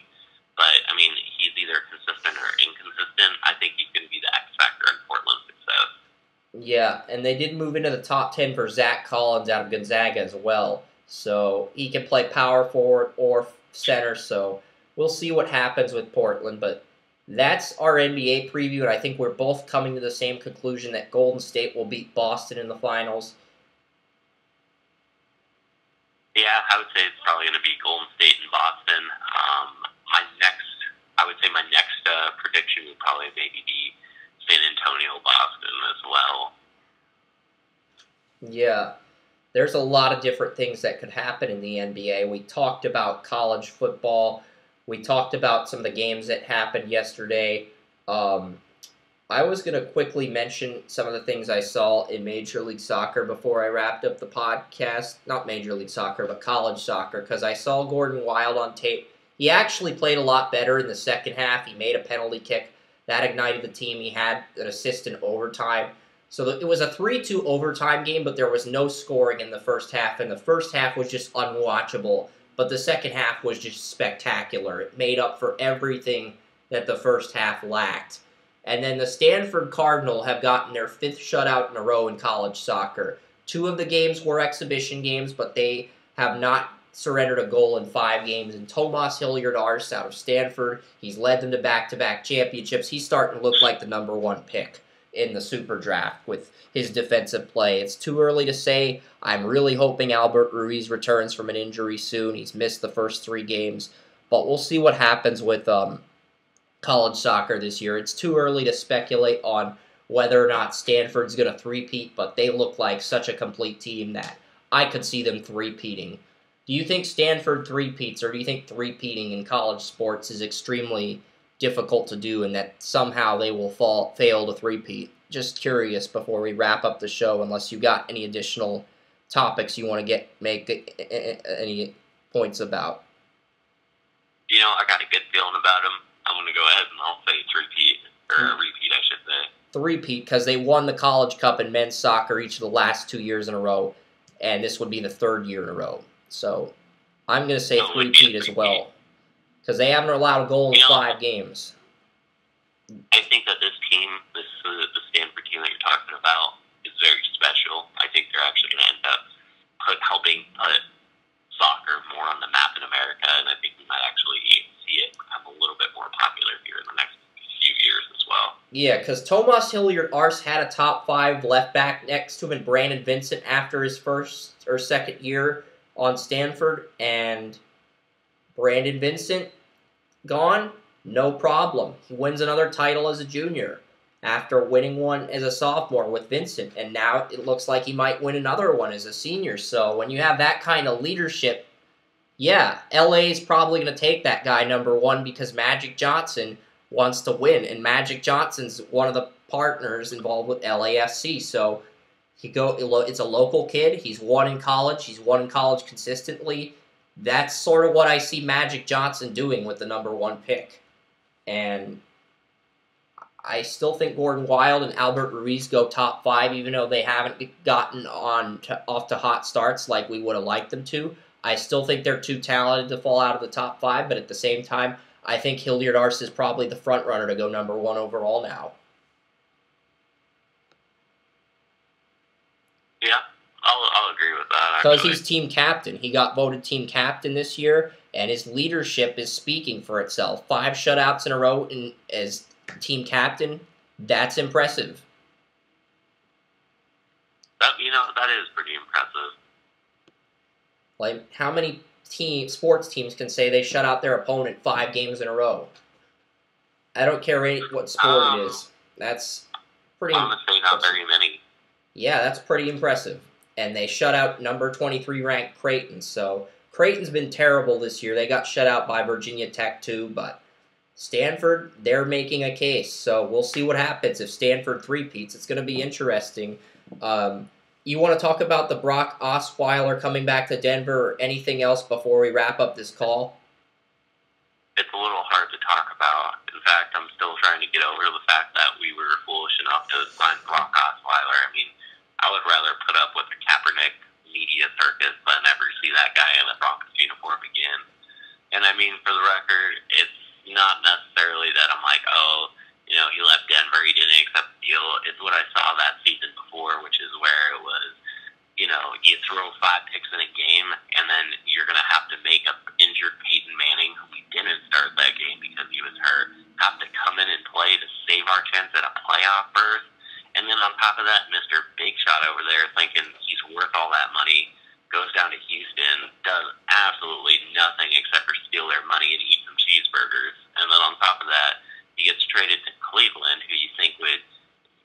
but I mean, he's either consistent or inconsistent. I think he's going to be the X factor in Portland's success. Yeah, and they did move into the top 10 for Zach Collins out of Gonzaga as well. So he can play power forward or center. So we'll see what happens with Portland. But that's our NBA preview, and I think we're both coming to the same conclusion that Golden State will beat Boston in the finals. Yeah, I would say it's probably going to be Golden State and Boston. Um, my next, I would say my next uh, prediction would probably maybe be San Antonio, Boston as well. Yeah, there's a lot of different things that could happen in the NBA. We talked about college football. We talked about some of the games that happened yesterday. Um, I was going to quickly mention some of the things I saw in Major League Soccer before I wrapped up the podcast. Not Major League Soccer, but college soccer, because I saw Gordon Wild on tape. He actually played a lot better in the second half. He made a penalty kick that ignited the team. He had an assist in overtime. So it was a 3 2 overtime game, but there was no scoring in the first half, and the first half was just unwatchable. But the second half was just spectacular. It made up for everything that the first half lacked. And then the Stanford Cardinal have gotten their fifth shutout in a row in college soccer. Two of the games were exhibition games, but they have not surrendered a goal in five games. And Tomas Hilliard Arce out of Stanford, he's led them to back to back championships. He's starting to look like the number one pick in the super draft with his defensive play. It's too early to say. I'm really hoping Albert Ruiz returns from an injury soon. He's missed the first three games, but we'll see what happens with um, college soccer this year. It's too early to speculate on whether or not Stanford's going to three-peat, but they look like such a complete team that I could see them three-peating. Do you think Stanford three-peats, or do you think three-peating in college sports is extremely difficult to do and that somehow they will fall fail to three-peat? Just curious before we wrap up the show, unless you got any additional topics you want to get make any points about. You know, I got a good feeling about them I'm going to go ahead and I'll say three-peat, or hmm. repeat, I should say. Three-peat, because they won the College Cup in men's soccer each of the last two years in a row, and this would be the third year in a row. So I'm going to say no, three-peat as well, because they haven't allowed a goal in you know, five games. I think that this team, this uh, the Stanford team that you're talking about, is very special. I think they're actually going to end up put, helping put soccer more on the map in America, and I think we might actually see it become a little bit more popular here in the next few years as well. Yeah, because Tomas Hilliard Arce had a top five left back next to him, and Brandon Vincent after his first or second year on Stanford, and Brandon Vincent gone, no problem. He wins another title as a junior after winning one as a sophomore with Vincent, and now it looks like he might win another one as a senior. So when you have that kind of leadership yeah, LA is probably going to take that guy number one because Magic Johnson wants to win, and Magic Johnson's one of the partners involved with LAFC. So he go. It's a local kid. He's won in college. He's won in college consistently. That's sort of what I see Magic Johnson doing with the number one pick, and I still think Gordon Wild and Albert Ruiz go top five, even though they haven't gotten on to, off to hot starts like we would have liked them to. I still think they're too talented to fall out of the top five, but at the same time, I think Hilliard Arce is probably the front runner to go number one overall now. Yeah, I'll, I'll agree with that. Because he's team captain. He got voted team captain this year, and his leadership is speaking for itself. Five shutouts in a row in, as team captain, that's impressive. That, you know, that is pretty impressive. Like, how many team sports teams can say they shut out their opponent five games in a row? I don't care what sport um, it is. That's pretty. Honestly, not very many. Yeah, that's pretty impressive. And they shut out number 23 ranked Creighton. So Creighton's been terrible this year. They got shut out by Virginia Tech too, but Stanford, they're making a case. So we'll see what happens if Stanford three-peats. It's going to be interesting. Um, you want to talk about the Brock Osweiler coming back to Denver or anything else before we wrap up this call? It's a little hard to talk about. In fact, I'm still trying to get over the fact that we were foolish enough to sign Brock Osweiler. I mean, I would rather put up with the Kaepernick media circus than ever see that guy in a Broncos uniform again. And I mean, for the record, it's not necessarily that I'm like, oh, you know, he left Denver, he didn't accept the deal. It's what I saw that season before, which is where it was, you know, you throw five picks in a game, and then you're going to have to make up injured Peyton Manning, who we didn't start that game because he was hurt, have to come in and play to save our chance at a playoff berth. And then on top of that, Mr. Big Shot over there thinking he's worth all that money goes down to Houston, does absolutely nothing except for steal their money and eat some cheeseburgers. And then on top of that, he gets traded to Cleveland, who you think would,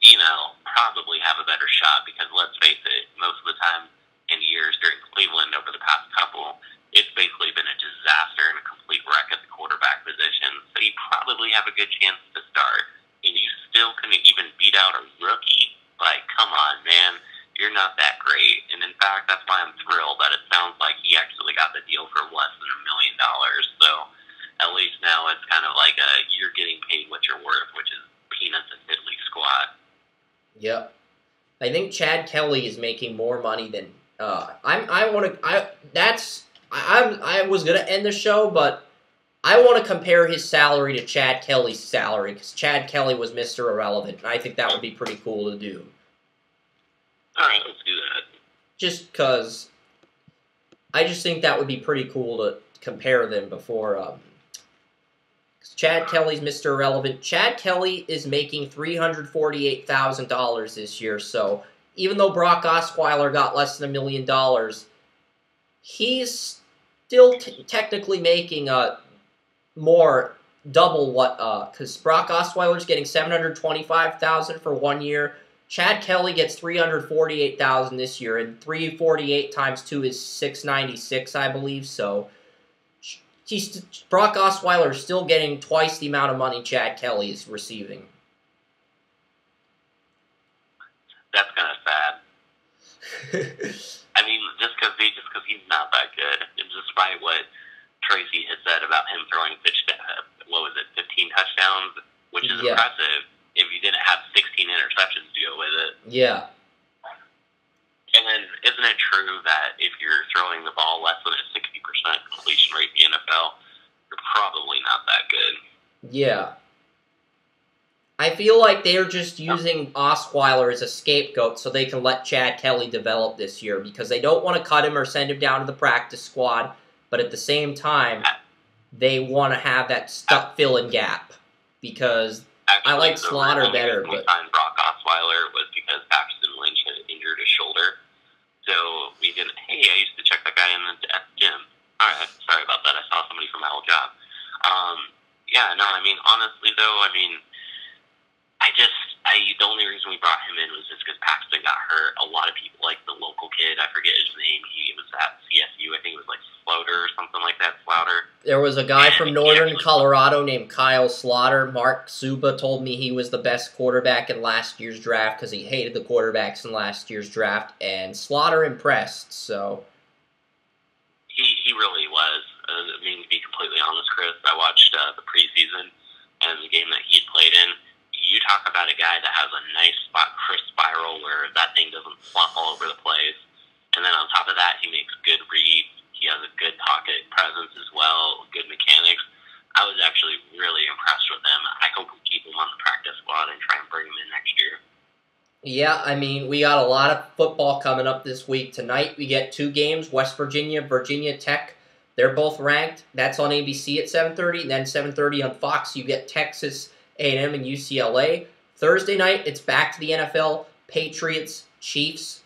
you know, probably have a better shot because let's face it, most of the time in years during Cleveland over the past couple, it's basically been a disaster and a complete wreck at the quarterback position. So you probably have a good chance to start. And you still couldn't even beat out a rookie? Like, come on, man you're not that great. And in fact, that's why I'm thrilled that it sounds like he actually got the deal for less than a million dollars. So at least now it's kind of like a you're getting paid what you're worth, which is peanuts and diddly squat. Yep. I think Chad Kelly is making more money than uh, I'm. I want to. I that's. I, I'm. I was gonna end the show, but I want to compare his salary to Chad Kelly's salary because Chad Kelly was Mr. Irrelevant, and I think that would be pretty cool to do. All right, let's do that. Just because I just think that would be pretty cool to compare them before. Um, Chad Kelly's Mr. Irrelevant. Chad Kelly is making three hundred forty-eight thousand dollars this year. So even though Brock Osweiler got less than a million dollars, he's still technically making uh, more double what because uh, Brock Osweiler's getting seven hundred twenty-five thousand for one year. Chad Kelly gets 348,000 this year, and 348 times 2 is 696, I believe. So he's, Brock Osweiler is still getting twice the amount of money Chad Kelly is receiving. That's kind of sad. I mean, just because he, just cause he's not that good, and despite what Tracy has said about him throwing what was it, 15 touchdowns, which is yeah. impressive if you didn't have 16 interceptions to go with it. Yeah. And then, isn't it true that if you're throwing the ball less than a 60% completion rate in the NFL, you're probably not that good? Yeah. I feel like they're just using Osweiler as a scapegoat so they can let Chad Kelly develop this year because they don't want to cut him or send him down to the practice squad, but at the same time, they want to have that stuff filling gap because Actually, I like Sloter better, but. We signed Brock Osweiler was because Paxton Lynch had injured his shoulder. So we didn't, hey, I used to check that guy in the at the gym. All right, sorry about that. I saw somebody from my old job. Um, yeah, no, I mean, honestly, though, I mean, I just, I the only reason we brought him in was just because Paxton got hurt. A lot of people, like the local kid, I forget his name, he was at CSU. I think it was like Sloter or something like that. Sloter. There was a guy and from northern Colorado named Kyle Sloter. Mark Suba told me he was the best quarterback in last year's draft because he hated the quarterbacks in last year's draft, and Sloter impressed. So. He he really was. Uh, I mean, to be completely honest, Chris, I watched uh, the preseason and the game that he played in you talk about a guy that has a nice spot, crisp spiral where that thing doesn't flop all over the place. And then on top of that, he makes good reads. He has a good pocket presence as well, good mechanics. I was actually really impressed with him. I hope we keep him on the practice squad and try and bring him in next year. Yeah, I mean, we got a lot of football coming up this week. Tonight, we get two games West Virginia, Virginia Tech. They're both ranked. That's on ABC at 7.30. And then 7.30 on Fox, you get Texas a&M and UCLA. Thursday night, it's back to the NFL, Patriots, Chiefs.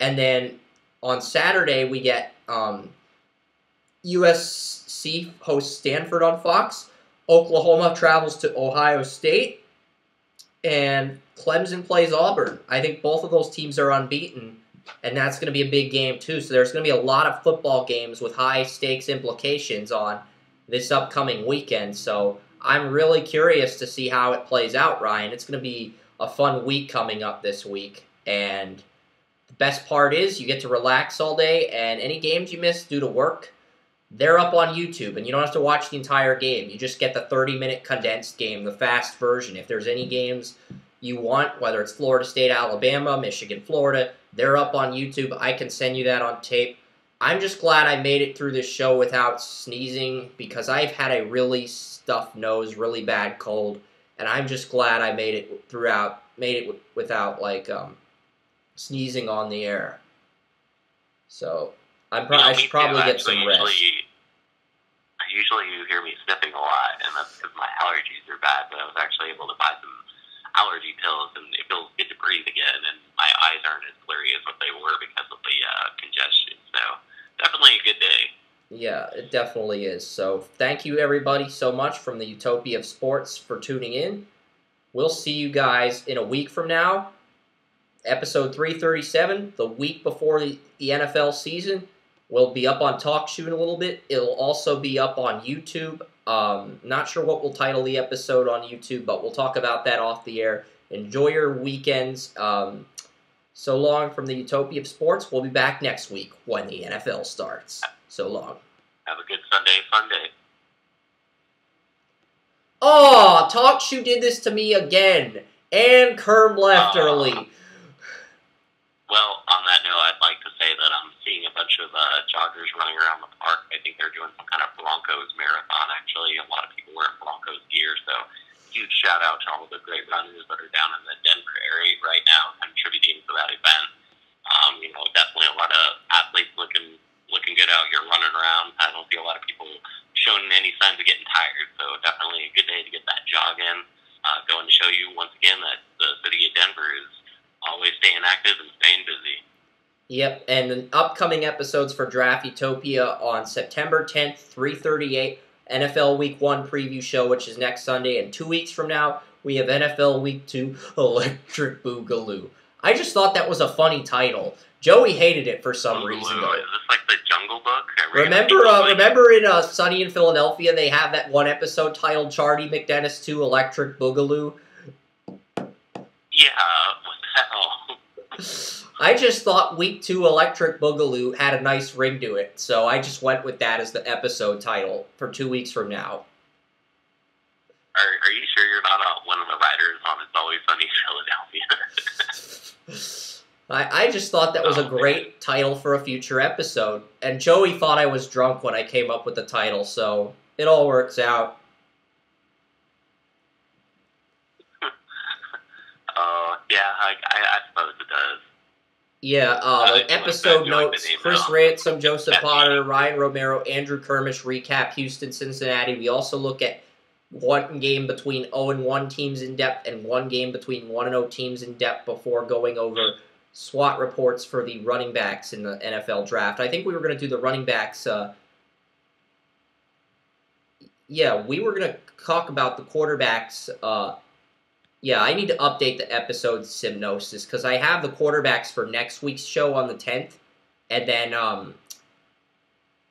And then on Saturday, we get um, USC hosts Stanford on Fox. Oklahoma travels to Ohio State. And Clemson plays Auburn. I think both of those teams are unbeaten. And that's going to be a big game, too. So there's going to be a lot of football games with high stakes implications on this upcoming weekend. So I'm really curious to see how it plays out, Ryan. It's going to be a fun week coming up this week, and the best part is you get to relax all day, and any games you miss due to work, they're up on YouTube, and you don't have to watch the entire game. You just get the 30 minute condensed game, the fast version. If there's any games you want, whether it's Florida State, Alabama, Michigan, Florida, they're up on YouTube. I can send you that on tape. I'm just glad I made it through this show without sneezing because I've had a really stuffed nose, really bad cold, and I'm just glad I made it throughout, made it without like um, sneezing on the air. So I'm pro- You know, I should probably get some actually. rest. Usually, usually you hear me sniffing a lot, and that's because my allergies are bad. But I was actually able to buy some allergy pills, and it feels good to breathe again. And my eyes aren't as blurry as what they were because of the uh, congestion. So definitely a good day. Yeah, it definitely is. So thank you everybody so much from the Utopia of Sports for tuning in. We'll see you guys in a week from now. Episode 337, the week before the, NFL season, will be up on TalkShoe in a little bit. It'll also be up on YouTube. Um, not sure what we'll title the episode on YouTube, but we'll talk about that off the air. Enjoy your weekends. Um, so long from the Utopia of Sports. We'll be back next week when the NFL starts. So long. Have a good Sunday, fun day. Oh, TalkShoe did this to me again. And Kerm left Aw. early. Well, on that note, I'd like to say that I'm seeing a bunch of uh, joggers running around the park. I think they're doing some kind of Broncos marathon, actually. A lot of people wearing Broncos gear, so huge shout out to all the great runners that are down in the Denver area right now contributing to that event. Um, you know, definitely a lot of athletes looking looking good out here running around. I don't see a lot of people showing any signs of getting tired, so definitely a good day to get that jog in. Uh, going to show you once again that the city of Denver is always staying active and staying busy. Yep, and the upcoming episodes for Draft Utopia on September 10th, 338, NFL Week 1 preview show, which is next Sunday, and two weeks from now, we have NFL Week 2 Electric Boogaloo. I just thought that was a funny title. Joey hated it for some Boogaloo, reason, Is though. this like the Jungle Book? Are we gonna Remember, uh, remember in uh, Sunny in Philadelphia, they have that one episode titled Charlie McDennis 2 Electric Boogaloo? Yeah, what the hell? I just thought Week 2 Electric Boogaloo had a nice ring to it, so I just went with that as the episode title for two weeks from now. Are, are you sure you're not uh, one of the writers on It's Always Sunny in Philadelphia? I, I just thought that was a Oh, great title for a future episode, and Joey thought I was drunk when I came up with the title, so it all works out. uh, yeah, I, I, I suppose it does. Yeah, uh, episode You like the notes Chris. Ransom, Joseph Potter. Ryan Romero, Andrew Kermish recap Houston, Cincinnati. We also look at one game between 0 and 1 teams in depth and one game between 1 and 0 teams in depth before going over SWOT reports for the running backs in the NFL draft. I think we were going to do the running backs. Uh, yeah, we were going to talk about the quarterbacks. Uh, yeah, I need to update the episode synopsis because I have the quarterbacks for next week's show on the 10th. And then um,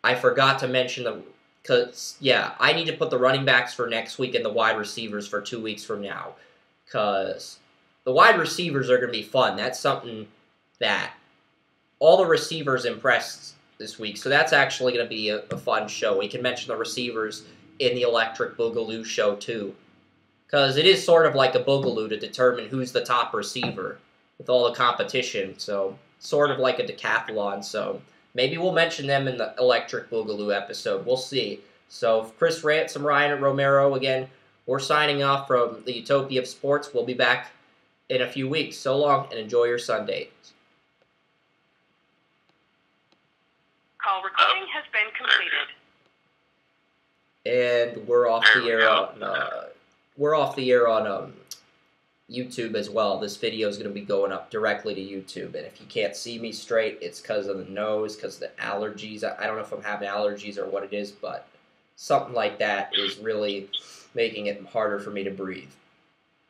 I forgot to mention the. Because, yeah, I need to put the running backs for next week and the wide receivers for two weeks from now. Because the wide receivers are going to be fun. That's something that all the receivers impressed this week. So that's actually going to be a, a fun show. We can mention the receivers in the Electric Boogaloo show, too. Because it is sort of like a boogaloo to determine who's the top receiver with all the competition. So, sort of like a decathlon. So, maybe we'll mention them in the Electric Boogaloo episode. We'll see. So, Chris Ransom, Ryan Romero, again, we're signing off from the Utopia of Sports. We'll be back in a few weeks. So long and enjoy your Sunday. Call recording has been completed. and we're off the air on uh, we're off the air on um, YouTube as well. This video is going to be going up directly to YouTube, and if you can't see me straight, it's because of the nose, because of the allergies. I, I don't know if I'm having allergies or what it is, but something like that is really making it harder for me to breathe.